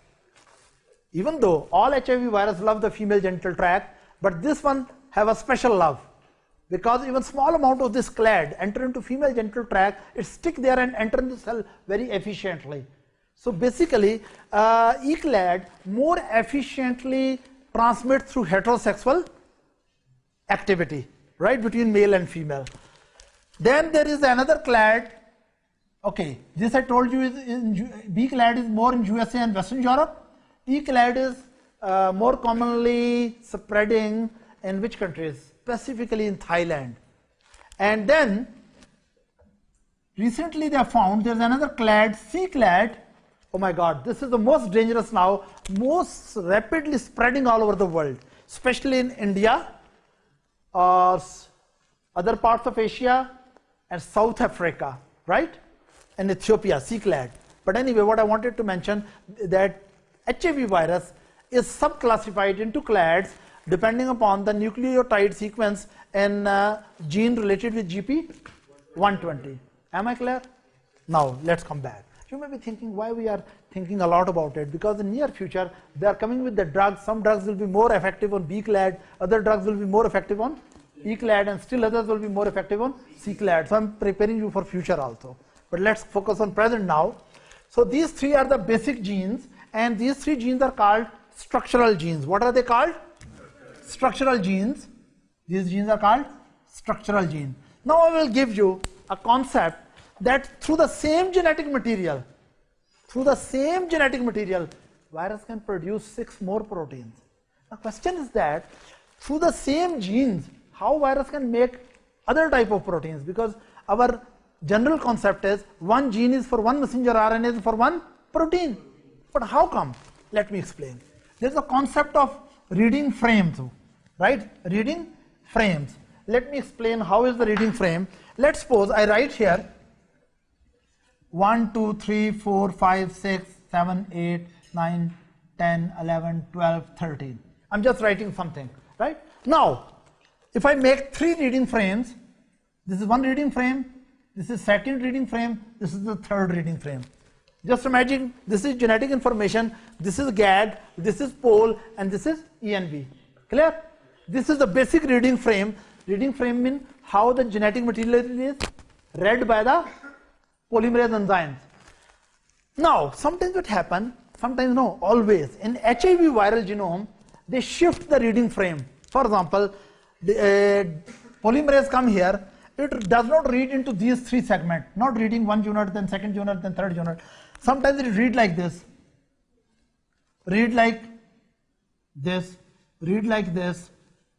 Even though all HIV virus love the female genital tract, but this one have a special love because even small amount of this clad enter into female genital tract, it stick there and enter in the cell very efficiently. So basically, uh, E-clad more efficiently transmits through heterosexual activity, right, between male and female. Then there is another clad. Okay, this I told you is in B clad is more in USA and Western Europe. E clad is uh, more commonly spreading in which countries? Specifically in Thailand. And then recently they found there's another clad, C clad. Oh my God, this is the most dangerous now, most rapidly spreading all over the world, especially in India, or other parts of Asia and South Africa, right? And Ethiopia, C-clad. But anyway, what I wanted to mention that HIV virus is subclassified into clades depending upon the nucleotide sequence and uh, gene related with GP120. Am I clear? Now let's come back. You may be thinking why we are thinking a lot about it because in near future they are coming with the drugs. Some drugs will be more effective on B-clad, other drugs will be more effective on E-clad, and still others will be more effective on C-clad. So I'm preparing you for future also. But let's focus on present now. So these three are the basic genes, and these three genes are called structural genes. What are they called? Structural genes. These genes are called structural gene. Now I will give you a concept that through the same genetic material, through the same genetic material, virus can produce six more proteins. The question is that through the same genes, how virus can make other type of proteins because our general concept is one gene is for one messenger RNA is for one protein. But how come? Let me explain. There's a concept of reading frames, right? Reading frames. Let me explain how is the reading frame. Let's suppose I write here 1, 2, 3, 4, 5, 6, 7, 8, 9, 10, 11, 12, 13. I'm just writing something, right? Now, if I make three reading frames, this is one reading frame, this is second reading frame, this is the third reading frame. Just imagine this is genetic information, this is GAG, this is pol, and this is ENV. Clear? This is the basic reading frame. Reading frame means how the genetic material is read by the polymerase enzymes. Now, sometimes it happen, sometimes no, always. In HIV viral genome, they shift the reading frame. For example, the uh, polymerase come here, it does not read into these three segments, not reading one unit, then second unit, then third unit. Sometimes it read like this, read like this, read like this,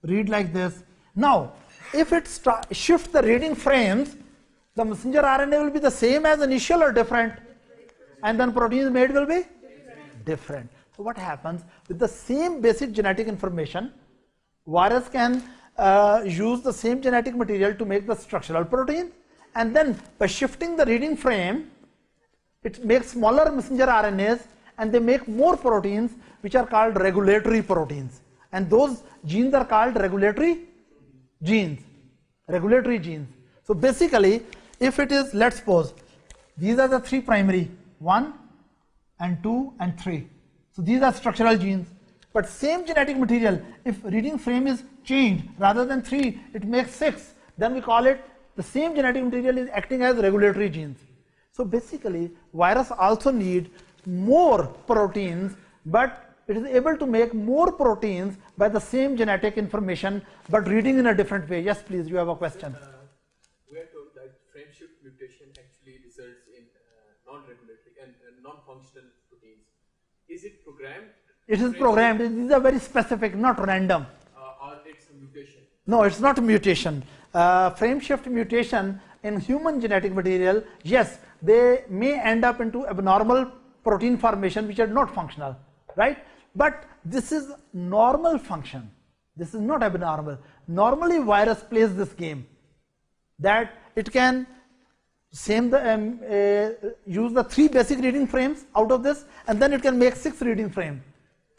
read like this. Now, if it start, shift the reading frames, the messenger RNA will be the same as initial or different, and then proteins made will be different. So what happens with the same basic genetic information, virus can uh, use the same genetic material to make the structural protein, and then by shifting the reading frame, it makes smaller messenger RNAs and they make more proteins which are called regulatory proteins. And those genes are called regulatory genes. Regulatory genes. So basically, if it is, let's suppose, these are the three primary, one and two and three. So these are structural genes. But same genetic material, if reading frame is changed, rather than three, it makes six, then we call it the same genetic material is acting as regulatory genes. So basically, virus also need more proteins, but it is able to make more proteins by the same genetic information, but reading in a different way. Yes, please, you have a question. Uh, we are told that frame shift mutation actually results in uh, non-regulatory and uh, non-functional proteins. Is it programmed? It is programmed. These are very specific, not random. Uh, or it's a mutation? No, it's not a mutation. Uh, frame shift mutation in human genetic material, yes, they may end up into abnormal protein formation which are not functional, right? But this is normal function. This is not abnormal. Normally, virus plays this game that it can same the um, uh, use the three basic reading frames out of this, and then it can make six reading frame.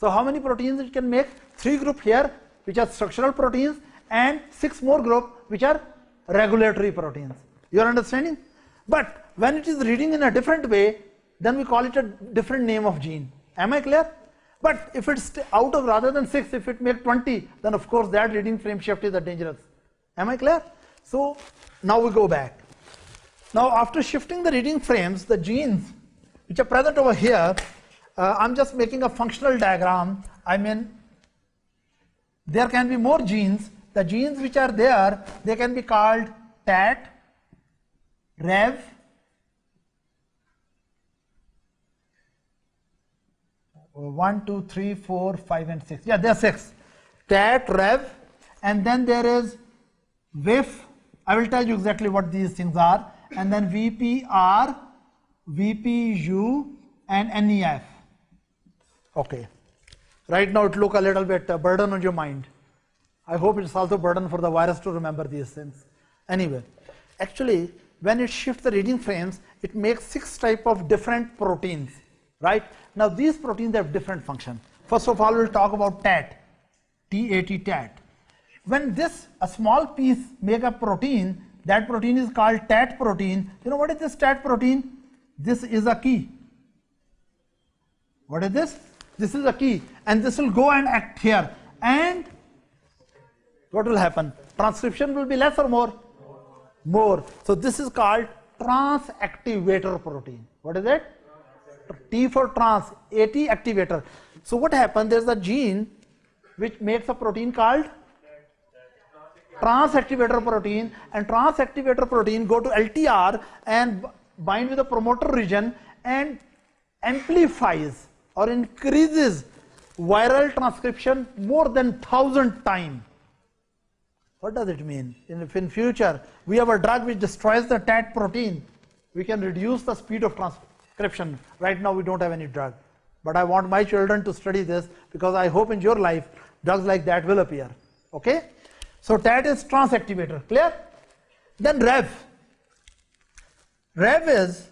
So how many proteins it can make? Three group here, which are structural proteins, and six more group which are regulatory proteins. You are understanding? But when it is reading in a different way, then we call it a different name of gene. Am I clear? But if it's out of rather than 6, if it make 20, then of course that reading frame shift is dangerous. Am I clear? So now we go back. Now after shifting the reading frames, the genes which are present over here, uh, I'm just making a functional diagram. I mean, there can be more genes. The genes which are there, they can be called TAT, REV, one, two, three, four, five, and six. Yeah, there are six. TAT, REV, and then there is VIF. I will tell you exactly what these things are. And then VPR, VPU, and NEF. Okay. Right now it look a little bit uh, burden on your mind. I hope it's also burden for the virus to remember these things. Anyway, actually, when it shifts the reading frames, it makes six type of different proteins, right? Now these proteins have different function. First of all, we'll talk about TAT, T-A-T, TAT. When this, a small piece make a protein, that protein is called TAT protein. You know what is this TAT protein? This is a key. What is this? This is a key and this will go and act here and what will happen? Transcription will be less or more? More. So this is called transactivator protein. What is it? T for trans, AT activator. So what happens? There's a gene which makes a protein called transactivator protein and transactivator protein go to LTR and bind with the promoter region and amplifies or increases viral transcription more than thousand times What does it mean? In, if in future we have a drug which destroys the TAT protein, we can reduce the speed of transcription. Right now we don't have any drug. But I want my children to study this because I hope in your life drugs like that will appear. Okay? So TAT is transactivator. Clear? Then REV. Rev is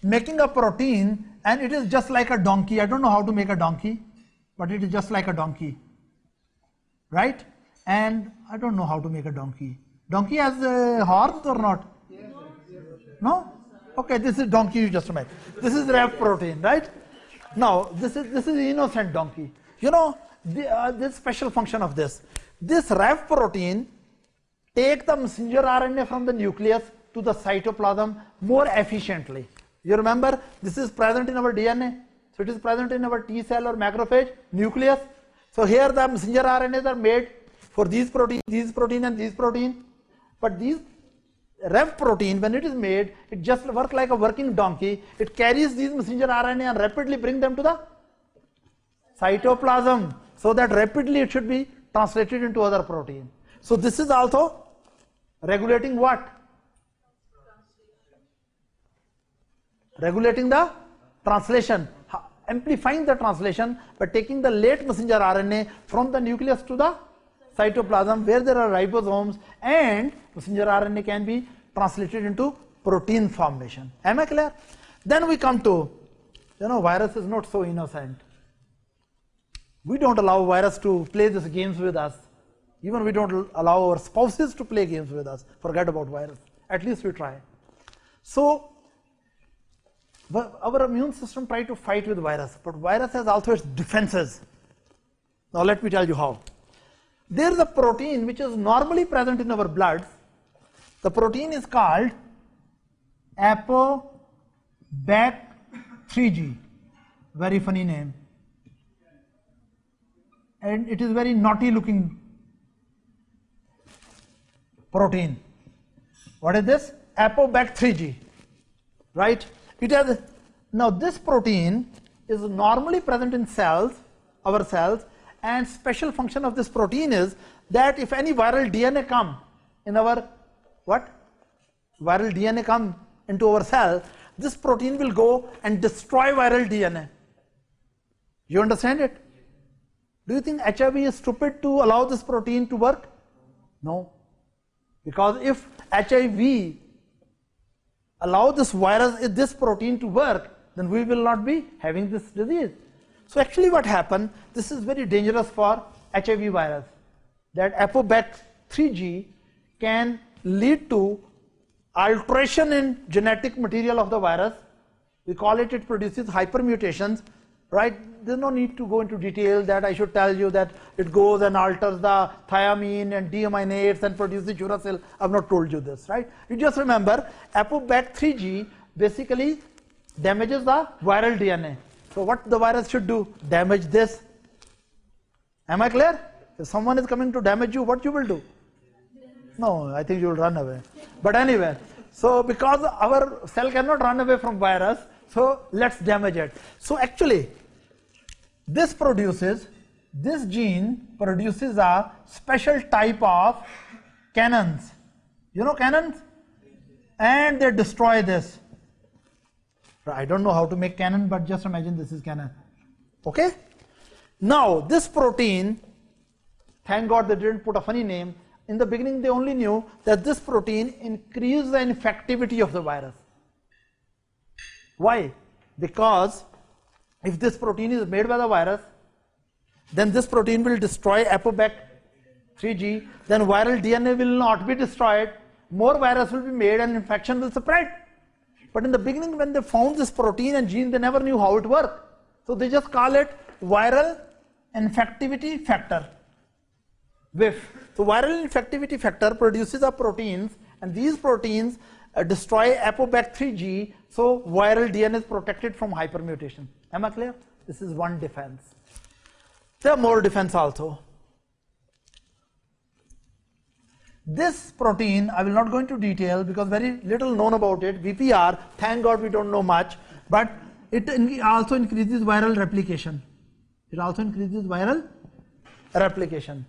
making a protein and it is just like a donkey. I don't know how to make a donkey, but it is just like a donkey. Right? And I don't know how to make a donkey. Donkey has uh, horns or not? No? Okay, this is donkey you just made. This is rev protein, right? Now, this is this is innocent donkey. You know, the, uh, this special function of this. This rev protein take the messenger RNA from the nucleus to the cytoplasm more efficiently. You remember, this is present in our DNA. So it is present in our T cell or macrophage nucleus. So here the messenger RNAs are made for these protein, these protein and these protein. But these rev protein, when it is made, it just work like a working donkey. It carries these messenger RNA and rapidly bring them to the cytoplasm so that rapidly it should be translated into other protein. So this is also regulating what? Regulating the translation, amplifying the translation by taking the late messenger RNA from the nucleus to the cytoplasm where there are ribosomes and messenger RNA can be translated into protein formation. Am I clear? Then we come to, you know, virus is not so innocent. We don't allow virus to play these games with us. Even we don't allow our spouses to play games with us. Forget about virus. At least we try. So our immune system try to fight with virus, but virus has also its defenses. Now let me tell you how. There is a protein which is normally present in our blood. The protein is called APOBEC3G. Very funny name. And it is very naughty looking protein. What is this? APOBEC3G. Right? It has now this protein is normally present in cells, our cells, and special function of this protein is that if any viral DNA come in our what? Viral DNA come into our cell, this protein will go and destroy viral DNA. You understand it? Do you think HIV is stupid to allow this protein to work? No. Because if HIV allow this virus, eh, this protein to work, then we will not be having this disease. So actually what happened, this is very dangerous for HIV virus, that APOBEC3G can lead to alteration in genetic material of the virus. We call it, it produces hypermutations, right? There's no need to go into detail that I should tell you that it goes and alters the thymine and deaminates and produces uracil. I've not told you this, right? You just remember APOBEC3G basically damages the viral DNA. So what the virus should do? Damage this. Am I clear? If someone is coming to damage you, what you will do? No, I think you will run away. But anyway, so because our cell cannot run away from virus, so let's damage it. So actually, this produces, this gene produces a special type of cannons. You know cannons? And they destroy this. I don't know how to make cannon, but just imagine this is cannon. Okay? Now, this protein, thank God they didn't put a funny name. In the beginning, they only knew that this protein increases the infectivity of the virus. Why? Because if this protein is made by the virus, then this protein will destroy APOBEC3G, then viral DNA will not be destroyed, more virus will be made and infection will spread. But in the beginning when they found this protein and gene, they never knew how it worked. So they just call it viral infectivity factor. VIF. So viral infectivity factor produces the proteins and these proteins Uh, destroy APOBEC3G so viral DNA is protected from hypermutation. Am I clear? This is one defense. There are more defense also. This protein, I will not go into detail because very little known about it. VPR, thank God we don't know much, but it also increases viral replication. It also increases viral replication.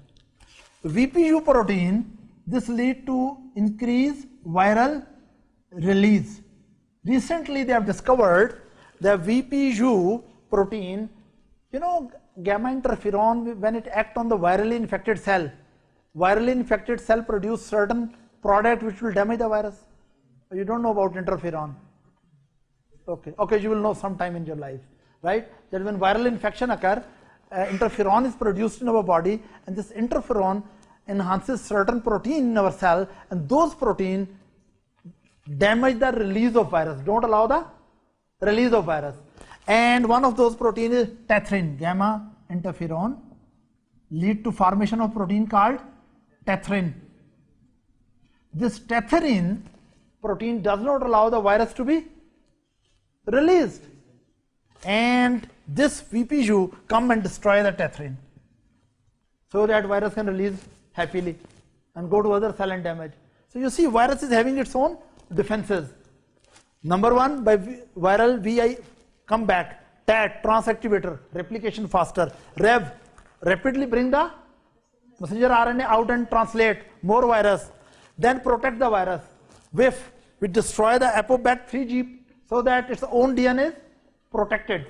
VPU protein this lead to increase viral release. Recently they have discovered the VPU protein, you know gamma interferon when it act on the virally infected cell, virally infected cell produce certain product which will damage the virus. You don't know about interferon. Okay, okay, you will know sometime in your life, right? That when viral infection occur, uh, interferon is produced in our body, and this interferon enhances certain protein in our cell, and those protein damage the release of virus. Don't allow the release of virus. And one of those protein is tetherin, gamma interferon, lead to formation of protein called tetherin. This tetherin protein does not allow the virus to be released. And this VPU come and destroy the tetherin. So that virus can release happily and go to other cell and damage. So you see virus is having its own defenses. Number one, by viral VI come back, TAT, transactivator, replication faster, REV, rapidly bring the messenger RNA out and translate more virus, then protect the virus. VIF, we destroy the APOBEC3G so that its own DNA is protected.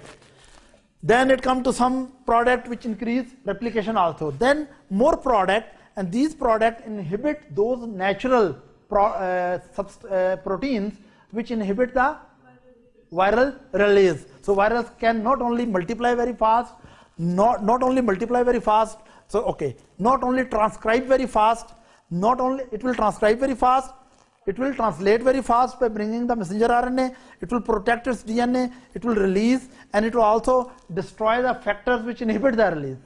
Then it come to some product which increase replication also. Then more product and these product inhibit those natural pro, uh, subst- uh, proteins which inhibit the viral release. So virus can not only multiply very fast, not, not only multiply very fast, so okay, not only transcribe very fast, not only it will transcribe very fast, it will translate very fast by bringing the messenger RNA, it will protect its DNA, it will release, and it will also destroy the factors which inhibit the release.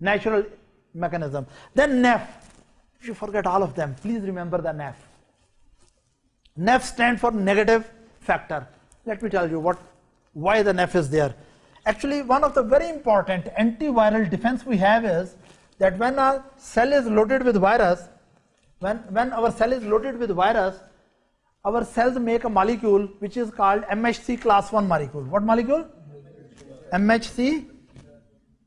Natural mechanism. Then NEF. If you forget all of them, please remember the NEF. NEF stand for negative factor. Let me tell you what, why the NEF is there. Actually, one of the very important antiviral defense we have is that when our cell is loaded with virus, when, when our cell is loaded with virus, our cells make a molecule which is called MHC class 1 molecule. What molecule? MHC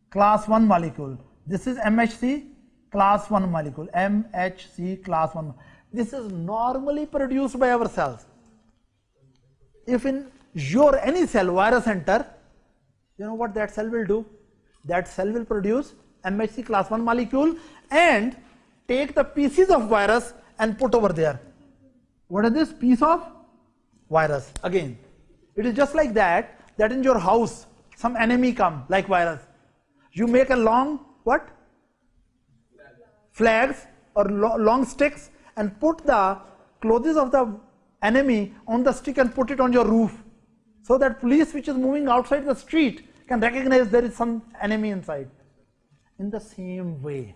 class 1 molecule. This is MHC class 1 molecule. MHC class 1. This is normally produced by our cells. If in your any cell virus enter, you know what that cell will do? That cell will produce MHC class 1 molecule and take the pieces of virus and put over there. What is this piece of virus? Again, it is just like that, that in your house, some enemy come like virus. You make a long, what? Flags or lo- long sticks and put the clothes of the enemy on the stick and put it on your roof. So that police which is moving outside the street can recognize there is some enemy inside. In the same way,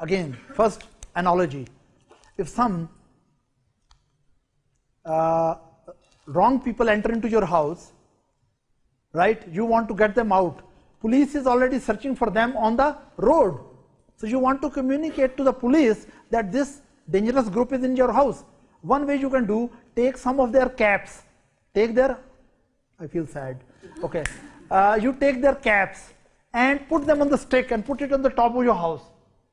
again, first analogy. If some uh, wrong people enter into your house, right? You want to get them out. Police is already searching for them on the road. So you want to communicate to the police that this dangerous group is in your house. One way you can do, take some of their caps, take their, I feel sad. Okay, uh, you take their caps and put them on the stick and put it on the top of your house.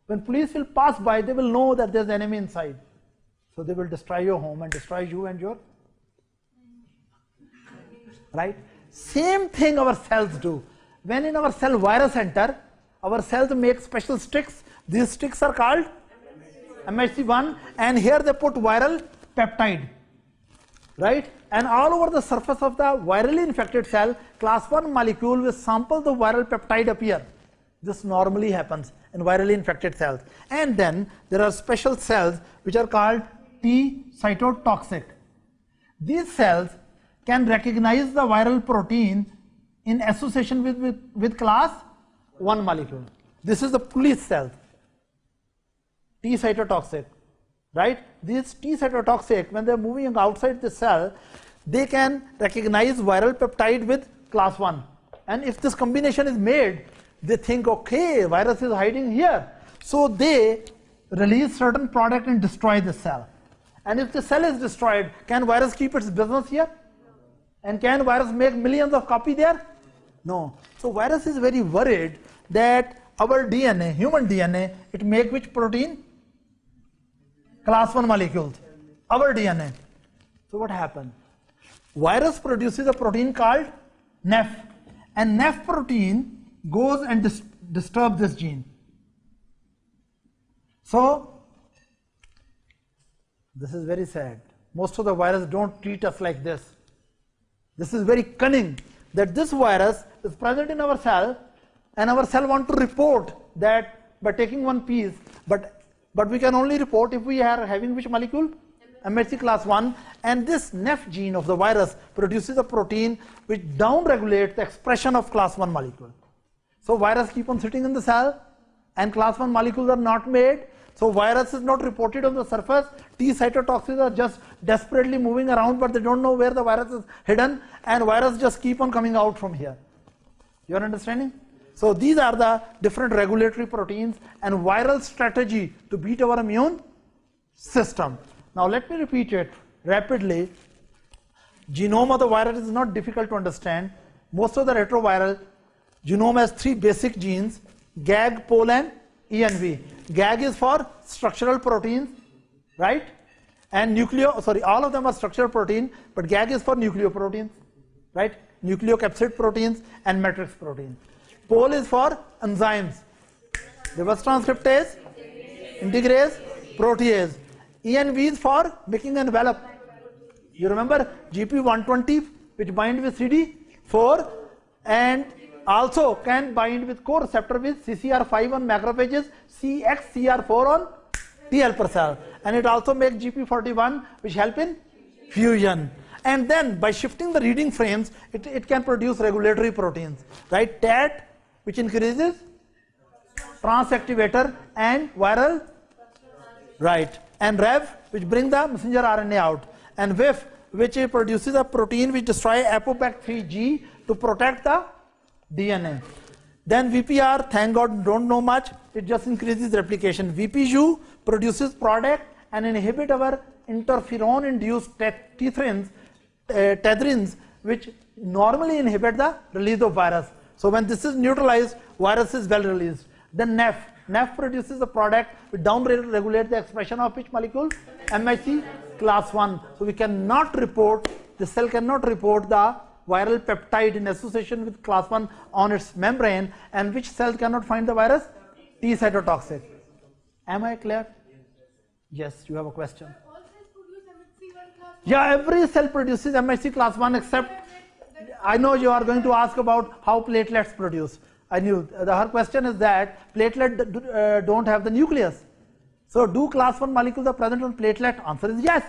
When police will pass by, they will know that there's enemy inside. So they will destroy your home and destroy you and your right? Same thing our cells do. When in our cell virus enter, our cells make special sticks. These sticks are called MHC1 and here they put viral peptide, right? And all over the surface of the virally infected cell, class 1 molecule with sample the viral peptide appear. This normally happens in virally infected cells. And then there are special cells which are called T cytotoxic. These cells can recognize the viral protein in association with, with, with class 1 molecule. This is the police cell. T cytotoxic, right? These T cytotoxic, when they're moving outside the cell, they can recognize viral peptide with class 1. And if this combination is made, they think, okay, virus is hiding here. So they release certain product and destroy the cell. And if the cell is destroyed, can virus keep its business here? And can virus make millions of copy there? No. So virus is very worried that our DNA, human DNA, it make which protein? class 1 molecules, our DNA. So what happened? Virus produces a protein called NEF, and NEF protein goes and dis- disturbs this gene. So this is very sad. Most of the virus don't treat us like this. This is very cunning that this virus is present in our cell and our cell want to report that by taking one piece but but we can only report if we are having which molecule MHC class 1 and this NEF gene of the virus produces a protein which downregulates the expression of class 1 molecule. So virus keep on sitting in the cell and class 1 molecules are not made. So virus is not reported on the surface. T cytotoxins are just desperately moving around but they don't know where the virus is hidden and virus just keep on coming out from here. You are understanding? So these are the different regulatory proteins and viral strategy to beat our immune system. Now let me repeat it rapidly. Genome of the virus is not difficult to understand. Most of the retroviral genome has three basic genes, GAG, POL and ENV. GAG is for structural proteins, right? And nucleo, sorry, all of them are structural protein, but GAG is for nucleoproteins, right? Nucleocapsid proteins and matrix proteins. POL is for enzymes, The reverse transcriptase, integrase, protease. ENV is for making envelope. You remember GP120 which bind with CD4 and also can bind with co-receptor with CCR5 on macrophages, CXCR4 on T helper cell and it also makes GP41 which help in fusion and then by shifting the reading frames it, it can produce regulatory proteins right TAT which increases transactivator and viral right and rev which bring the messenger RNA out and VIF which produces a protein which destroy APOBEC3G to protect the DNA. Then VPR, thank God, don't know much. It just increases replication. VPU produces product and inhibit our interferon-induced tetherins, uh, tetherins, which normally inhibit the release of virus. So when this is neutralized, virus is well released. Then NEF. NEF produces a product which down regulate the expression of which molecule? MHC class 1. So we cannot report, the cell cannot report the viral peptide in association with class 1 on its membrane and which cell cannot find the virus? T cytotoxic. Am I clear? Yes, you have a question. All cells produce MHC1 class Yeah, every cell produces MHC class 1 except I know you are going to ask about how platelets produce. I knew the, her question is that platelet uh, don't have the nucleus. So do class 1 molecules are present on platelet? Answer is yes.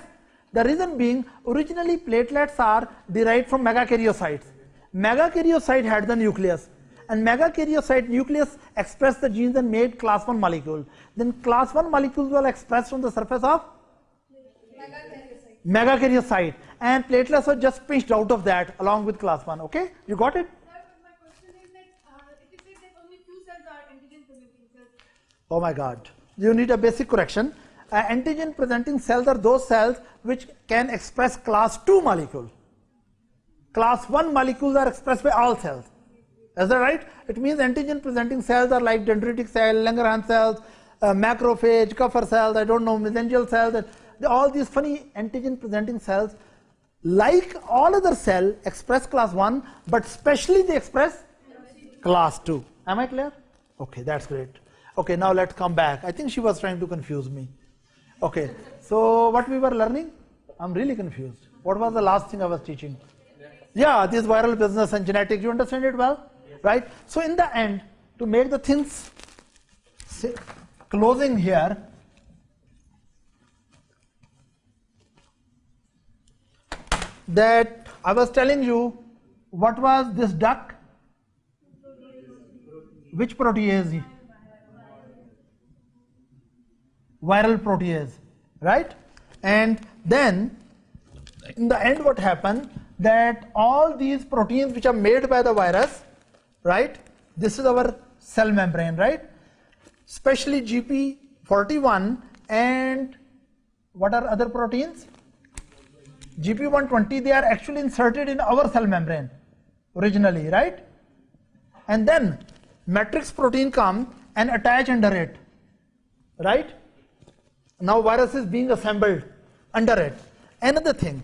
The reason being originally platelets are derived from megakaryocytes. Megakaryocyte had the nucleus and megakaryocyte nucleus expressed the genes and made class 1 molecule. Then class 1 molecules were expressed on the surface of megakaryocyte and platelets were just pinched out of that along with class 1 okay? You got it? Sir, but my question is that uh, it is said that only few cells are antigen presenting cells. oh my god. You need a basic correction. Uh, antigen presenting cells are those cells which can express class 2 molecule. Class 1 molecules are expressed by all cells. Is that right? It means antigen presenting cells are like dendritic cell langerhans cells uh, macrophage Kupffer cells i don't know mesangial cells and all these funny antigen presenting cells like all other cell express class 1 but specially they express class 2 am i clear? Okay that's great. Okay now let's come back. I think she was trying to confuse me. Okay so what we were learning? I'm really confused. What was the last thing i was teaching? Yeah this viral business and genetics you understand it well right? So in the end to make the things closing here that I was telling you what was this duck? Which protease? Viral protease, right? And then in the end what happened that all these proteins which are made by the virus, right? This is our cell membrane, right? Especially GP41 and what are other proteins? GP120 they are actually inserted in our cell membrane originally right and then matrix protein come and attach under it right Now virus is being assembled under it. Another thing,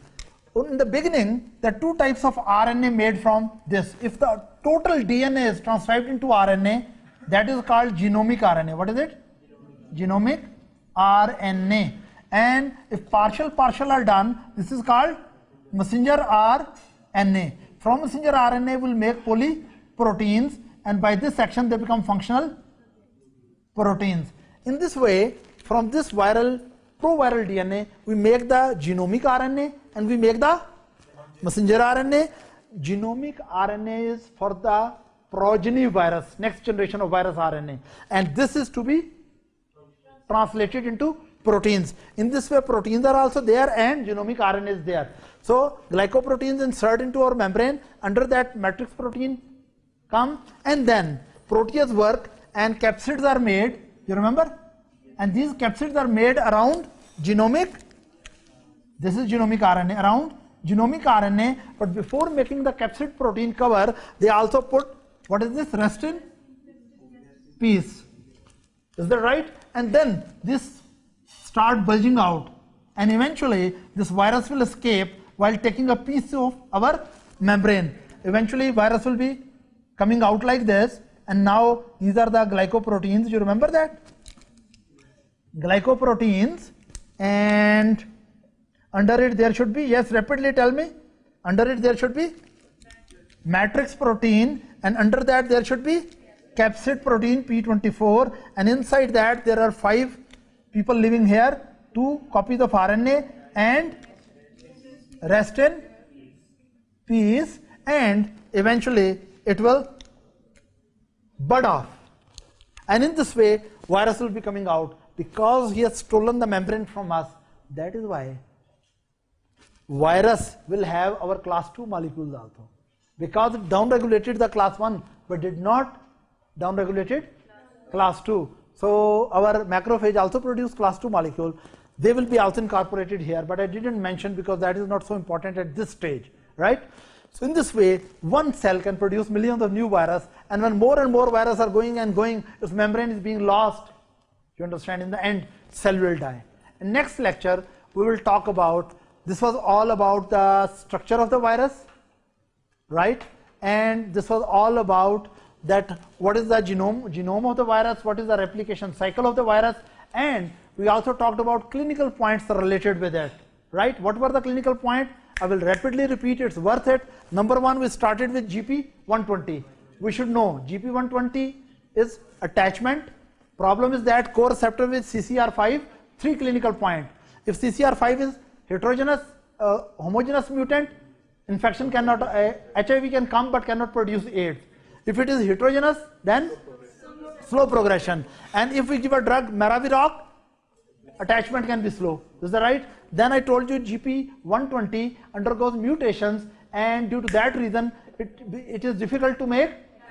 in the beginning, are two types of RNA made from this. If the total DNA is transcribed into RNA, that is called genomic RNA. What is it? Genomic RNA. And if partial partial are done, this is called messenger RNA. From messenger RNA will make polyproteins and by this action they become functional proteins. In this way, from this viral proviral DNA, we make the genomic RNA and we make the messenger RNA. Genomic RNA is for the progeny virus, next generation of virus RNA, and this is to be translated into proteins. In this way, proteins are also there and genomic RNA is there. So, glycoproteins insert into our membrane, under that matrix protein come and then protease work and capsids are made, you remember? And these capsids are made around genomic, this is genomic RNA, around genomic RNA, but before making the capsid protein cover, they also put, what is this, restin piece. Is that right? And then this start bulging out and eventually this virus will escape while taking a piece of our membrane. Eventually virus will be coming out like this and now these are the glycoproteins. You remember that? Glycoproteins and under it there should be, yes rapidly tell me, under it there should be matrix protein and under that there should be capsid protein P24 and inside that there are five people living here, two copies of RNA and rest in peace and eventually it will bud off. And in this way virus will be coming out because he has stolen the membrane from us. That is why virus will have our class 2 molecules also because it downregulated the class 1 but did not downregulated class 2 so our macrophage also produce class 2 molecule. They will be also incorporated here but I didn't mention because that is not so important at this stage right? So in this way one cell can produce millions of new virus and when more and more virus are going and going its membrane is being lost. You understand? In the end cell will die. In next lecture we will talk about this was all about the structure of the virus, right? And this was all about that what is the genome, genome of the virus, what is the replication cycle of the virus, and we also talked about clinical points related with it, right? What were the clinical points? I will rapidly repeat, it's worth it. Number one, we started with GP 120. We should know GP 120 is attachment. Problem is that co-receptor with CCR5, three clinical point. If CCR5 is heterogeneous uh, homogeneous mutant infection cannot uh, hiv can come but cannot produce aids if it is heterogeneous then slow progression. And if we give a drug maraviroc attachment can be slow. Is that right? Then i told you gp 120 undergoes mutations and due to that reason it, it is difficult to make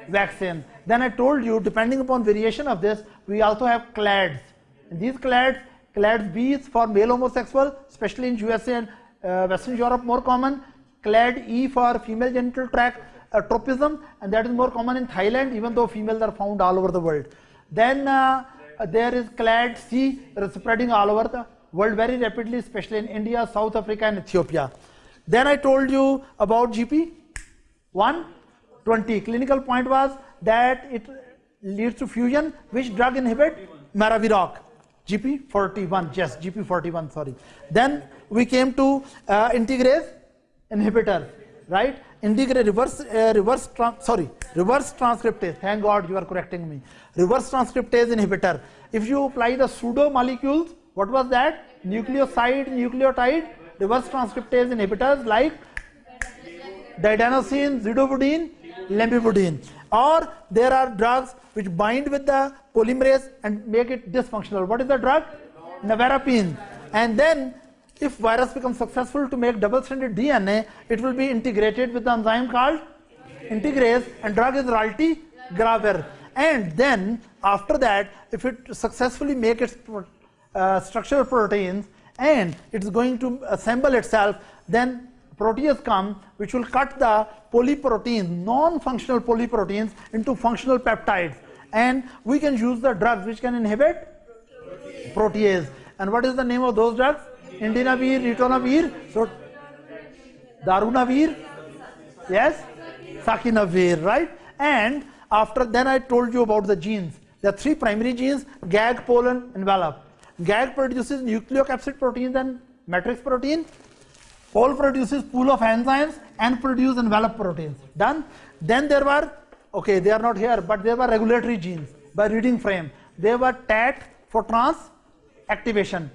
vaccine. Then i told you depending upon variation of this we also have clades. And these clades Clade B is for male homosexual, especially in USA and uh, Western Europe more common. Clade E for female genital tract uh, tropism and that is more common in Thailand even though females are found all over the world. Then uh, there is Clade C spreading all over the world very rapidly especially in India, South Africa and Ethiopia. Then I told you about GP 120 clinical point was that it leads to fusion which drug inhibit Maraviroc GP41, yes, GP41, sorry. Then we came to uh, integrase inhibitor, right? Integrase reverse, uh, reverse, sorry, reverse transcriptase. Thank God you are correcting me. Reverse transcriptase inhibitor. If you apply the pseudo molecules, what was that? Nucleoside, nucleotide, reverse transcriptase inhibitors like didanosine, zidovudine, lamivudine. Or there are drugs which bind with the polymerase and make it dysfunctional. What is the drug? Nevirapine. And then if virus becomes successful to make double-stranded DNA, it will be integrated with the enzyme called integrase and drug is raltegravir. And then after that, if it successfully make its uh, structural proteins and it's going to assemble itself, then protease come which will cut the polyproteins, non-functional polyproteins into functional peptides and we can use the drugs which can inhibit protease And what is the name of those drugs? Indinavir, ritonavir. So Darunavir, yes, Saquinavir, right? And after then I told you about the genes. There are three primary genes, GAG, pollen, and envelop. GAG produces nucleocapsid proteins and matrix protein. Pol produces pool of enzymes and produce envelope proteins. Done. Then there were, okay, they are not here, but there were regulatory genes by reading frame. They were TAT for trans activation.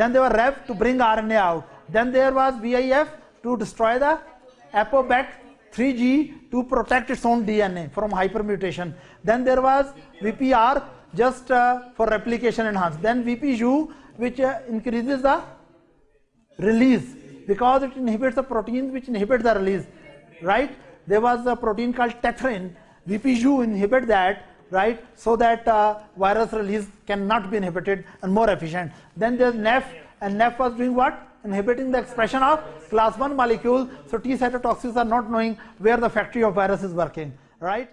Then there were REV to bring RNA out. Then there was VIF to destroy the ApoBac 3G to protect its own DNA from hypermutation. Then there was VPR just uh, for replication enhanced. Then VPU which uh, increases the release because it inhibits the proteins which inhibit the release right there was a protein called tetherin VPU inhibit that right? So that uh, virus release cannot be inhibited and more efficient. Then there's nef and nef was doing what? Inhibiting the expression of class 1 molecule. So t cytotoxics are not knowing where the factory of virus is working right